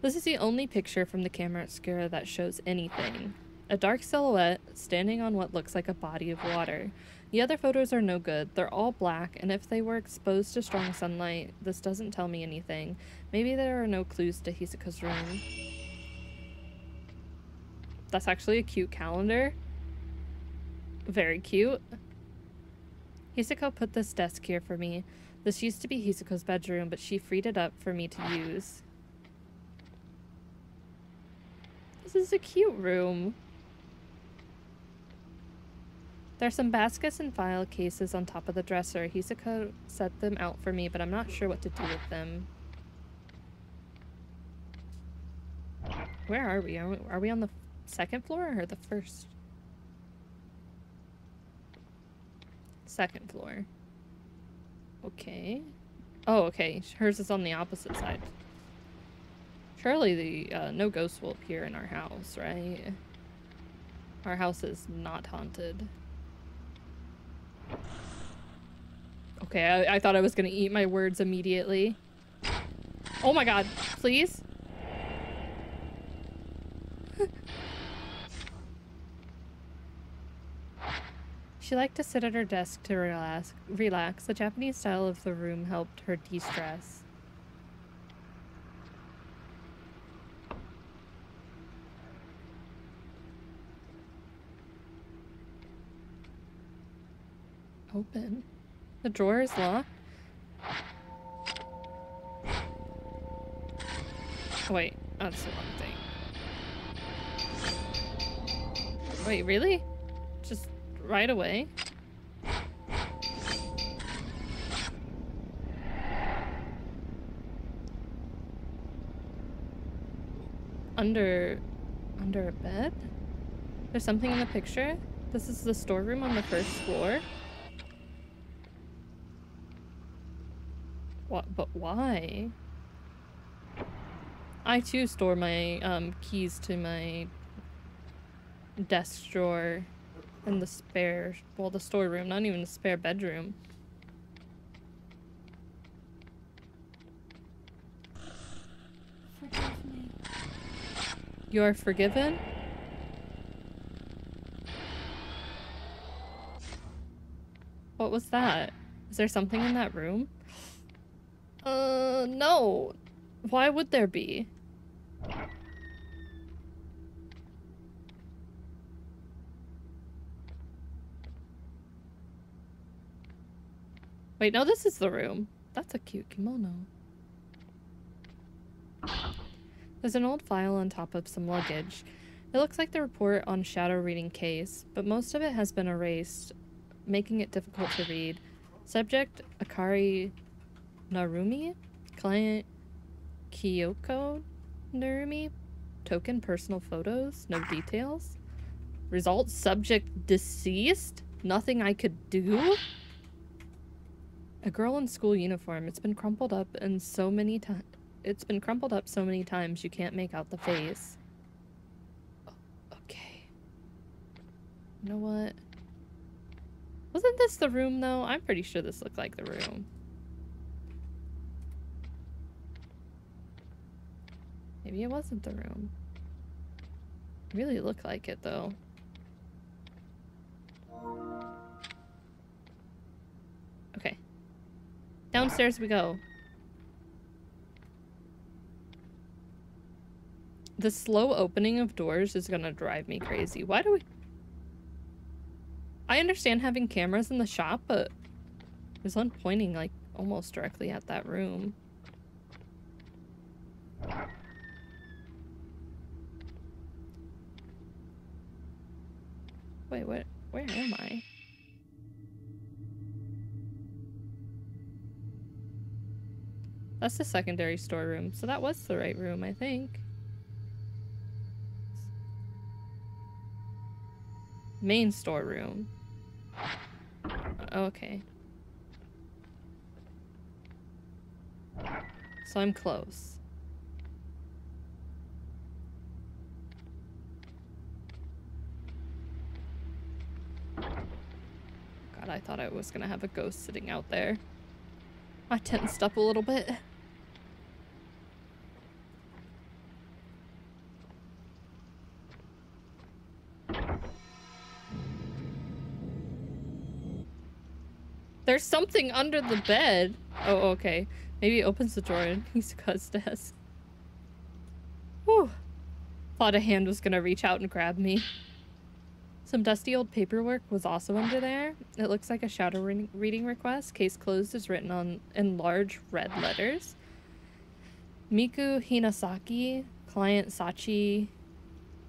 This is the only picture from the camera obscura that shows anything. A dark silhouette standing on what looks like a body of water. The other photos are no good. They're all black, and if they were exposed to strong sunlight, this doesn't tell me anything. Maybe there are no clues to Hisoka's room. That's actually a cute calendar. Very cute. Hisoka put this desk here for me. This used to be Hisoka's bedroom, but she freed it up for me to use. This is a cute room. There's some baskets and file cases on top of the dresser. Hisoka set them out for me, but I'm not sure what to do with them. Where are we? Are we, are we on the second floor or the first? Second floor. Okay. Oh, okay. Hers is on the opposite side. Surely the uh, no ghosts will appear in our house, right? Our house is not haunted. Okay, I, I thought I was gonna eat my words immediately. Oh my god, please? She liked to sit at her desk to relax. Relax. The Japanese style of the room helped her de-stress. Open. The drawer is locked. Oh, wait, that's the wrong thing. Wait, really? Just right away? Under... under a bed? There's something in the picture? This is the storeroom on the first floor? What? But why? I too store my um, keys to my desk drawer in the spare, well, the storeroom, not even the spare bedroom. You are forgiven? What was that? Is there something in that room? Uh, no. Why would there be? Wait, no, this is the room. That's a cute kimono. There's an old file on top of some luggage. It looks like the report on shadow reading case, but most of it has been erased, making it difficult to read. Subject Akari Narumi? Client Kyoko Narumi? Token personal photos? No details? Result subject deceased? Nothing I could do? A girl in school uniform. It's been crumpled up and so many times. It's been crumpled up so many times you can't make out the face. O- Okay. You know what? Wasn't this the room though? I'm pretty sure this looked like the room. Maybe it wasn't the room. Really looked like it though. Okay. Downstairs we go. The slow opening of doors is gonna drive me crazy. Why do we... I understand having cameras in the shop, but there's one pointing, like, almost directly at that room. Wait, what? Where am I? That's the secondary storeroom, so that was the right room, I think. Main storeroom. Oh, okay. So I'm close. God, I thought I was gonna have a ghost sitting out there. I tensed up a little bit. There's something under the bed. Oh, okay. Maybe he opens the door and he's desk. Whew. Thought a hand was gonna reach out and grab me. Some dusty old paperwork was also under there. It looks like a shadow re reading request. Case closed is written on in large red letters. Miku Hinasaki, client Sachi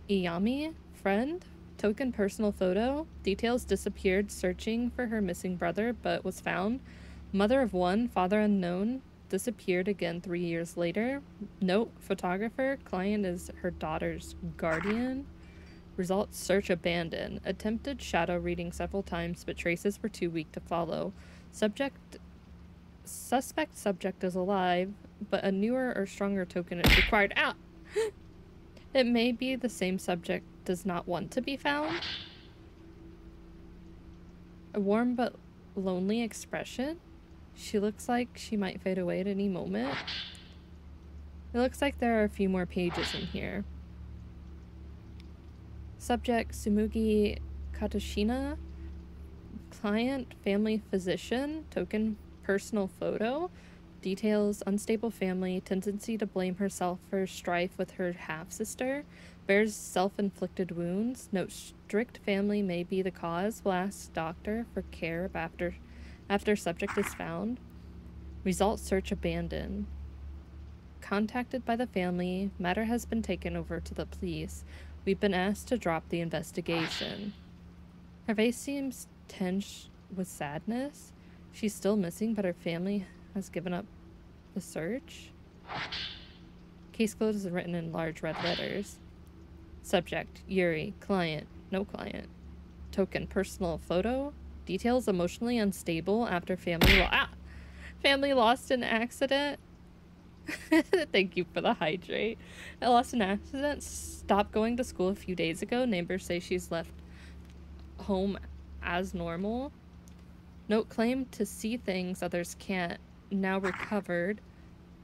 Iyami, friend, token personal photo. Details disappeared searching for her missing brother, but was found. Mother of one, father unknown, disappeared again three years later. Note, photographer, client is her daughter's guardian. Results search abandoned. Attempted shadow reading several times, but traces were too weak to follow. Subject suspect subject is alive, but a newer or stronger token is required. Ah! it may be the same subject does not want to be found. A warm but lonely expression. She looks like she might fade away at any moment. It looks like there are a few more pages in here. Subject Sumugi Katashina. Client family physician. Token personal photo. Details unstable family. Tendency to blame herself for strife with her half sister. Bears self inflicted wounds. Note strict family may be the cause. Will ask doctor for care after, after subject is found. Result search abandoned. Contacted by the family, matter has been taken over to the police. We've been asked to drop the investigation. Her face seems tinged with sadness. She's still missing, but her family has given up the search. Case closed is written in large red letters. Subject, Yuri. Client, no client. Token, personal photo. Details, emotionally unstable after family lo- ah! Family lost in accident. Thank you for the hydrate. I lost an accident. Stopped going to school a few days ago. Neighbors say she's left home as normal. Note claim to see things others can't. Now recovered.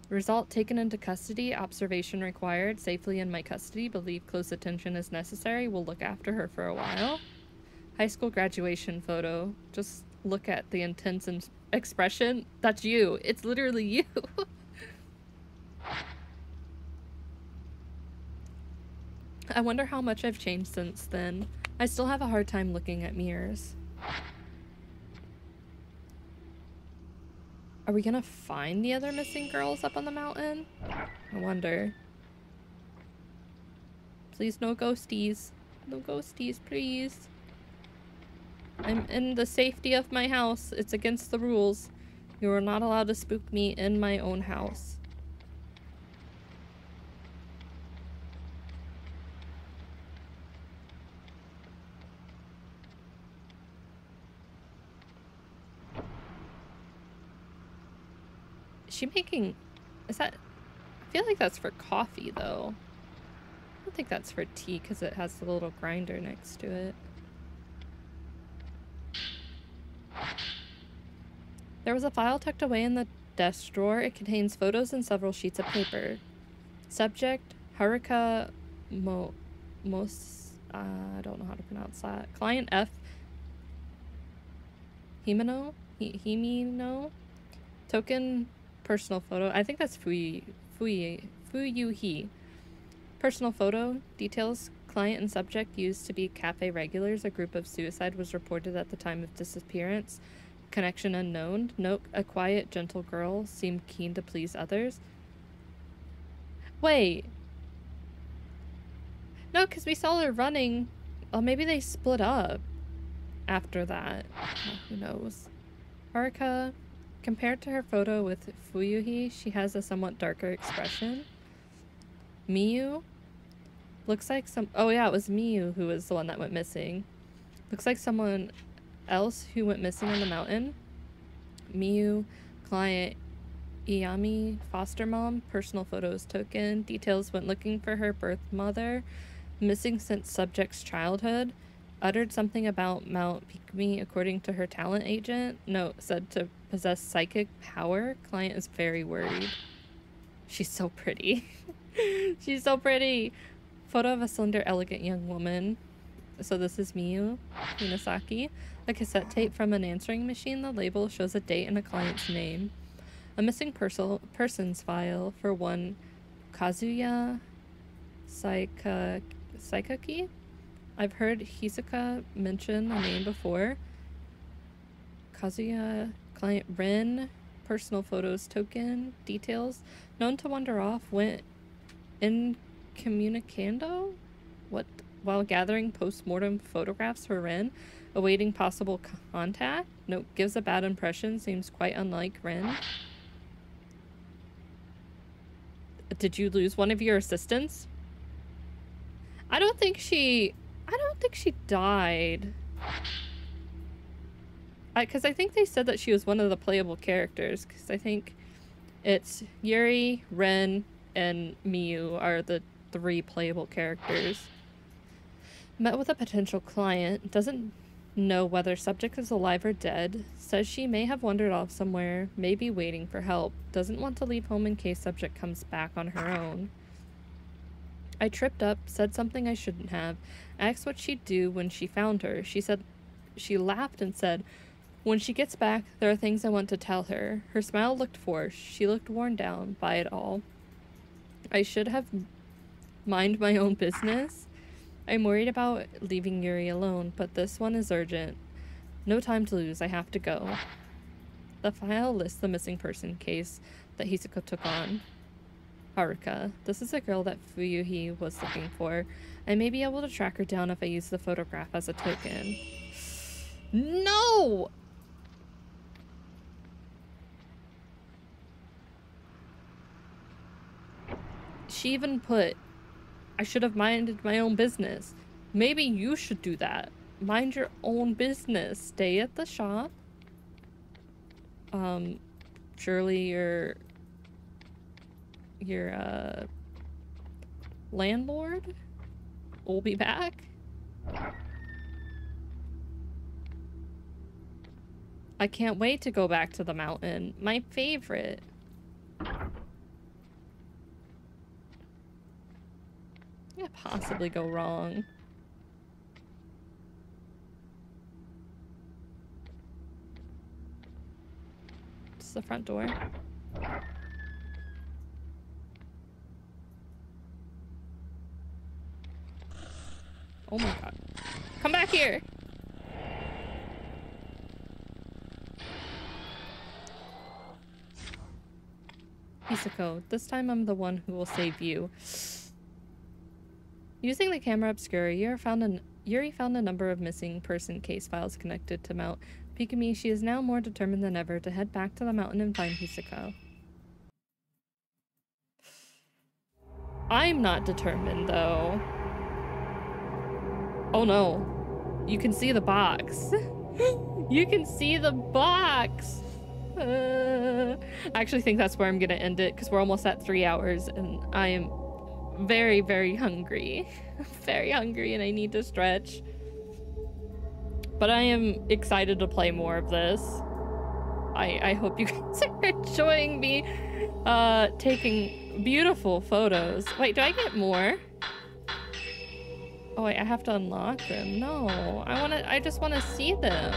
Result taken into custody. Observation required. Safely in my custody. Believe close attention is necessary. We'll look after her for a while. High school graduation photo. Just look at the intense expression. That's you. It's literally you. I wonder how much I've changed since then. I still have a hard time looking at mirrors. Are we gonna find the other missing girls up on the mountain? I wonder. Please no ghosties. No ghosties, please. I'm in the safety of my house. It's against the rules. You are not allowed to spook me in my own house. Is she making... Is that... I feel like that's for coffee, though. I don't think that's for tea, because it has the little grinder next to it. There was a file tucked away in the desk drawer. It contains photos and several sheets of paper. Subject, Haruka Mo... Mos... Uh, I don't know how to pronounce that. Client F. Himeno? He Himino? Token personal photo. I think that's Fui Fui Fuyuhi. Personal photo details client and subject used to be cafe regulars. A group of suicide was reported at the time of disappearance. Connection unknown. Note a quiet, gentle girl seemed keen to please others. Wait. No, because we saw her running. Well, maybe they split up after that. Who knows? Haruka, compared to her photo with Fuyuhi, she has a somewhat darker expression. Miyu looks like some. Oh, yeah, it was Miyu who was the one that went missing. Looks like someone else who went missing on the mountain. Miyu, client, Iyami, foster mom, personal photos token, details went looking for her birth mother, missing since subject's childhood, uttered something about Mount Hikami according to her talent agent. Note said to possess psychic power. Client is very worried. She's so pretty. She's so pretty. Photo of a slender, elegant young woman. So this is Miyu Hinasaki. A cassette tape from an answering machine. The label shows a date and a client's name. A missing perso- persons file for one Kazuya Saika Saikaki. I've heard Hisoka mention the name before. Kazuya client Ren personal photos token details known to wander off went in communicando what? While gathering post-mortem photographs for Ren awaiting possible contact? Note gives a bad impression seems quite unlike Ren. Did you lose one of your assistants? I don't think she I don't think she died because I, I think they said that she was one of the playable characters because I think it's Yuri, Ren, and Miyu are the three playable characters. Met with a potential client, doesn't know whether subject is alive or dead, says she may have wandered off somewhere, may be waiting for help, doesn't want to leave home in case subject comes back on her own. I tripped up, said something I shouldn't have, asked what she'd do when she found her. She said she laughed and said, when she gets back, there are things I want to tell her. Her smile looked forced. She looked worn down by it all. I should have mind my own business. I'm worried about leaving Yuri alone, but this one is urgent. No time to lose. I have to go. The file lists the missing person case that Hisoka took on. Haruka. This is a girl that Fuyuhi was looking for. I may be able to track her down if I use the photograph as a token. No! She even put, I should have minded my own business. Maybe you should do that. Mind your own business. Stay at the shop. Um, surely your, your, uh, landlord will be back. I can't wait to go back to the mountain. My favorite. Can't possibly go wrong. Is the front door. Oh my god. Come back here! Hisoka, this time I'm the one who will save you. Using the camera obscura, Yuri found, an, Yuri found a number of missing person case files connected to Mount Hikami. She is now more determined than ever to head back to the mountain and find Hisoka. I'm not determined, though. Oh no. You can see the box. you can see the box! Uh, I actually think that's where I'm gonna end it because we're almost at three hours and I am very, very hungry. very hungry and I need to stretch. But I am excited to play more of this. I, I hope you guys are enjoying me uh, taking beautiful photos. Wait, do I get more? Oh wait, I have to unlock them. No, I wanna, I just wanna see them.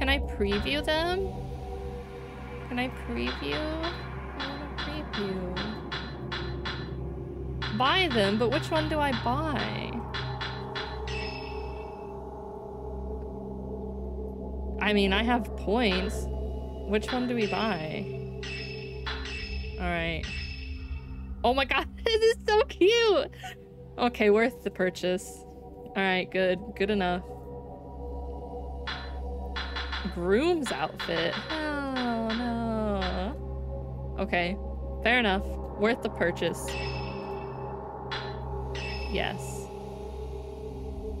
Can I preview them? Can I preview? I wanna preview buy them, but which one do I buy? I mean, I have points. Which one do we buy? Alright. Oh my god, this is so cute! Okay, worth the purchase. Alright, good. Good enough. Groom's outfit. Oh no. Okay, fair enough. Worth the purchase. Yes.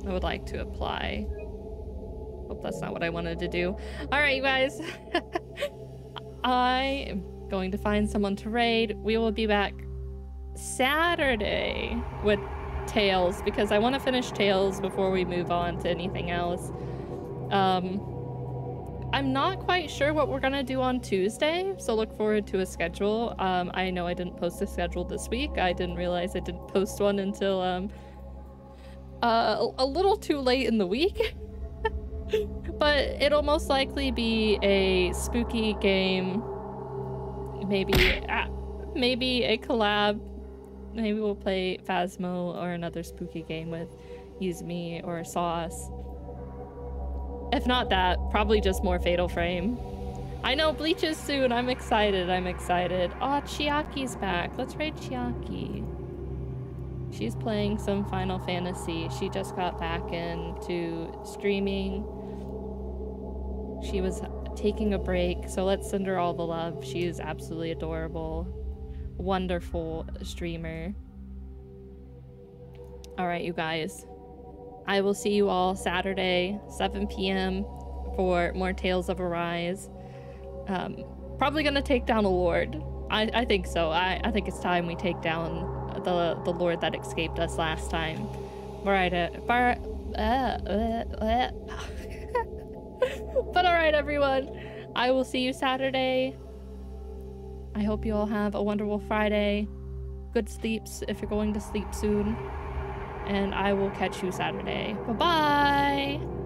I would like to apply. Hope that's not what I wanted to do. Alright, you guys. I am going to find someone to raid. We will be back Saturday with Tales because I want to finish Tales before we move on to anything else. Um, I'm not quite sure what we're gonna do on Tuesday, so look forward to a schedule. Um, I know I didn't post a schedule this week. I didn't realize I didn't post one until um, uh, a little too late in the week. but it'll most likely be a spooky game. Maybe, uh, maybe a collab. Maybe we'll play Phasmo or another spooky game with Yuzumi or Sauce. If not that, probably just more Fatal Frame. I know Bleach is soon. I'm excited. I'm excited. Oh, Chiaki's back. Let's raid Chiaki. She's playing some Final Fantasy. She just got back into streaming. She was taking a break, so let's send her all the love. She is absolutely adorable. Wonderful streamer. Alright, you guys. I will see you all Saturday, 7 p.m. for more Tales of Arise. Um, probably gonna take down a lord. I, I think so. I, I think it's time we take down the the lord that escaped us last time. Right, bar, uh, uh, uh. but alright everyone, I will see you Saturday. I hope you all have a wonderful Friday. Good sleeps if you're going to sleep soon and I will catch you Saturday. Bye bye!